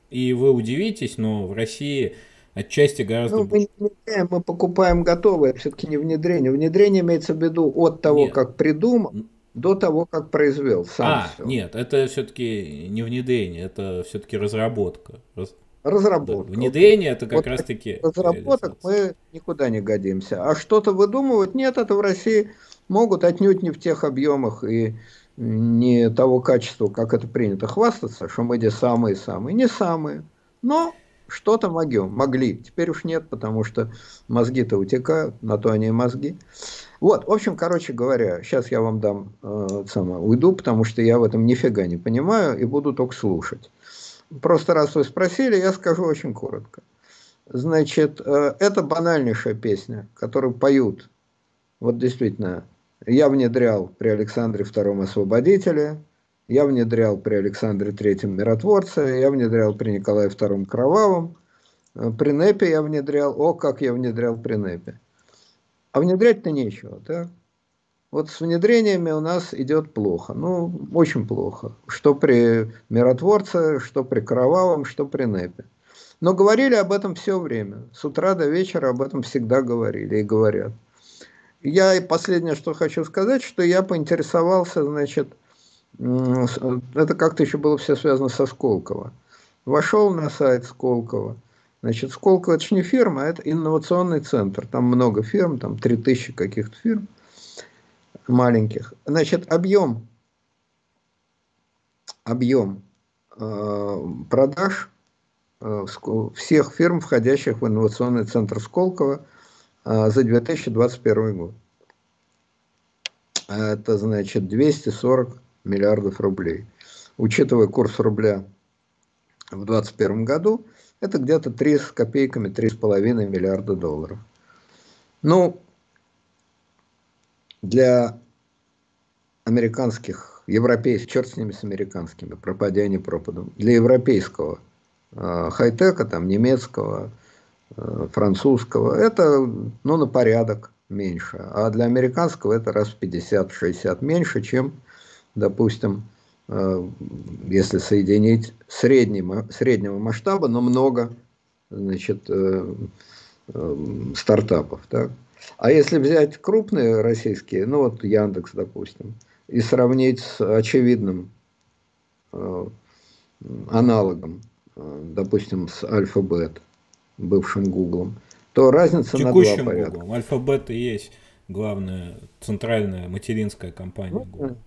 И вы удивитесь, но в России Отчасти гораздо ну, мы, не мы покупаем готовое, все-таки не внедрение. Внедрение имеется в виду от того, нет. как придумал, до того, как произвел сам. А, все. нет, это все-таки не внедрение, это все-таки разработка. Раз... Разработка. Да, внедрение это как вот раз таки. Разработок мы никуда не годимся. А что-то выдумывать, нет, это в России могут отнюдь не в тех объемах и не того качества, как это принято хвастаться, что мы где самые-самые. Не самые. Но что-то могем, могли, теперь уж нет, потому что мозги-то утекают, на то они и мозги. Вот, в общем, короче говоря, сейчас я вам дам, э, само, уйду, потому что я в этом нифига не понимаю и буду только слушать. Просто раз вы спросили, я скажу очень коротко. Значит, э, это банальнейшая песня, которую поют, вот действительно, я внедрял при Александре II Освободителе, я внедрял при Александре Третьем миротворца, я внедрял при Николае II Кровавом, э, при Непе я внедрял, о, как я внедрял при Непе. А внедрять-то нечего, да? Вот с внедрениями у нас идет плохо, ну, очень плохо. Что при миротворце, что при Кровавом, что при Непе. Но говорили об этом все время. С утра до вечера об этом всегда говорили и говорят. Я и последнее, что хочу сказать, что я поинтересовался, значит, это как-то еще было все связано со Сколково. Вошел на сайт Сколково. Значит, Сколково это же не фирма, а это инновационный центр. Там много фирм, там 3000 каких-то фирм маленьких. Значит, объем, объем э, продаж э, всех фирм, входящих в инновационный центр Сколково э, за 2021 год. Это значит 240 миллиардов рублей. Учитывая курс рубля в 2021 году, это где-то 3 с копейками, 3,5 миллиарда долларов. Ну, для американских, европейских, черт с ними с американскими, пропадя не пропадом, для европейского э, хай-тека, там, немецкого, э, французского, это, ну, на порядок меньше, а для американского это раз в 50-60 меньше, чем допустим, э, если соединить среднего, среднего масштаба, но много значит, э, э, стартапов. Так? А если взять крупные российские, ну вот Яндекс, допустим, и сравнить с очевидным аналогом, допустим, с Альфа-Бет, бывшим Гуглом, то разница Текущим на два порядка. Альфа-Бет и есть главная центральная материнская компания ну, Google.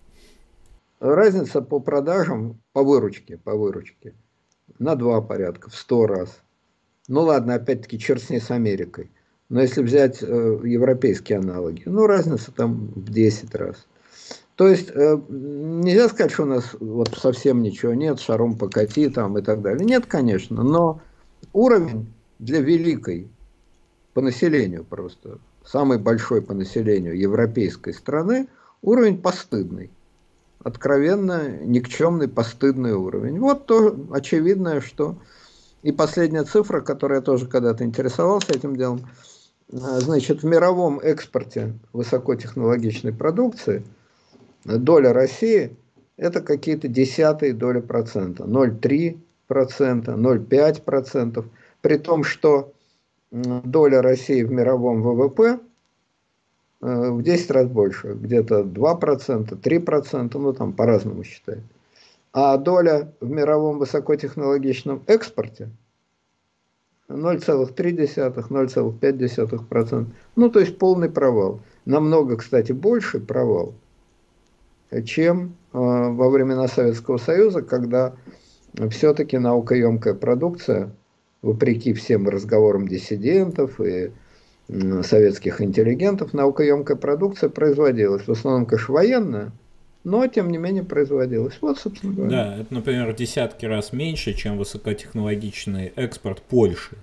Разница по продажам, по выручке, по выручке, на два порядка, в сто раз. Ну ладно, опять-таки, черт с ней с Америкой. Но если взять э, европейские аналоги, ну разница там в 10 раз. То есть э, нельзя сказать, что у нас вот совсем ничего нет, шаром покати там и так далее. Нет, конечно, но уровень для великой по населению просто, самой большой по населению европейской страны, уровень постыдный. Откровенно никчемный постыдный уровень. Вот то очевидное, что... И последняя цифра, которая тоже когда-то интересовался этим делом, э, значит, в мировом экспорте высокотехнологичной продукции доля России это какие-то десятые доли процента, 0,3 процента, 0,5 процентов, при том, что доля России в мировом ВВП в 10 раз больше, где-то 2%, 3%, ну там по-разному считают. А доля в мировом высокотехнологичном экспорте 0,3-0,5%. Ну, то есть полный провал. Намного, кстати, больше провал, чем э, во времена Советского Союза, когда все-таки наукоемкая продукция вопреки всем разговорам диссидентов и советских интеллигентов, наукоемкая продукция производилась. В основном, конечно, военная, но, тем не менее, производилась. Вот, собственно говоря. Да, это, например, в десятки раз меньше, чем высокотехнологичный экспорт Польши.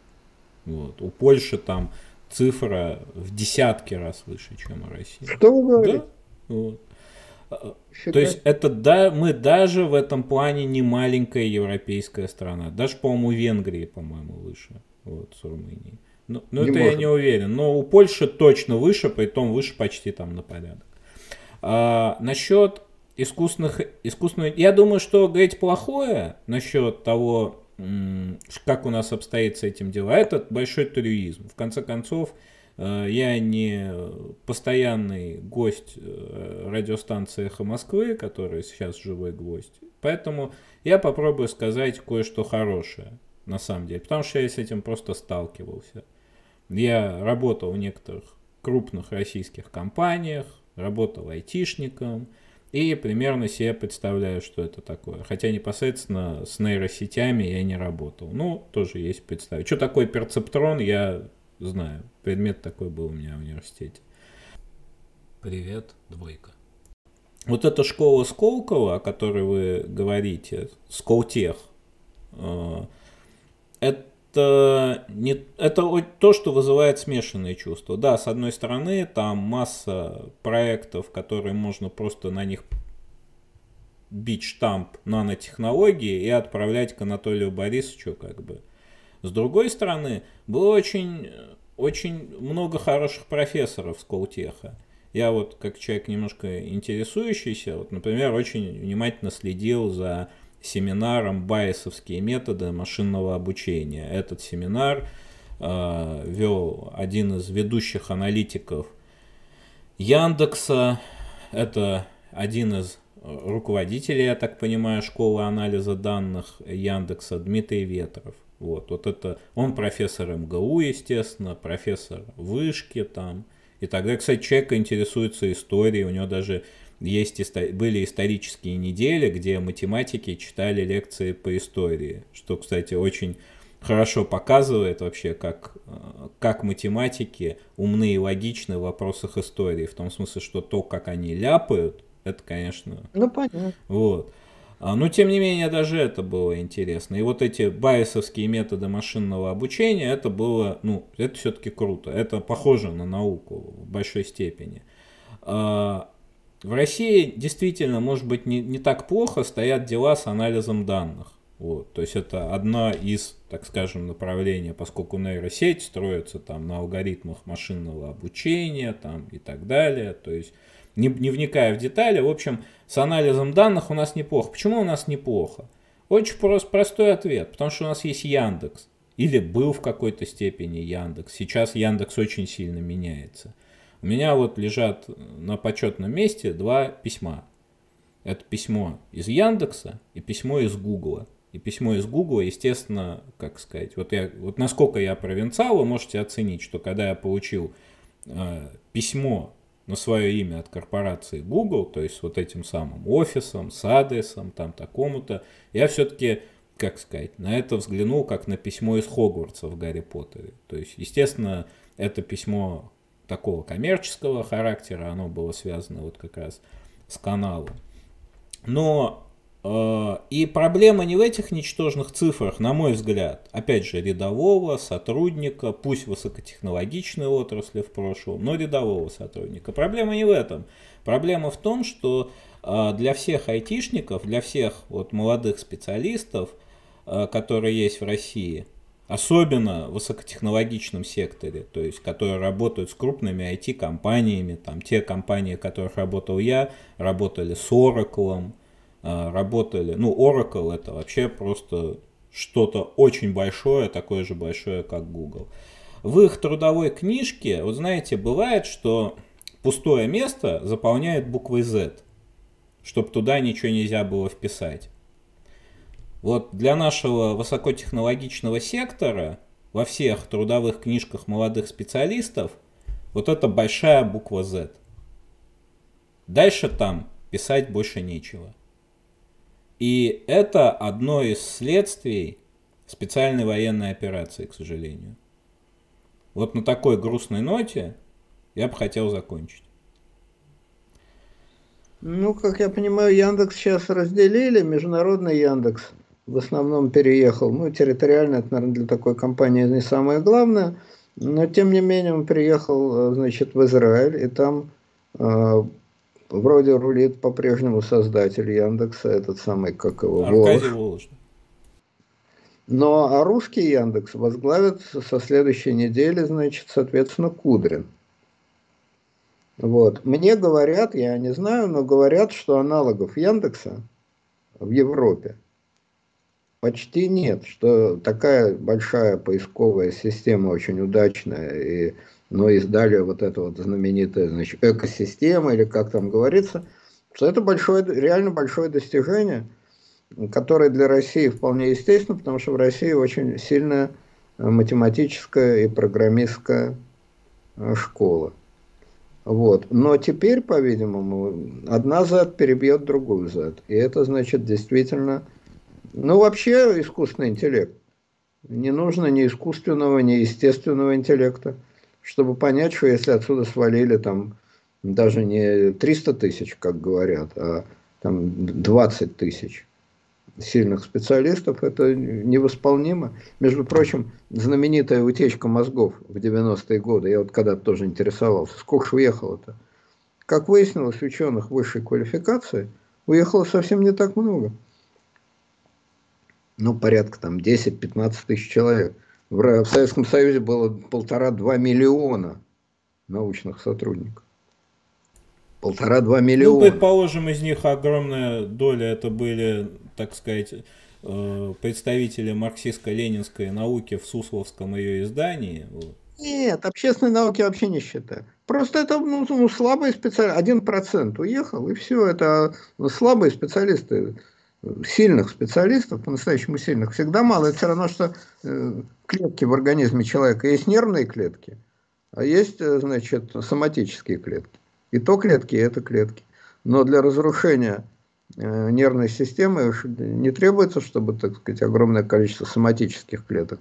Вот. У Польши там цифра в десятки раз выше, чем у России. Что вы говорите? Да? Вот. Считать. То есть это да, мы даже в этом плане не маленькая европейская страна. Даже, по-моему, Венгрии, по-моему, выше. Вот, с Румынией. Ну, ну это может. я не уверен. Но у Польши точно выше, при том выше почти там на порядок. А, насчет искусственных, искусственных... Я думаю, что говорить плохое насчет того, как у нас обстоит с этим дело, это большой туризм. В конце концов, Э, я не постоянный гость э, радиостанции «Эхо Москвы», который сейчас живой гвоздь. Поэтому я попробую сказать кое-что хорошее, на самом деле. Потому что я с этим просто сталкивался. Я работал в некоторых крупных российских компаниях, работал айтишником, и примерно себе представляю, что это такое. Хотя непосредственно с нейросетями я не работал. Ну, тоже есть представить. Что такое перцептрон, я знаю. Предмет такой был у меня в университете. Привет, двойка. Вот эта школа Сколково, о которой вы говорите, Сколтех, э, это, не, это то, что вызывает смешанные чувства. Да, с одной стороны, там масса проектов, которые можно просто на них бить штамп нанотехнологии и отправлять к Анатолию Борисовичу как бы с другой стороны, было очень, очень много хороших профессоров Сколтеха. Я вот, как человек немножко интересующийся, вот, например, очень внимательно следил за семинаром «Байесовские методы машинного обучения». Этот семинар э, вел один из ведущих аналитиков Яндекса. Это один из руководителей, я так понимаю, школы анализа данных Яндекса Дмитрий Ветров. Вот, вот это, он профессор МГУ, естественно, профессор вышки там и так далее. Кстати, человек интересуется историей, у него даже есть, были исторические недели, где математики читали лекции по истории, что, кстати, очень хорошо показывает вообще, как, как математики умны и логичны в вопросах истории, в том смысле, что то, как они ляпают, это, конечно... Ну, понятно. Вот. А, но, тем не менее, даже это было интересно. И вот эти байесовские методы машинного обучения, это было, ну, это все-таки круто. Это похоже на науку в большой степени. В России действительно, может быть, не, не так плохо стоят дела с анализом данных. Вот, то есть это одна из, так скажем, направлений, поскольку нейросеть строится там на алгоритмах машинного обучения там, и так далее. То есть не, не вникая в детали, в общем, с анализом данных у нас неплохо. Почему у нас неплохо? Очень просто, простой ответ, потому что у нас есть Яндекс. Или был в какой-то степени Яндекс. Сейчас Яндекс очень сильно меняется. У меня вот лежат на почетном месте два письма. Это письмо из Яндекса и письмо из Гугла. И письмо из Гугла, естественно, как сказать, вот, я, вот насколько я провинциал, вы можете оценить, что когда я получил э, письмо на свое имя от корпорации Google, то есть вот этим самым офисом, с адресом, там такому-то, я все-таки, как сказать, на это взглянул как на письмо из Хогвартса в Гарри Поттере. То есть, естественно, это письмо такого коммерческого характера, оно было связано вот как раз с канала. Но э, и проблема не в этих ничтожных цифрах, на мой взгляд, опять же, рядового сотрудника, пусть высокотехнологичной отрасли в прошлом, но рядового сотрудника. Проблема не в этом. Проблема в том, что э, для всех айтишников, для всех вот молодых специалистов, э, которые есть в России, особенно в высокотехнологичном секторе, то есть которые работают с крупными IT-компаниями, там те компании, в которых работал я, работали с Oracle, а, работали, ну Oracle это вообще просто что-то очень большое, такое же большое, как Google. В их трудовой книжке, вот знаете, бывает, что пустое место заполняет буквой Z, чтобы туда ничего нельзя было вписать. Вот для нашего высокотехнологичного сектора во всех трудовых книжках молодых специалистов вот это большая буква Z. Дальше там писать больше нечего. И это одно из следствий специальной военной операции, к сожалению. Вот на такой грустной ноте я бы хотел закончить. Ну, как я понимаю, Яндекс сейчас разделили, международный Яндекс в основном переехал. Ну, территориально это, наверное, для такой компании не самое главное. Но, тем не менее, он приехал, э, значит, в Израиль, и там э, вроде рулит по-прежнему создатель Яндекса, этот самый, как его, Аркадий Волож. Но а русский Яндекс возглавит со следующей недели, значит, соответственно, Кудрин. Вот. Мне говорят, я не знаю, но говорят, что аналогов Яндекса в Европе почти нет, что такая большая поисковая система очень удачная, и, но и далее вот эта вот знаменитая значит, экосистема, или как там говорится, что это большое, реально большое достижение, которое для России вполне естественно, потому что в России очень сильная математическая и программистская э, школа. Вот. Но теперь, по-видимому, одна Z перебьет другую Z. И это значит действительно ну, вообще искусственный интеллект. Не нужно ни искусственного, ни естественного интеллекта, чтобы понять, что если отсюда свалили там даже не 300 тысяч, как говорят, а там 20 тысяч сильных специалистов, это невосполнимо. Между прочим, знаменитая утечка мозгов в 90-е годы, я вот когда-то тоже интересовался, сколько уехало-то? Как выяснилось, ученых высшей квалификации уехало совсем не так много ну, порядка там 10-15 тысяч человек. В, в Советском Союзе было полтора-два миллиона научных сотрудников. Полтора-два ну, миллиона. Ну, предположим, из них огромная доля это были, так сказать, э, представители марксистско-ленинской науки в Сусловском ее издании. Нет, общественной науки вообще не считаю. Просто это ну, ну, слабые специалисты. Один процент уехал, и все. Это ну, слабые специалисты сильных специалистов, по-настоящему сильных, всегда мало. Это все равно, что э, клетки в организме человека. Есть нервные клетки, а есть, э, значит, соматические клетки. И то клетки, и это клетки. Но для разрушения э, нервной системы не требуется, чтобы, так сказать, огромное количество соматических клеток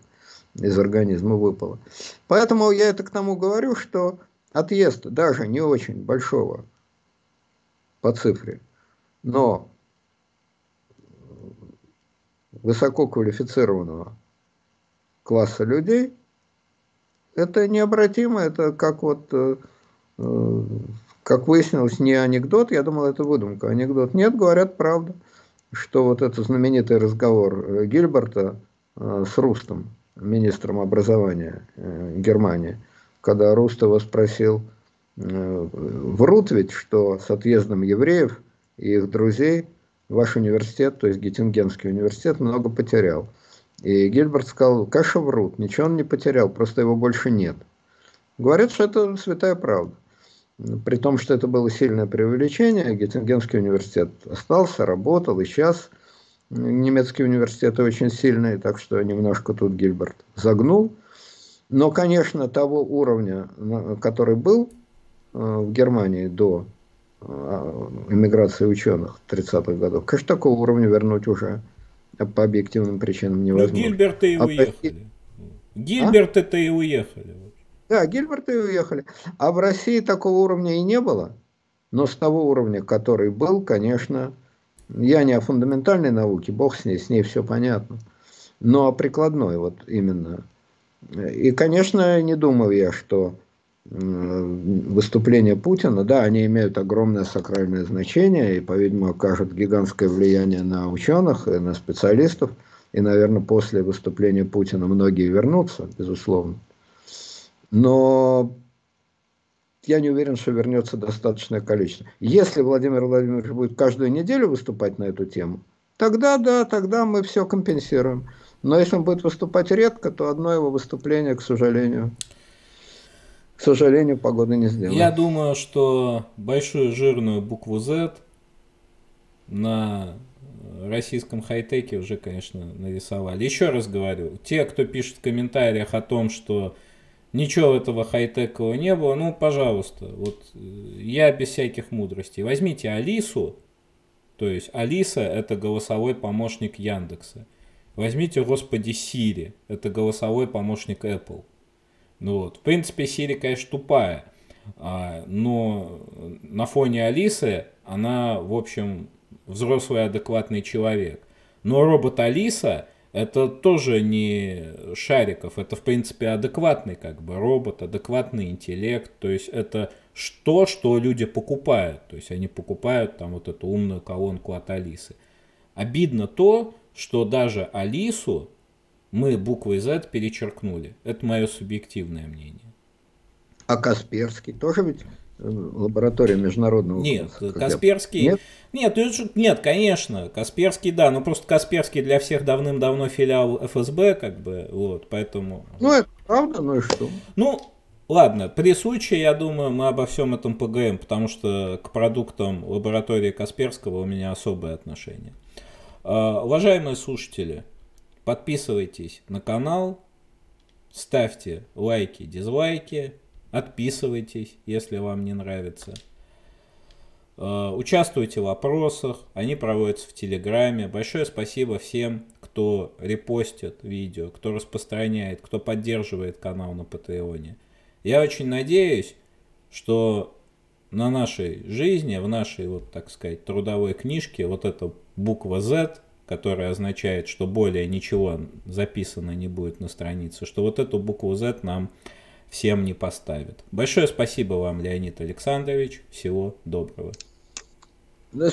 из организма выпало. Поэтому я это к тому говорю, что отъезд даже не очень большого по цифре, но высококвалифицированного класса людей, это необратимо, это как вот, э, э, как выяснилось, не анекдот, я думал, это выдумка, анекдот. Нет, говорят правду, что вот этот знаменитый разговор э, Гильберта с Рустом, министром образования Германии, когда Руст его спросил, врут ведь, что с отъездом евреев и их друзей ваш университет, то есть Геттингенский университет, много потерял. И Гильберт сказал, каша врут, ничего он не потерял, просто его больше нет. Говорят, что это святая правда. При том, что это было сильное преувеличение, Геттингенский университет остался, работал, и сейчас немецкие университеты очень сильные, так что немножко тут Гильберт загнул. Но, конечно, того уровня, который был э, в Германии до иммиграции а, ученых 30-х годов. Конечно, такого уровня вернуть уже по объективным причинам невозможно. Но Гильберты и а уехали. Гильберты-то а? и уехали. Да, Гильберты и уехали. А в России такого уровня и не было. Но с того уровня, который был, конечно, я не о фундаментальной науке, бог с ней, с ней все понятно, но о прикладной вот именно. И, конечно, не думаю я, что выступления Путина, да, они имеют огромное сакральное значение и, по-видимому, окажут гигантское влияние на ученых и на специалистов. И, наверное, после выступления Путина многие вернутся, безусловно. Но я не уверен, что вернется достаточное количество. Если Владимир Владимирович будет каждую неделю выступать на эту тему, тогда да, тогда мы все компенсируем. Но если он будет выступать редко, то одно его выступление, к сожалению, к сожалению, погода не сделает. Я думаю, что большую жирную букву Z на российском хай-теке уже, конечно, нарисовали. Еще раз говорю, те, кто пишет в комментариях о том, что ничего этого хай-текового не было, ну, пожалуйста, вот э, я без всяких мудростей. Возьмите Алису, то есть Алиса это голосовой помощник Яндекса. Возьмите, господи, Сири, это голосовой помощник Apple. Ну вот. В принципе, Siri, конечно, тупая, а, но на фоне Алисы она, в общем, взрослый адекватный человек. Но робот Алиса это тоже не Шариков, это в принципе адекватный как бы робот, адекватный интеллект, то есть это что, что люди покупают, то есть они покупают там вот эту умную колонку от Алисы. Обидно то, что даже Алису мы буквой Z перечеркнули. Это мое субъективное мнение. А Касперский тоже ведь э, лаборатория международного Нет, Касперский... Нет? Нет, нет, конечно, Касперский, да, но просто Касперский для всех давным-давно филиал ФСБ, как бы, вот, поэтому... Ну, это правда, ну и что? Ну, ладно, при случае, я думаю, мы обо всем этом поговорим, потому что к продуктам лаборатории Касперского у меня особое отношение. А, уважаемые слушатели, Подписывайтесь на канал, ставьте лайки, дизлайки, отписывайтесь, если вам не нравится. Э, участвуйте в вопросах, они проводятся в Телеграме. Большое спасибо всем, кто репостит видео, кто распространяет, кто поддерживает канал на Патреоне. Я очень надеюсь, что на нашей жизни, в нашей, вот так сказать, трудовой книжке вот эта буква Z которая означает, что более ничего записано не будет на странице, что вот эту букву Z нам всем не поставят. Большое спасибо вам, Леонид Александрович. Всего доброго. До